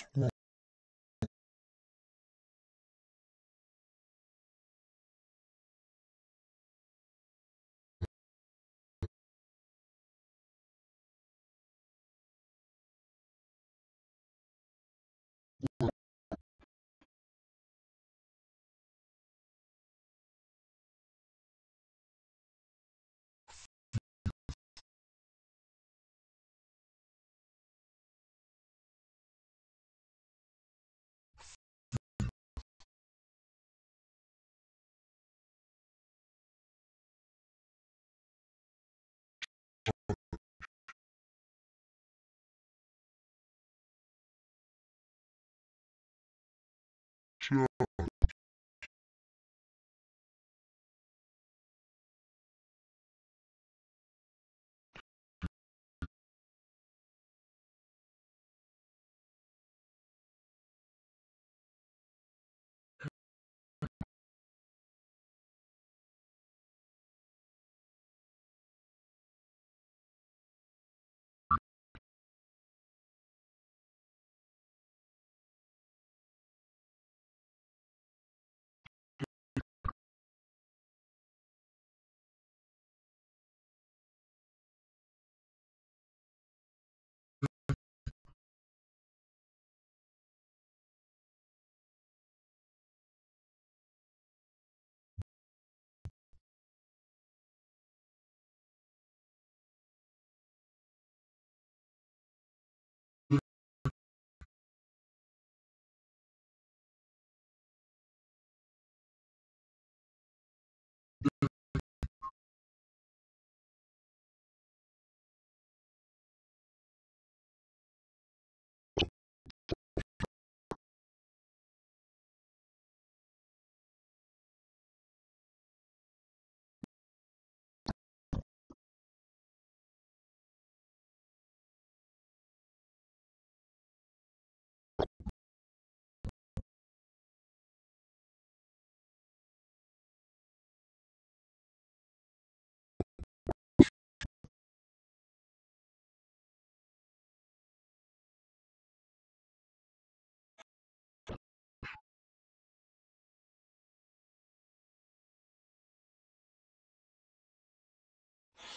swamp shop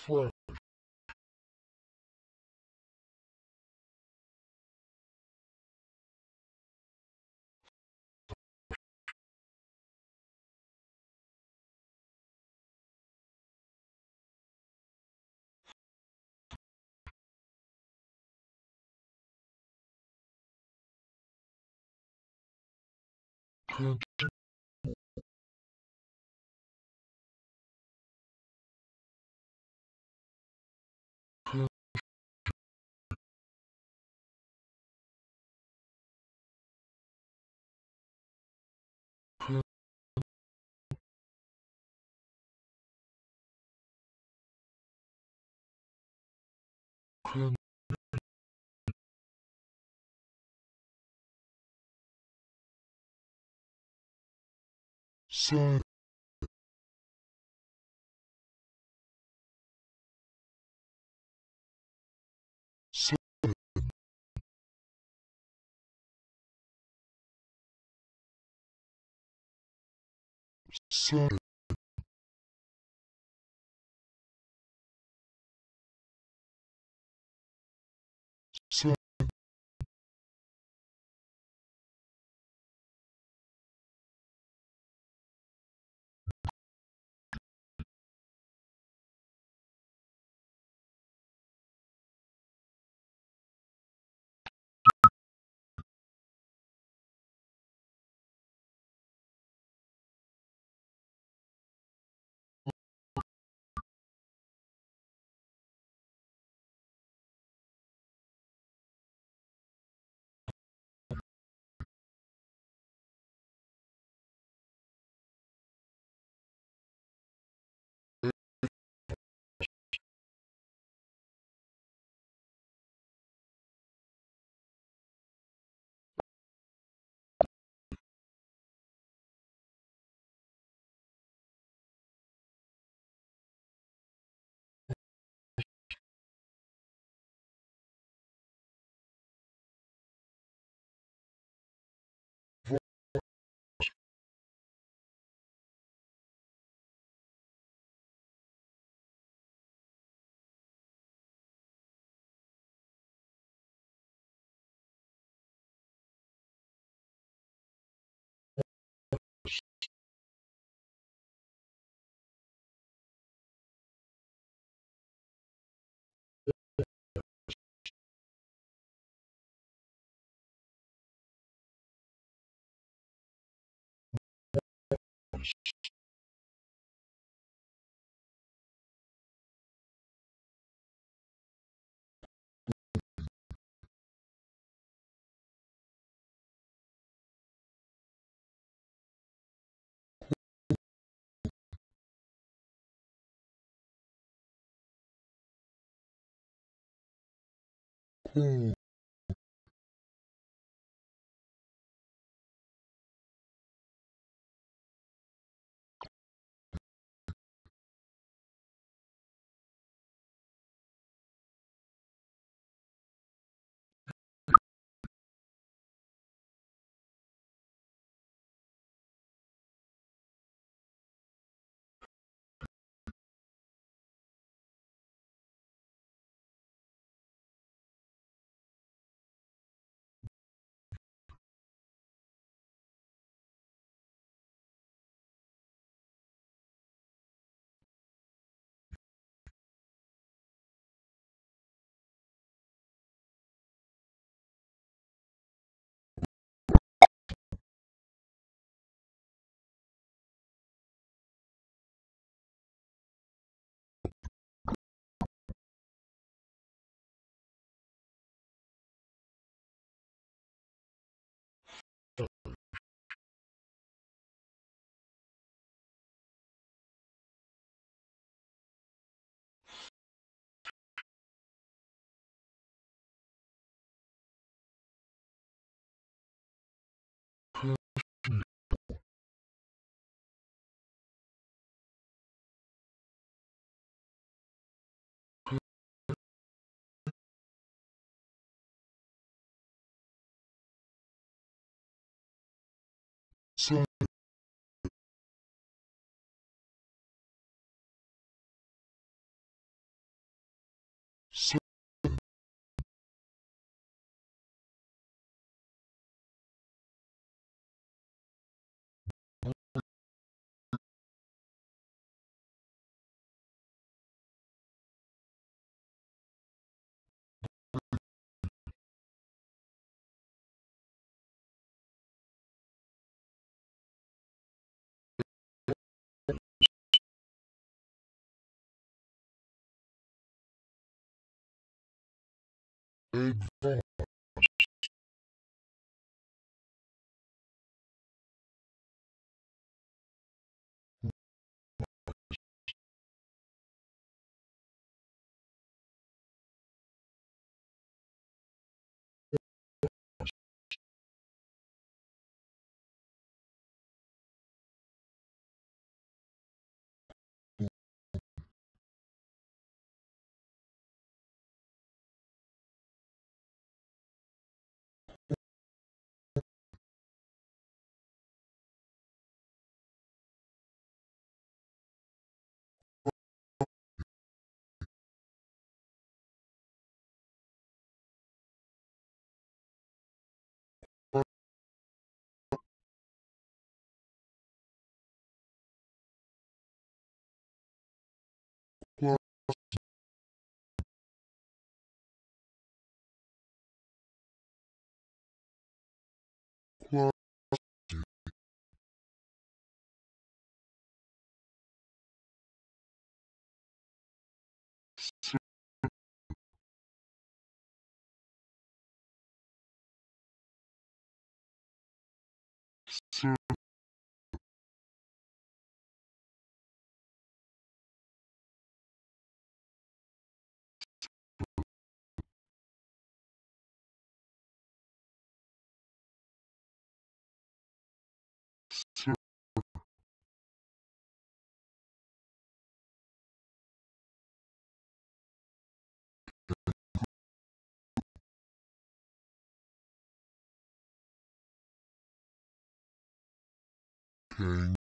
flesh Thank you. Silent. Silent. 嗯。son advise sir gang.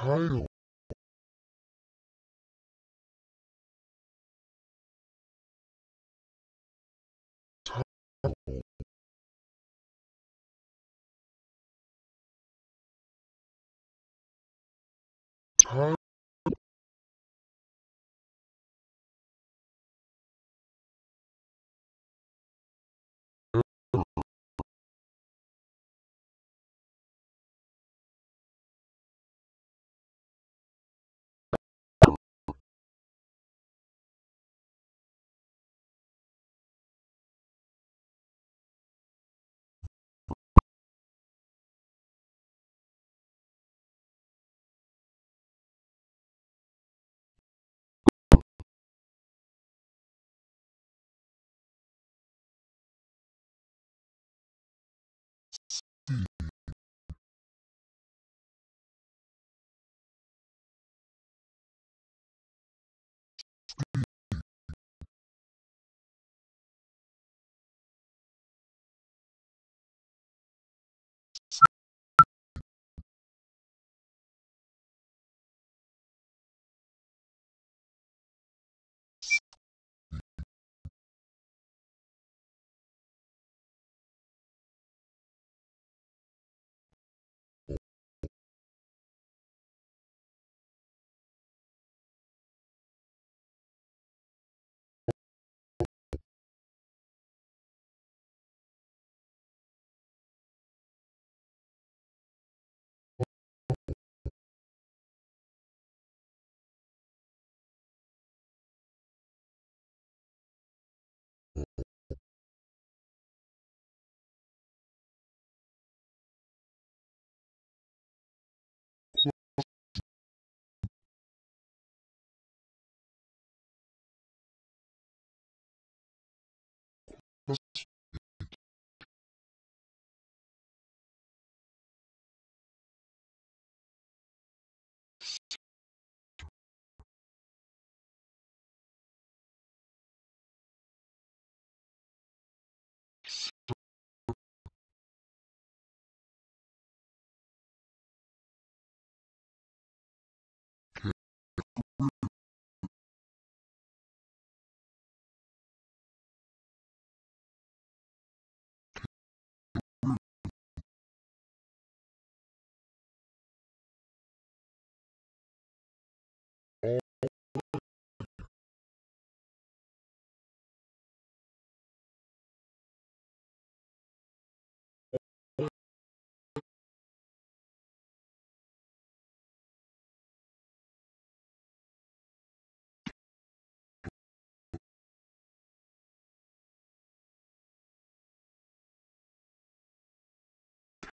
타요. 타요.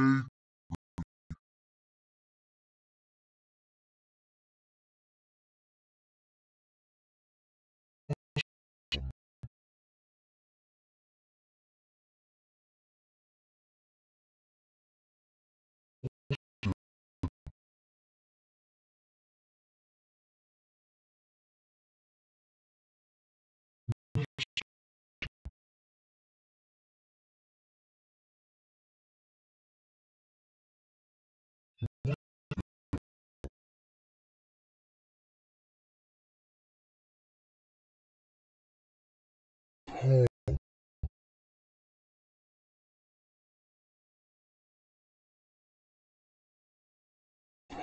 home,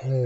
home,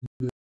C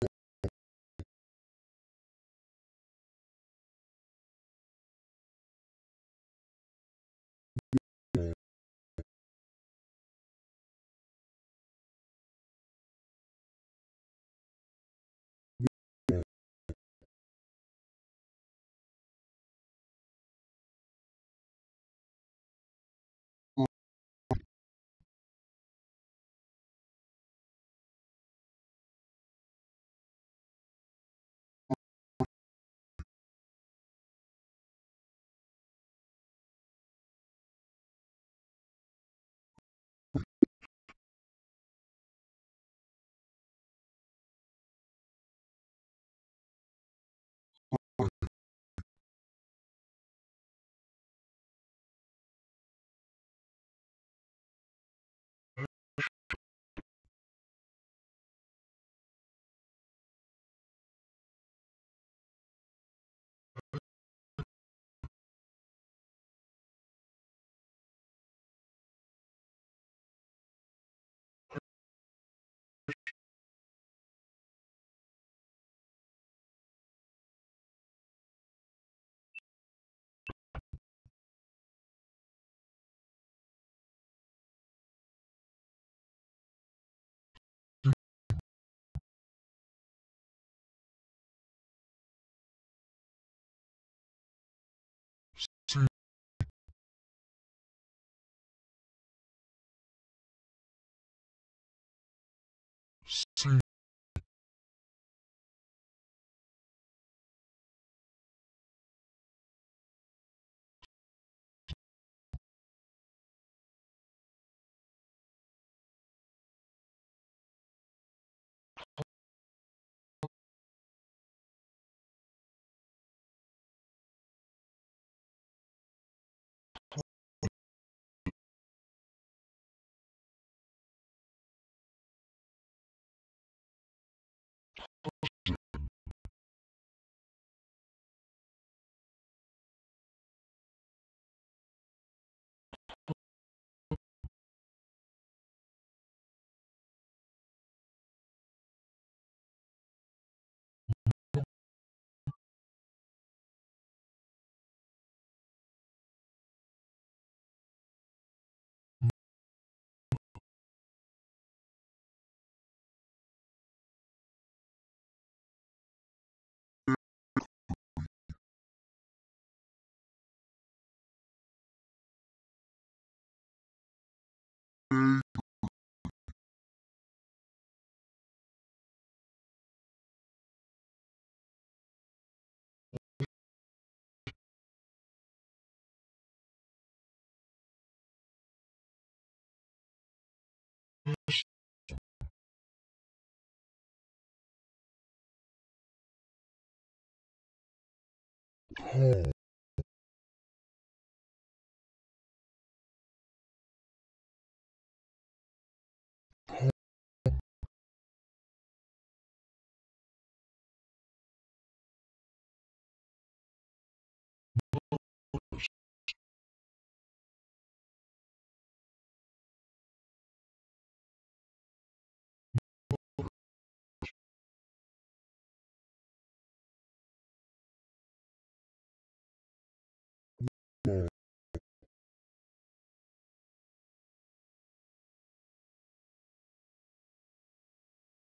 home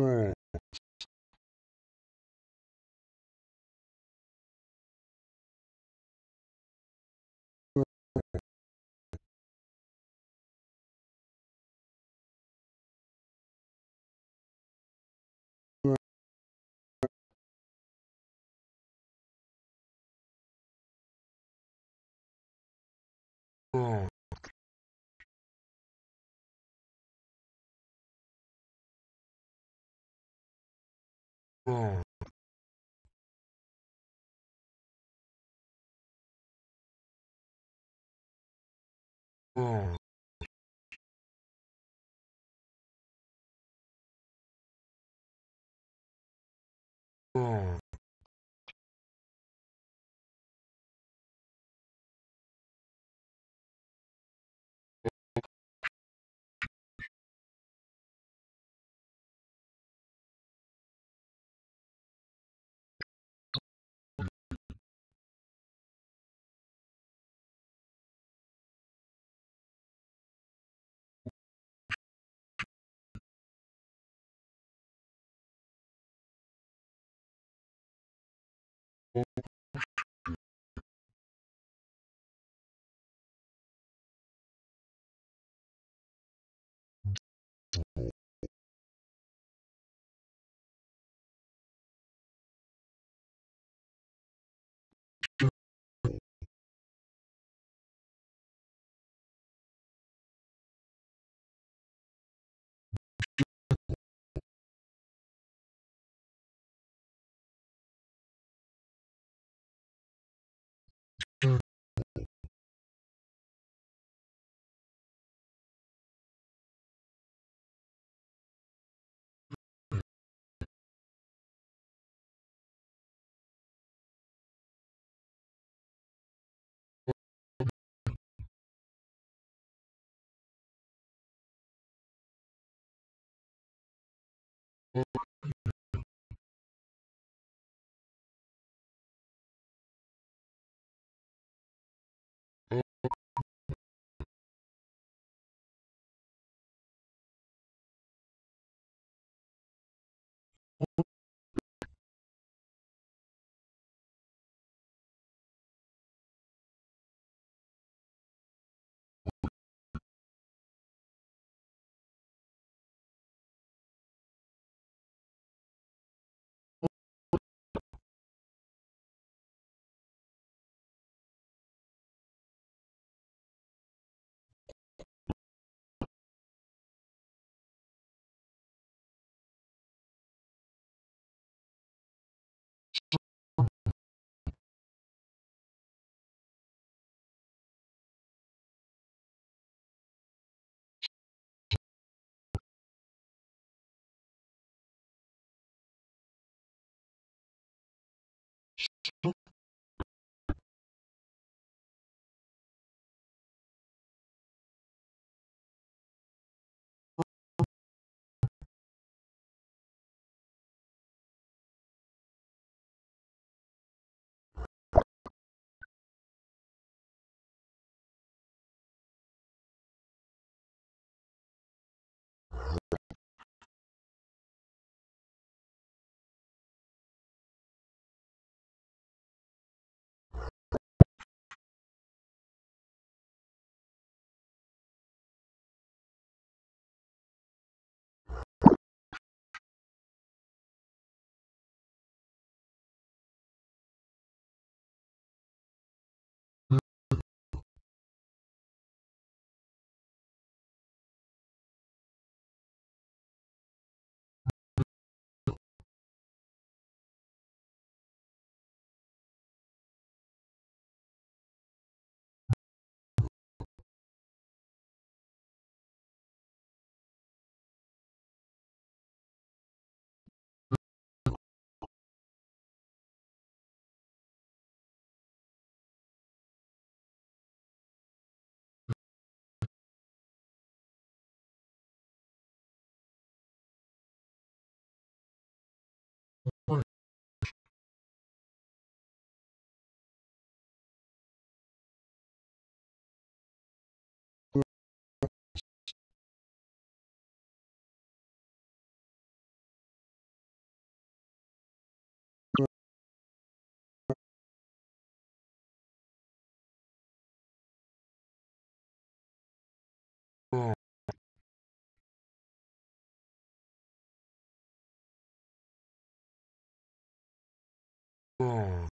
Fox. Fox. Oh.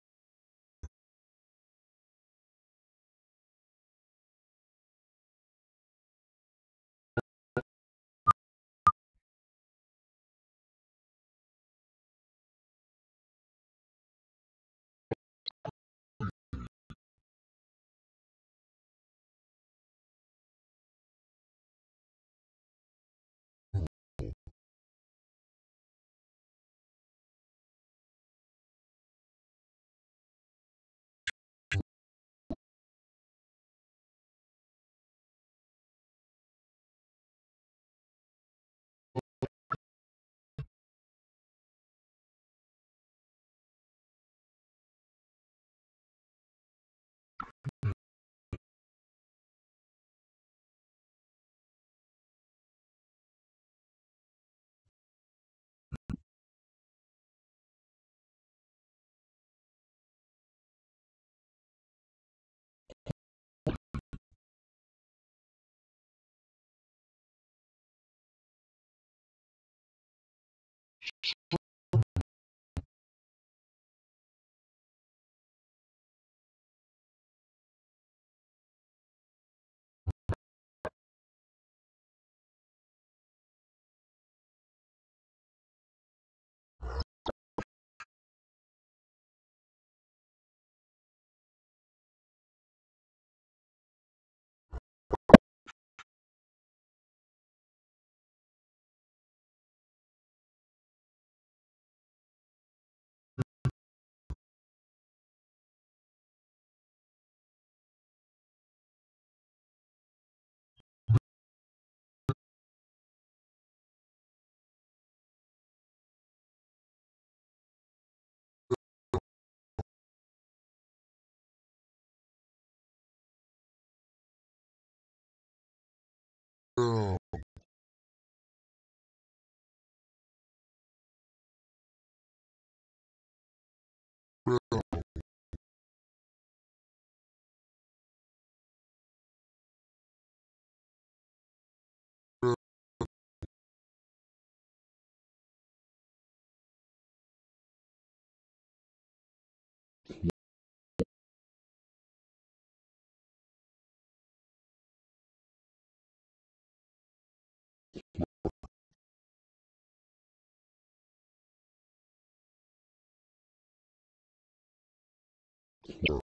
Down, Yeah.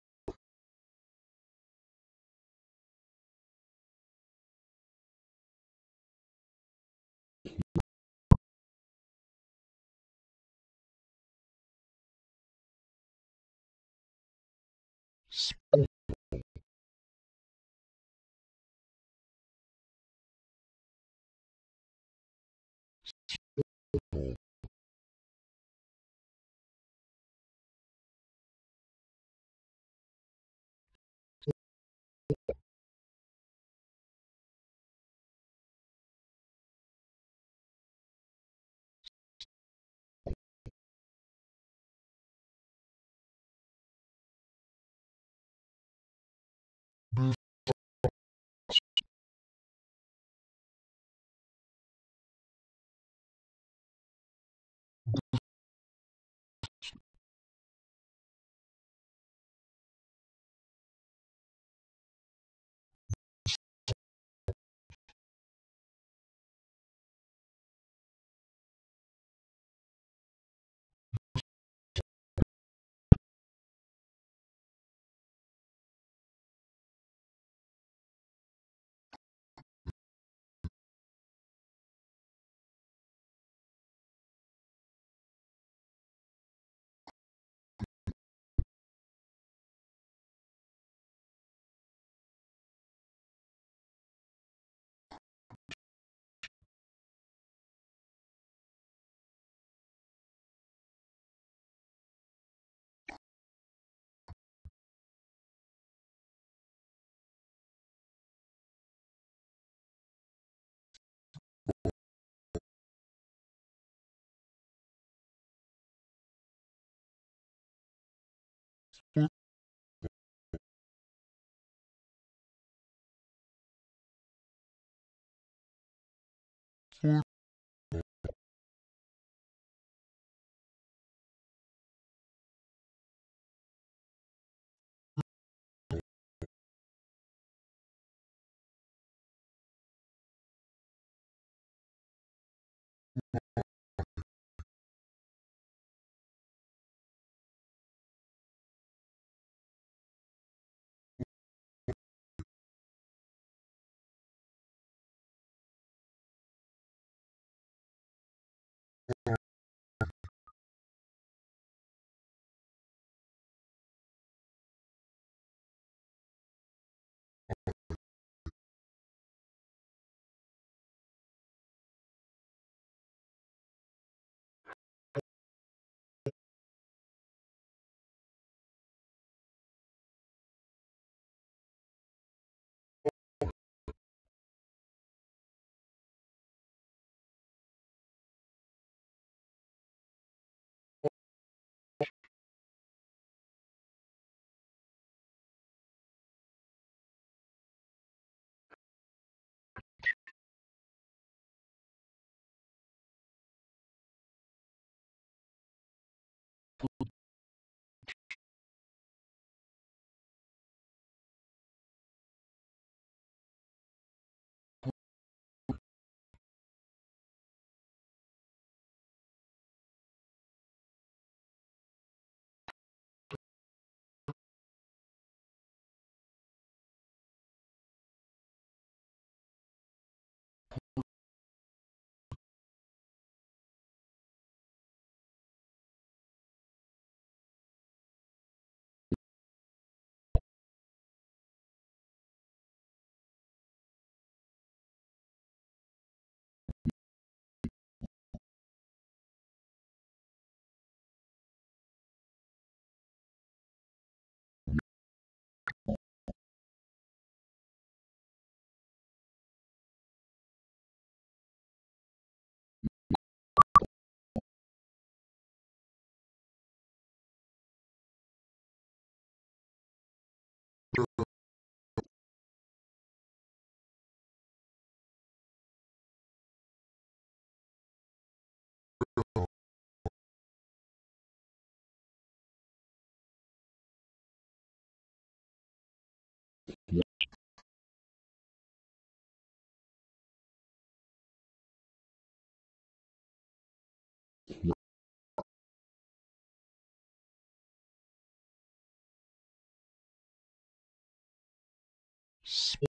Small,